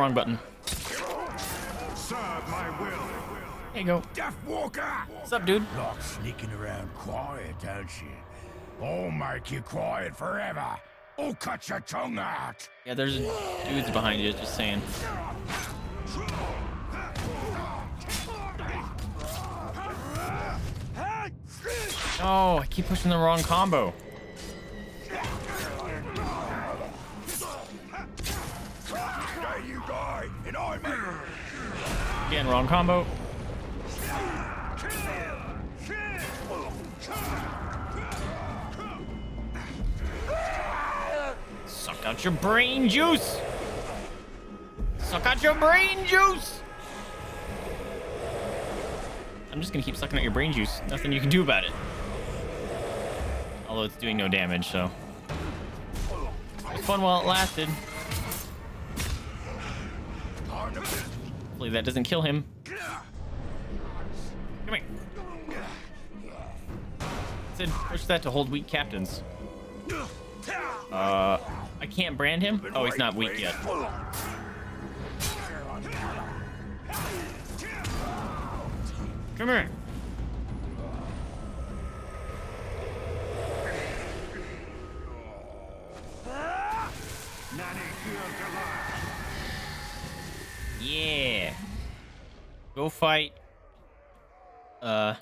Wrong button. Serve my will. There you go. Death Walker! What's up, dude? Like sneaking around quiet, don't you? I'll make you quiet forever. I'll cut your tongue out. Yeah, there's dudes behind you, just saying. Oh, I keep pushing the wrong combo. Again, wrong combo. Suck out your brain juice. Suck out your brain juice. I'm just gonna keep sucking out your brain juice. Nothing you can do about it. Although it's doing no damage, so. It was fun while it lasted. Hopefully that doesn't kill him. Come here. Said push that to hold weak captains. Uh, I can't brand him? Oh, he's not weak yet. Come here. Fight. Uh.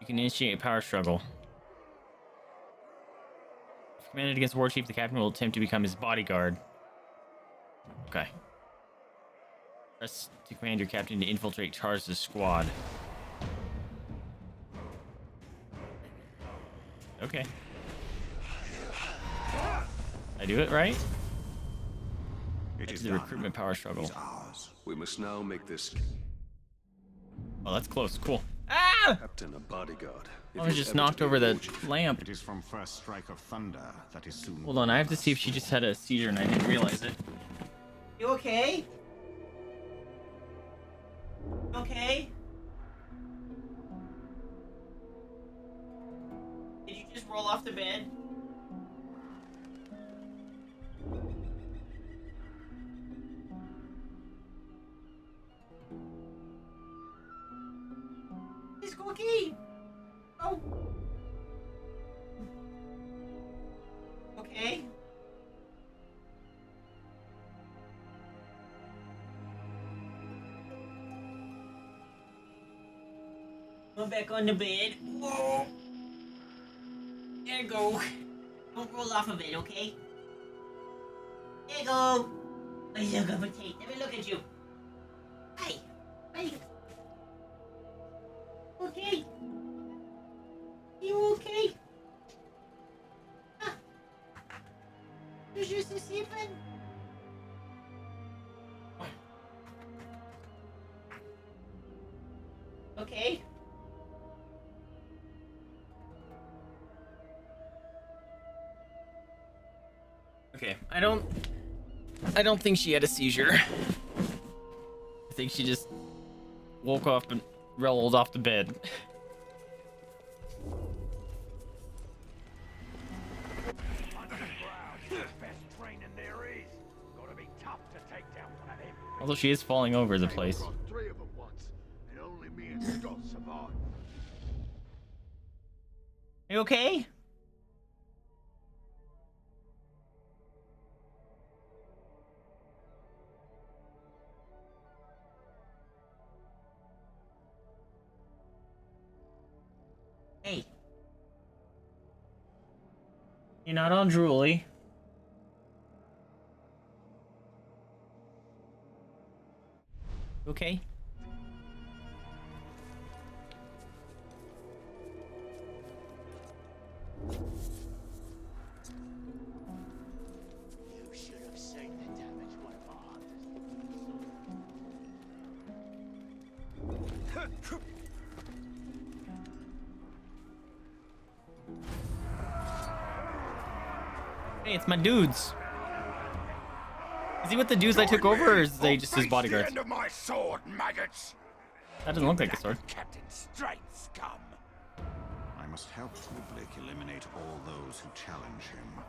You can initiate a power struggle. If commanded against War Chief, the captain will attempt to become his bodyguard. Okay. Press to command your captain to infiltrate Charles' squad. Okay. I do it right? It is the recruitment power struggle. We must now make this Oh, that's close. Cool. Ah! captain a bodyguard. If I was just knocked over the lamp. It is from first strike of thunder that is soon. Hold on, I have to see if she just had a seizure and I didn't realize it. You okay? Okay? Did you just roll off the bed? It's Cookie! Oh! Okay. Go back on the bed. Whoa. There you go. Don't roll off of it, okay? There you go. I look up a tape. Let me look at you. I don't think she had a seizure. I think she just woke up and rolled off the bed. Best training there is. Gotta be tough to take down one of them. Although she is falling over the place. Not on drooly. Okay. Hey, dudes. Is he with the dudes I took over, or is they just his bodyguards? End of my sword, maggots. That doesn't look like a sword. Captain Straight scum. I must help Ublick eliminate all those who challenge him.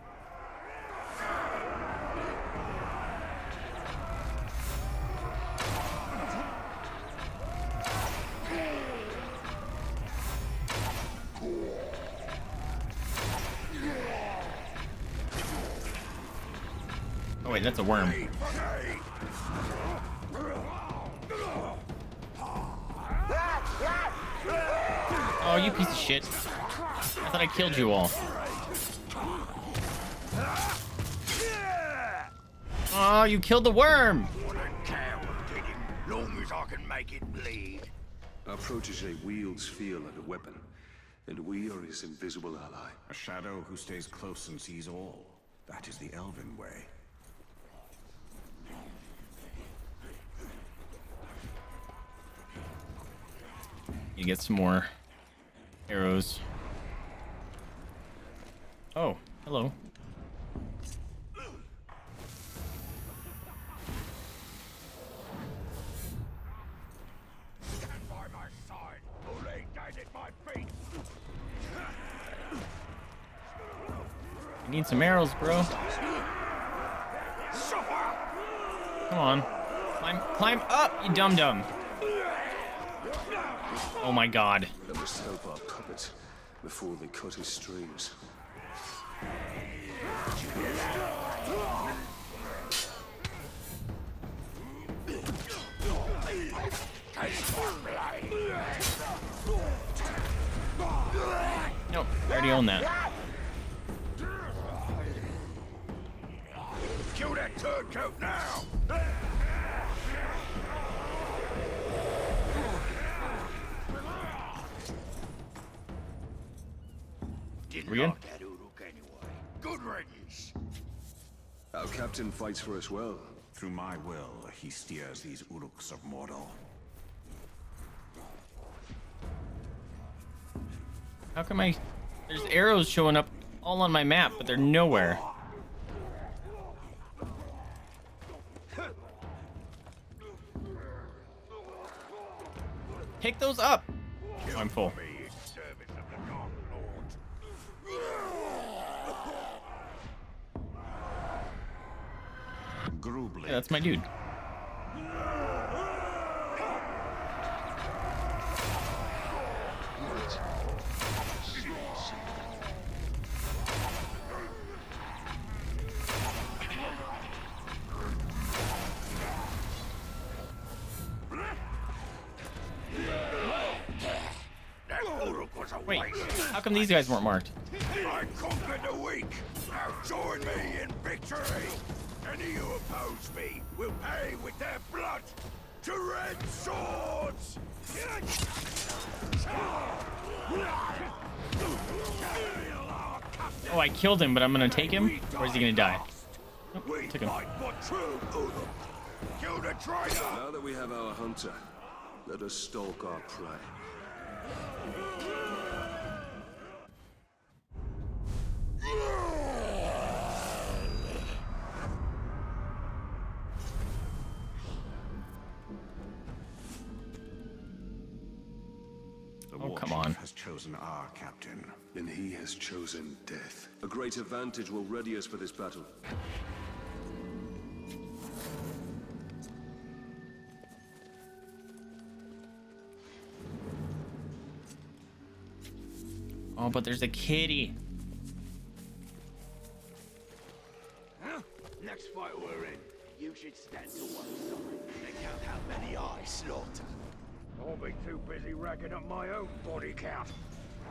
Wait, that's a worm. Oh, you piece of shit. I thought I killed you all. Oh, you killed the worm! Long as I can make it bleed. Our protege wields fear like a weapon, and we are his invisible ally. A shadow who stays close and sees all. That is the Elven way. You get some more arrows. Oh, hello. You need some arrows, bro. Come on. Climb, climb up, you dum dum. Oh my god. I must help our puppet before they cut his strings. Nope, I already own that. Kill that turncoat now. Didn't Uruk anyway. Good riddance. Our captain fights for us well. Through my will, he steers these Uruks of Mordor. How come I... There's arrows showing up all on my map, but they're nowhere. Pick those up! Oh, I'm full. Grubly. Yeah, that's my dude. Wait, how come these guys weren't marked? I conquered the weak. Now join me in victory. Any who oppose me will pay with their blood. To red swords. Oh, I killed him, but I'm gonna take him? Or is he gonna die? Nope, took him. Kill the traitor. Now that we have our hunter, let us stalk our prey. [LAUGHS] The Oh, war come on. has chosen our captain. And he has chosen death. A great advantage will ready us for this battle. Oh, but there's a kitty. Next fight we're in, you should stand to one side and count how many I slaughter. I'll be too busy racking up my own body count.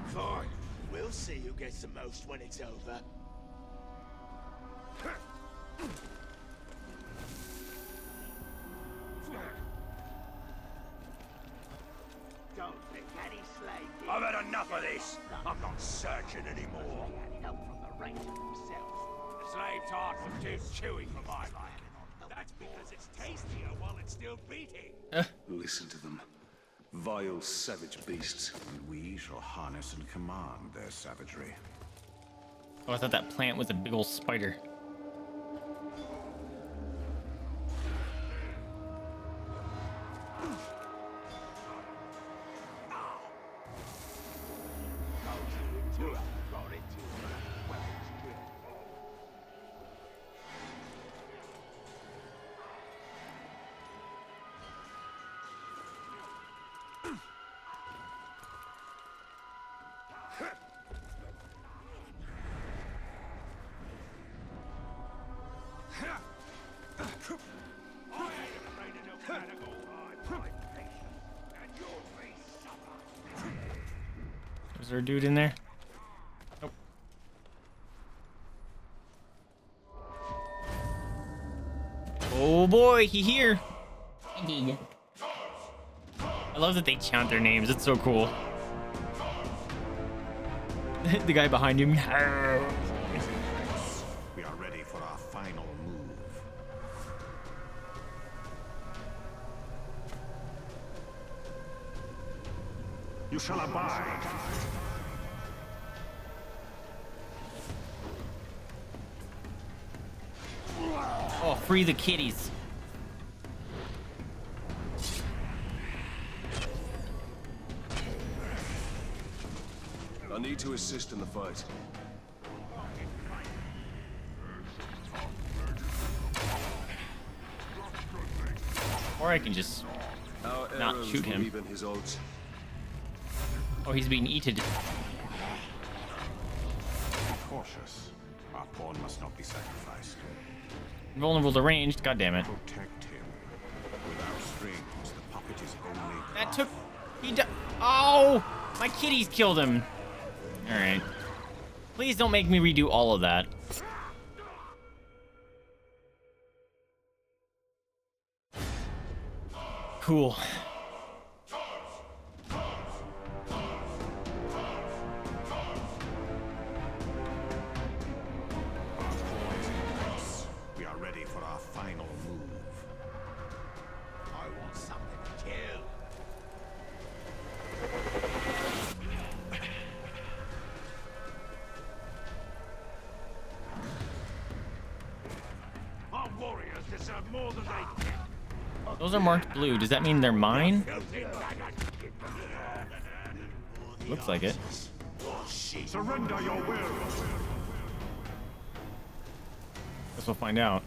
Fine. We'll see who gets the most when it's over. Don't pick any slave. I've had enough of this. I'm not searching anymore. Help from the rangers themselves. The slave's hearts are too chewy for my liking. That's because it's tastier while it's still beating. Listen to them. Vile, savage beasts. And we shall harness and command their savagery. Oh, I thought that plant was a big old spider. There a dude in there? Nope. Oh boy, he here. Indeed. I love that they chant their names. It's so cool. [LAUGHS] the guy behind him. [LAUGHS] We are ready for our final move. You shall abide. Free the kitties. I need to assist in the fight. Or I can just Our not shoot him. even his odds. Oh, he's being eaten. Be cautious. Our pawn must not be sacrificed. Vulnerable to ranged. God damn it. Protect him. Without strings, the puppet is only That took. He di- Oh! My kitties killed him. Alright. Please don't make me redo all of that. Cool. Marked blue. Does that mean they're mine? Looks like it. Surrender your will. Guess we'll find out.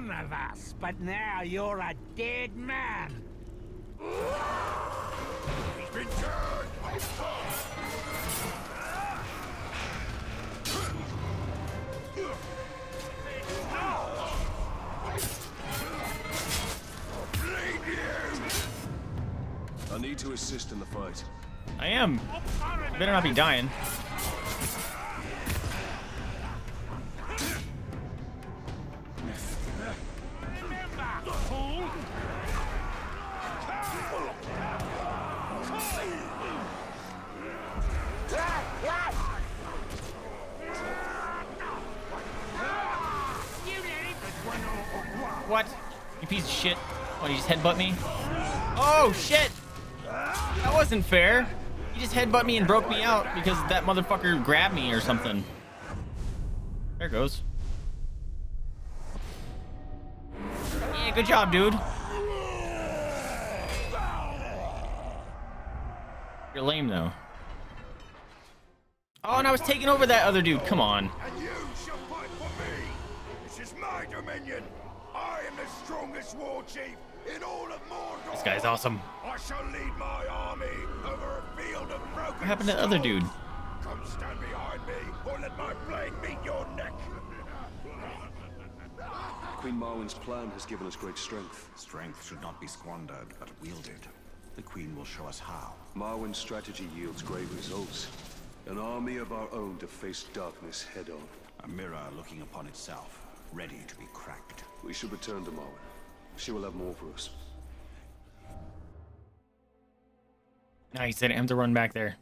One of us, but now you're a dead man. He's been turned. I need to assist in the fight. I am. Better not be dying. Wasn't fair. You just headbutt me and broke me out because that motherfucker grabbed me or something. There goes. Yeah, good job, dude. You're lame, though. Oh, and I was taking over that other dude. Come on. And you shall fight for me. This is my dominion. I am the strongest war chief in all of Mordor. This guy's awesome. I shall lead my army over a field of broken What happened to the other dude? Come stand behind me, or let my blade meet your neck. Queen Marwen's plan has given us great strength. Strength should not be squandered, but wielded. The Queen will show us how. Marwen's strategy yields great results. An army of our own to face darkness head on. A mirror looking upon itself, ready to be cracked. We should return to Marwen. She will have more for us. Nice. Didn't have to run back there.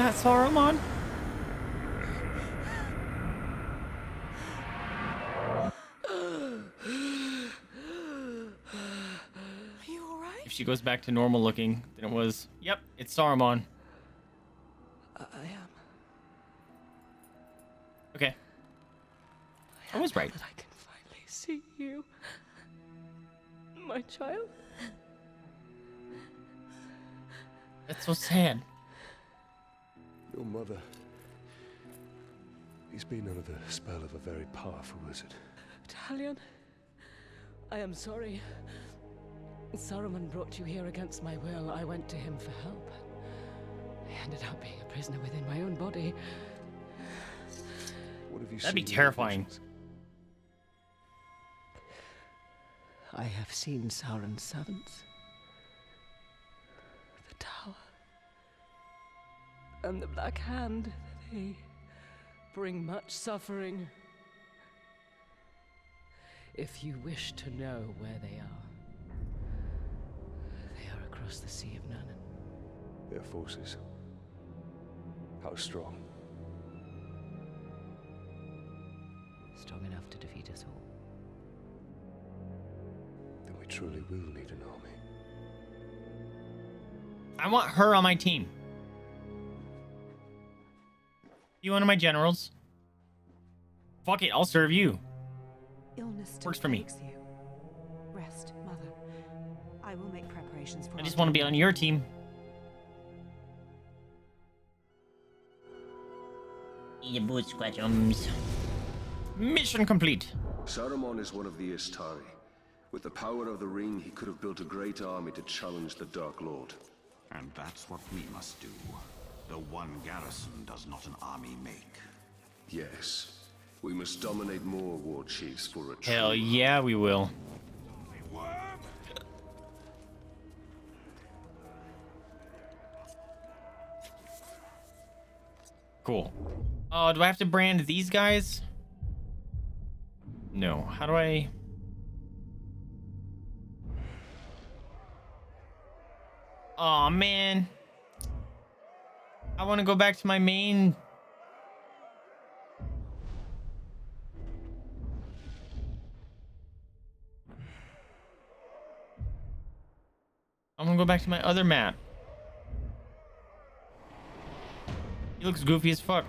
That Saruman? Are you alright? If she goes back to normal looking, then it was. Yep, it's Saruman. I am. Okay. I was right. That I can finally see you. My child. That's so sad. Your mother. He's been under the spell of a very powerful wizard. Talion, I am sorry. Saruman brought you here against my will. I went to him for help. I ended up being a prisoner within my own body. What have you That'd be seen in your terrifying. I have seen Sauron's servants. And the Black Hand. They bring much suffering. If you wish to know where they are, they are across the Sea of Nurnen. Their forces. How strong? Strong enough to defeat us all. Then we truly will need an army. I want her on my team. You one of my generals? Fuck it, I'll serve you. Illness Works for me. you. Rest, mother. I will make preparations for I just want to be on your team. In the boot scratchums. Mission complete. Saruman is one of the Istari. With the power of the ring, he could have built a great army to challenge the Dark Lord. And that's what we must do. The one garrison does not an army make. Yes. We must dominate more war chiefs for a Hell true- yeah, we will. Cool. Oh, do I have to brand these guys? No. How do I... Oh man. I want to go back to my main. I'm gonna go back to my other map. He looks goofy as fuck.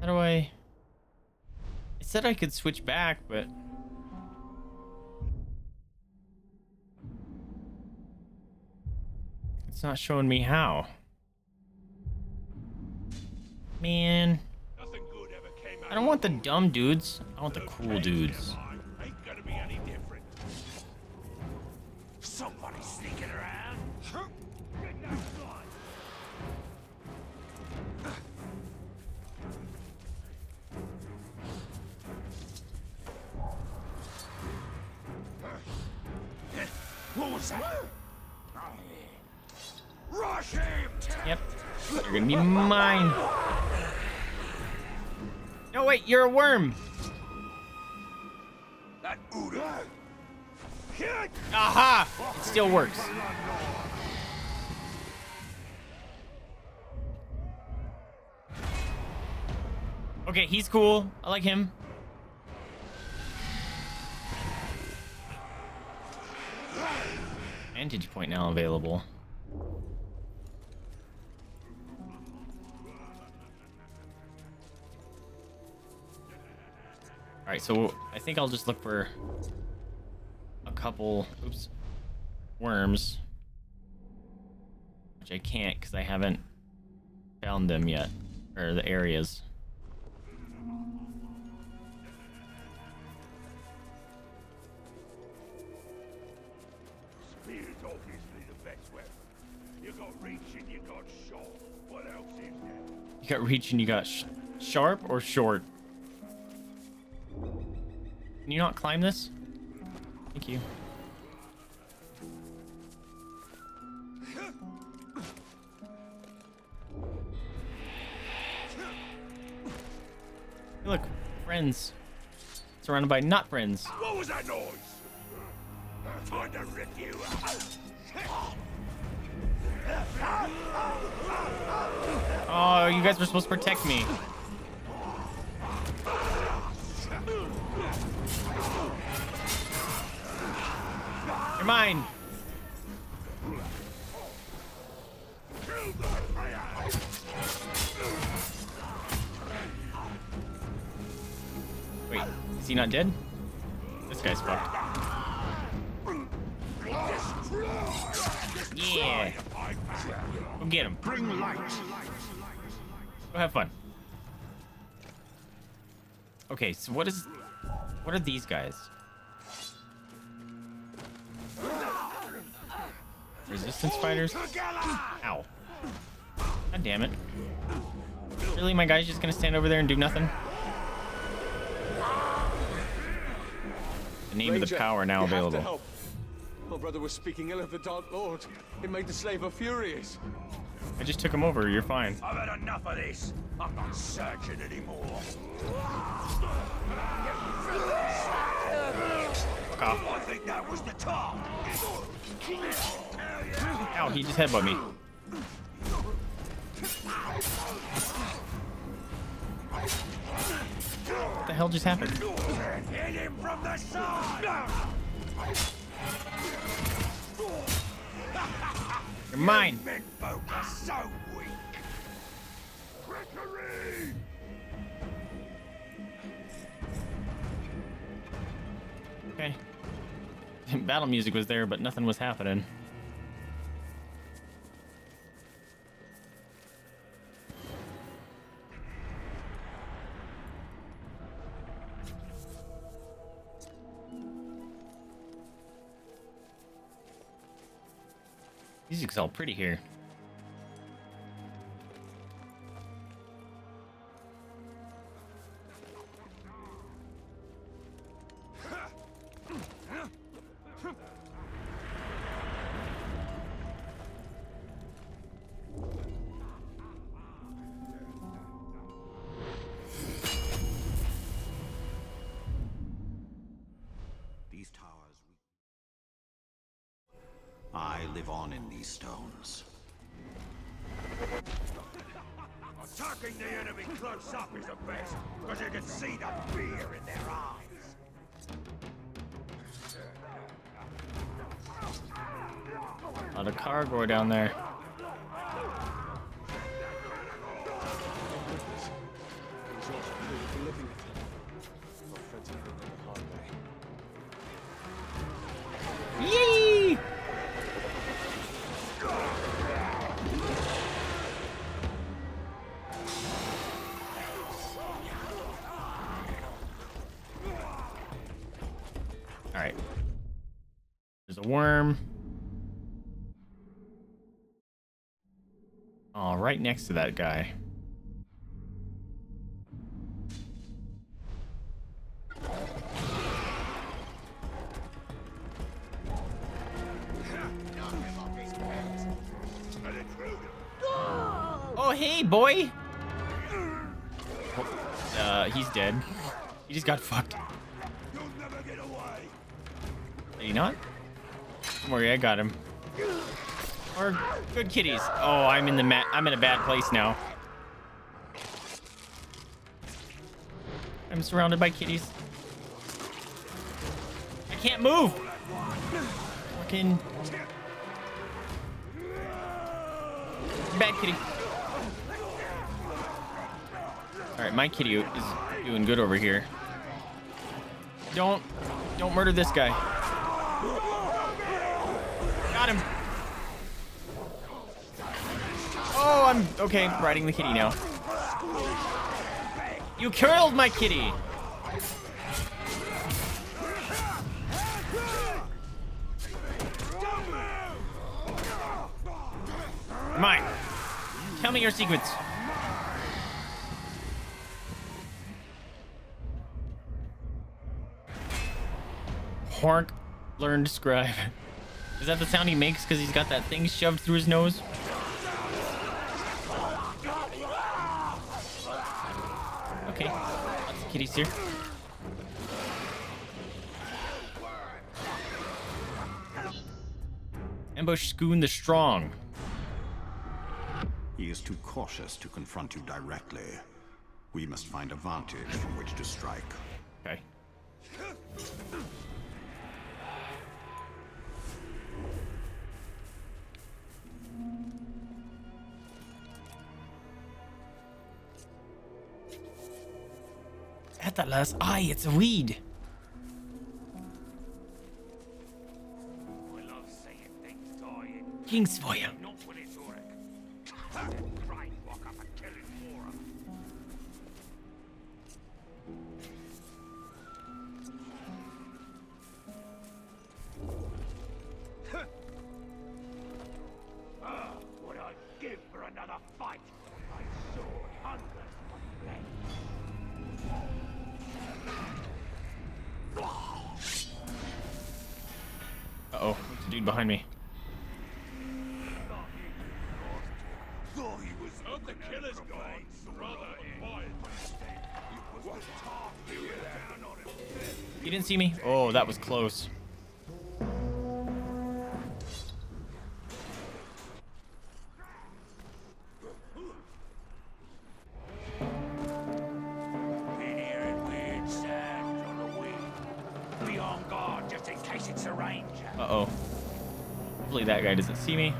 How do I... It said I could switch back, but... It's not showing me how. Man. I don't want the dumb dudes. I want the cool dudes. Gonna be mine. No, wait, you're a worm. Aha! It still works. Okay, he's cool. I like him. Vantage point now available. All right, so I think I'll just look for a couple, oops, worms, which I can't because I haven't found them yet, or the areas. Spear's obviously the best weapon. You got reach and you got shot. What else is there? You got reach and you got sh sharp or short. Can you not climb this? Thank you. Hey, look, friends. Surrounded by not friends. What was that noise? Time to rip you Oh, you guys were supposed to protect me. Mine. Wait, is he not dead? This guy's fucked. Yeah. Go get him. Bring light. Go have fun. Okay, so what is... What are these guys? Resistance fighters? Ow. God damn it. Really, my guy's just gonna stand over there and do nothing? The name of the power now you have to available. My brother was speaking ill of the Dark Lord. It made the slaver furious. I just took him over, you're fine. I've had enough of this. I'm not searching anymore. Fuck. I think that was the top. Ow, he just headbutt me. What the hell just happened? Hit him from the side. You're mine. So weak. Okay. [LAUGHS] Battle music was there, but nothing was happening. Music's all pretty here. Stones. Attacking the enemy close up is the best, because you can see the fear in their eyes. A lot of cargo down there. Worm. Oh, right next to that guy. Oh, hey, boy! Uh, he's dead. He just got fucked. Did he not? Don't worry, I got him. Or good kitties. Oh, I'm in the mat. I'm in a bad place now. I'm surrounded by kitties. I can't move. Fucking bad kitty. All right, my kitty is doing good over here. Don't don't murder this guy. Got him. Oh, I'm okay. Riding the kitty now. You killed my kitty. Mine. Tell me your secrets. Hork learned scribe. [LAUGHS] Is that the sound he makes because he's got that thing shoved through his nose? Okay, lots of kitties here. Ambush Scoon the Strong. He is too cautious to confront you directly. We must find a vantage from which to strike. That last eye, it's a weed. I see me? Oh, that was close. Been hearing weird sounds on the wing. Be on guard just in case it's a ranger. Uh-oh. Hopefully that guy doesn't see me.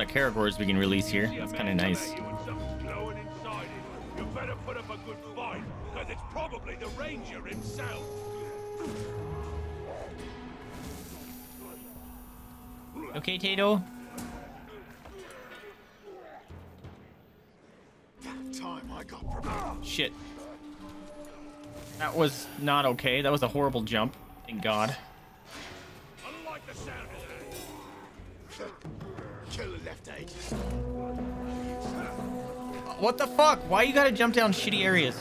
Lot of Caragors we can release here. That's kind of nice. Fight, it's probably the Ranger himself. Okay, Tato? That Time I got. Shit. That was not okay. That was a horrible jump. Thank God. What the fuck? Why you gotta jump down shitty areas?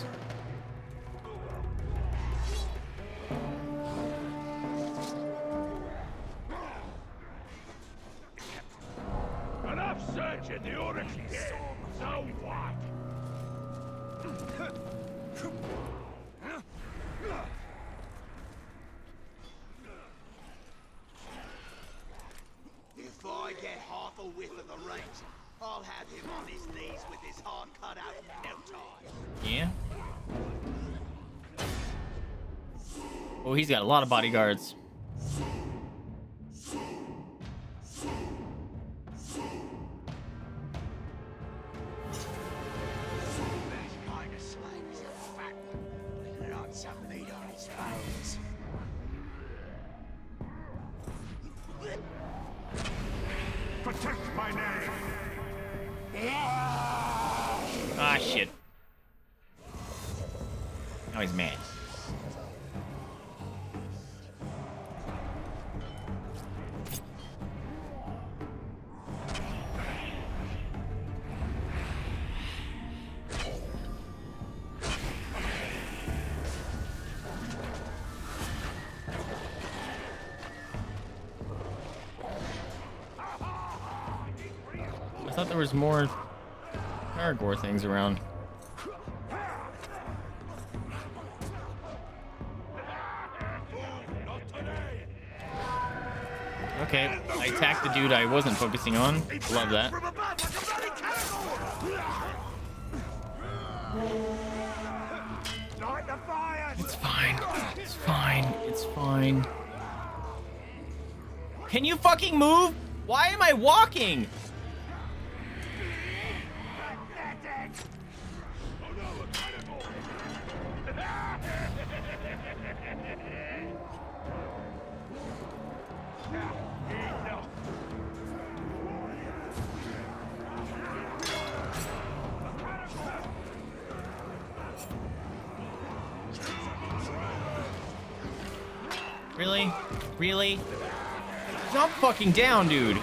Got a lot of bodyguards. Was more Caragor things around. Okay, I attacked the dude I wasn't focusing on. Love that. It's fine. It's fine. It's fine. Can you fucking move? Why am I walking? Fucking down, dude.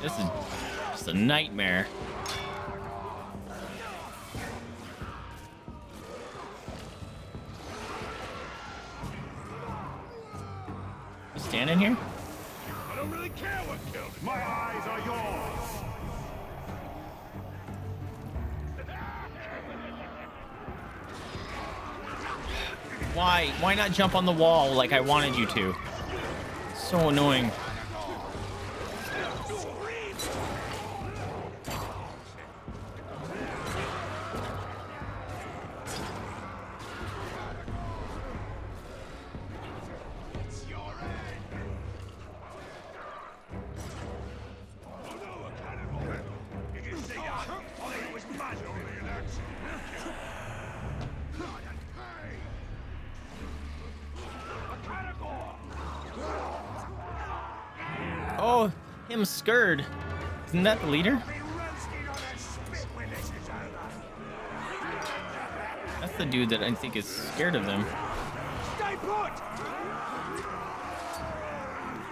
This is just a nightmare. You standing here? I don't really care what killed. My eyes are yours. Why? Why not jump on the wall like I wanted you to? So annoying. Isn't that the leader? That's the dude that I think is scared of them.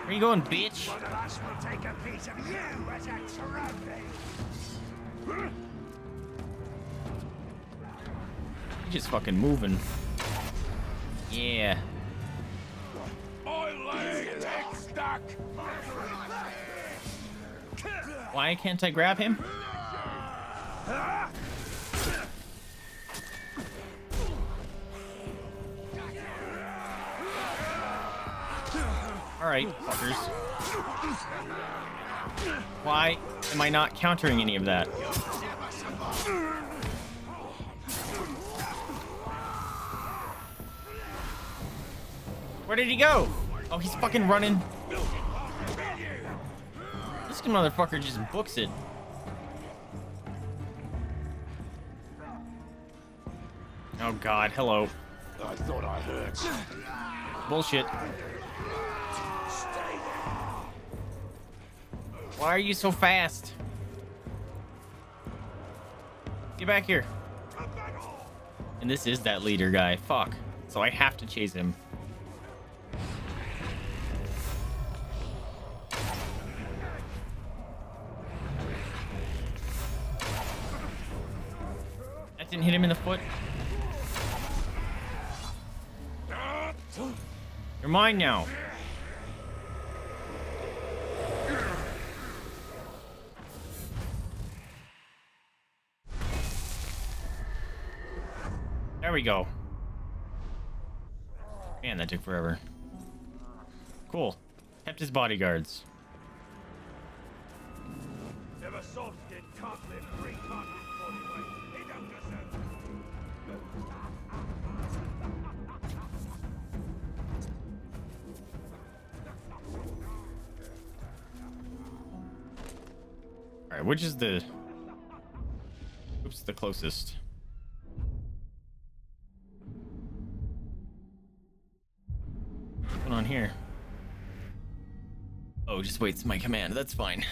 Where you going, bitch? He's just fucking moving. Yeah. Why can't I grab him? Alright, fuckers. Why am I not countering any of that? Where did he go? Oh, he's fucking running. This motherfucker just books it. Oh god, hello. I thought I heard. Bullshit. Why are you so fast? Get back here. And this is that leader guy. Fuck. So I have to chase him. Mine now. There we go. Man, that took forever. Cool. Kept his bodyguards. Never times Alright, which is the... Oops, the closest. What's going on here? Oh, just waits my command. That's fine.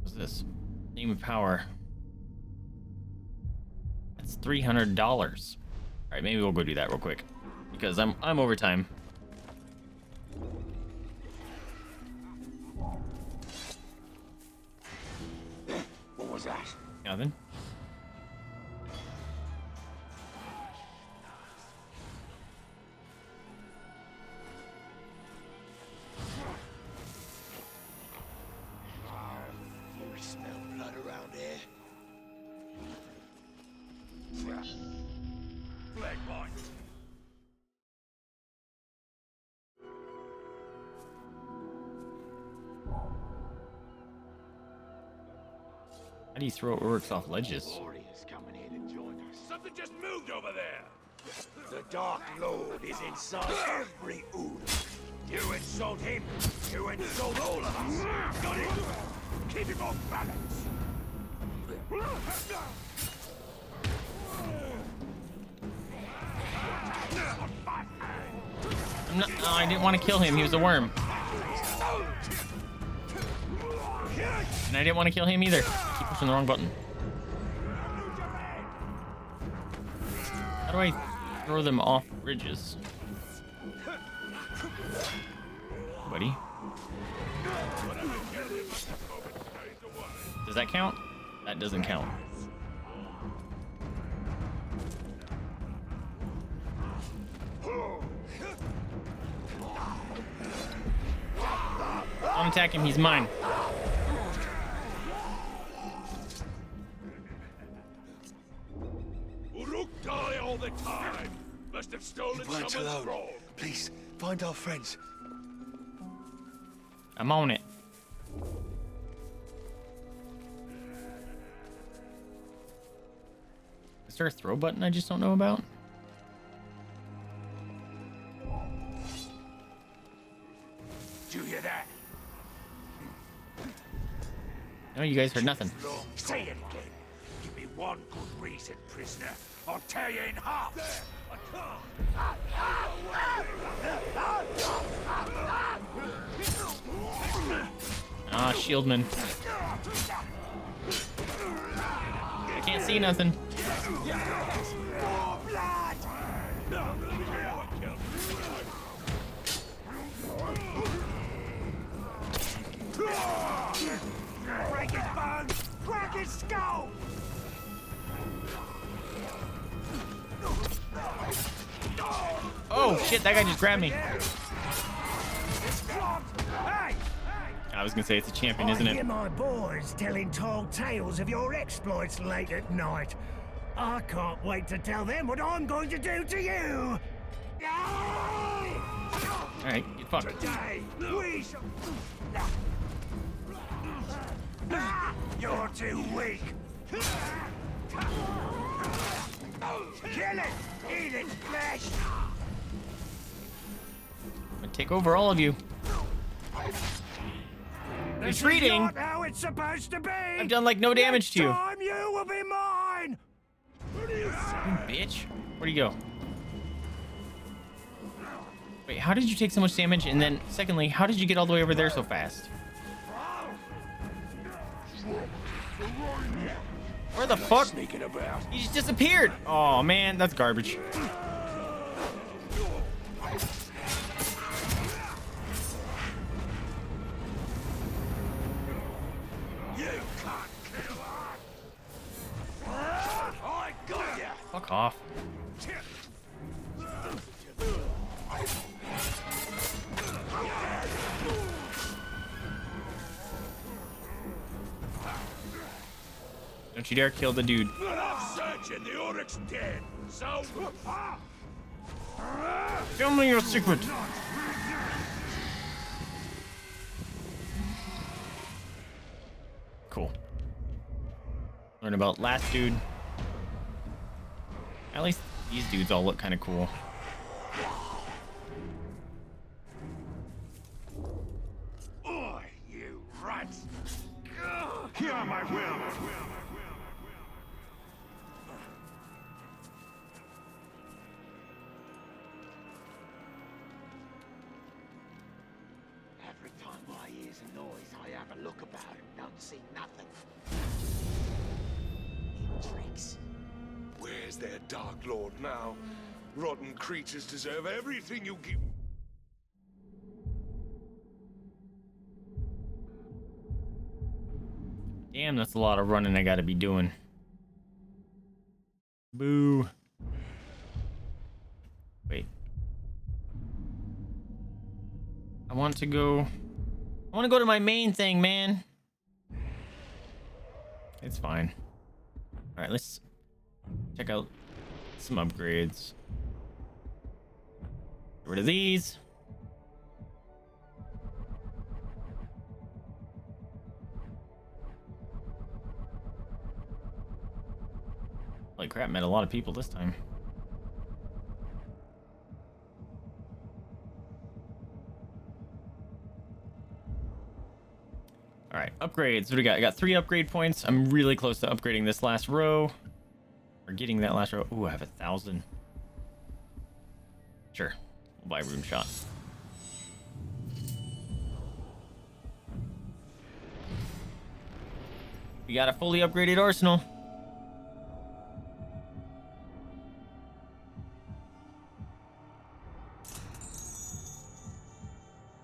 What's this? Name of power. That's three hundred dollars. All right, maybe we'll go do that real quick because I'm I'm overtime. What that? Do you throw orcs off ledges? Warriors coming here to join us. Something just moved over there. The Dark Lord is inside every Ood. You insult him, you insult all of us. Got it? Keep him off balance. I'm not, oh, I didn't want to kill him. He was a worm. And I didn't want to kill him either. Pushing the wrong button. How do I throw them off bridges? Buddy. Does that count? That doesn't count. Don't attack him, he's mine. Stolen You weren't alone. frog. Please, find our friends. I'm on it. Is there a throw button I just don't know about? Do you hear that? No, you guys heard nothing. Say it again. Give me one good reason, prisoner. I'll tear you in half. Ah, Shieldman. I can't see nothing. Crack his skull! Oh shit, that guy just grabbed me. I was gonna say it's a champion, isn't I hear it? my boys telling tall tales of your exploits late at night. I can't wait to tell them what I'm going to do to you. Alright, get fucked. Today, we shall... Ah, you're too weak. Kill it! Eat its flesh! I'm gonna take over all of you. This is Retreating. not how it's supposed to be! I've done like no damage to you. Time you will be mine! You bitch. Where'd you go? Wait, how did you take so much damage? And then, secondly, how did you get all the way over there so fast? Where the fuck? Sneaking about. He just disappeared. Oh man, that's garbage. Fuck off. Don't you dare kill the dude. But I'm searching. The Oryx dead. So. Uh, Tell me your secret. Cool. Learn about last dude. At least these dudes all look kind of cool. Oi, you rat! Hear my will. Where's their Dark Lord now? Rotten creatures deserve everything you give. Damn, that's a lot of running I gotta be doing. Boo. Wait. I want to go... I want to go to my main thing, man. It's fine. Alright, let's check out some upgrades. Get rid of these. Holy crap, met a lot of people this time. All right, upgrades. What do we got? I got three upgrade points. I'm really close to upgrading this last row. Or getting that last row. Ooh, I have a thousand. Sure. We'll buy rune shot. We got a fully upgraded arsenal.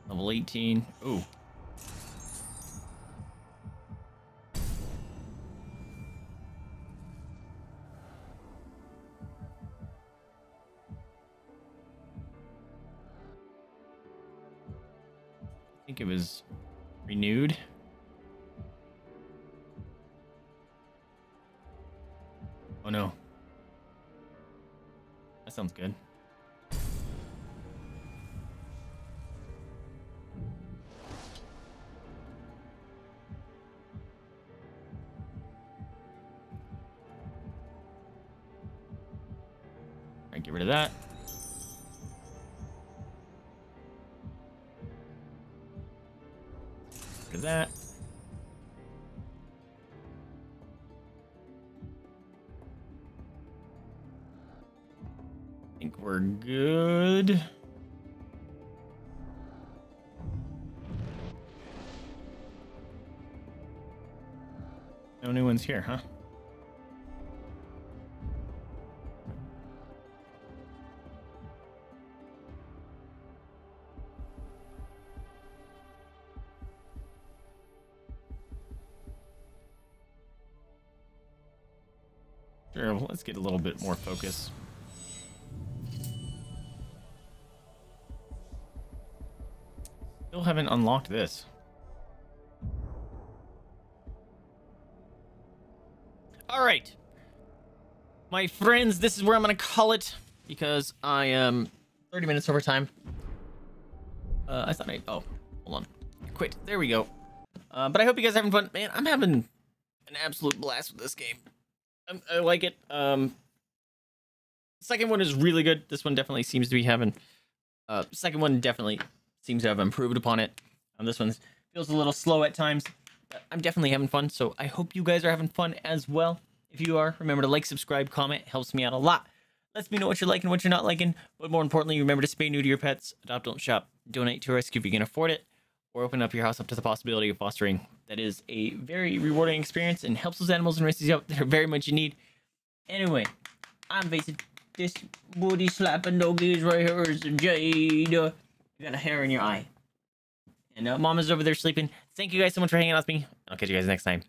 Level 18. Ooh. Was renewed. Oh no. That sounds good. Alright, get rid of that. Here, huh? Sure, well, let's get a little bit more focus. Still haven't unlocked this. Right. My friends, this is where I'm going to call it because I am 30 minutes over time. Uh, I thought I... Oh, hold on. Quit. There we go. Uh, but I hope you guys are having fun. Man, I'm having an absolute blast with this game. i I like it. Um, second one is really good. This one definitely seems to be having. Uh, second one definitely seems to have improved upon it. Um, this one feels a little slow at times. I'm definitely having fun, so I hope you guys are having fun as well. If you are, remember to like, subscribe, comment. It helps me out a lot. Lets me know what you're liking, what you're not liking. But more importantly, remember to spay new to your pets, adopt, don't shop, donate to a rescue if you can afford it, or open up your house up to the possibility of fostering. That is a very rewarding experience and helps those animals and you out that are very much in need. Anyway, I'm Vaesive. This booty slapping doggies right here is Jade. You got a hair in your eye. And uh, is over there sleeping. Thank you guys so much for hanging out with me. I'll catch you guys next time.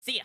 See ya.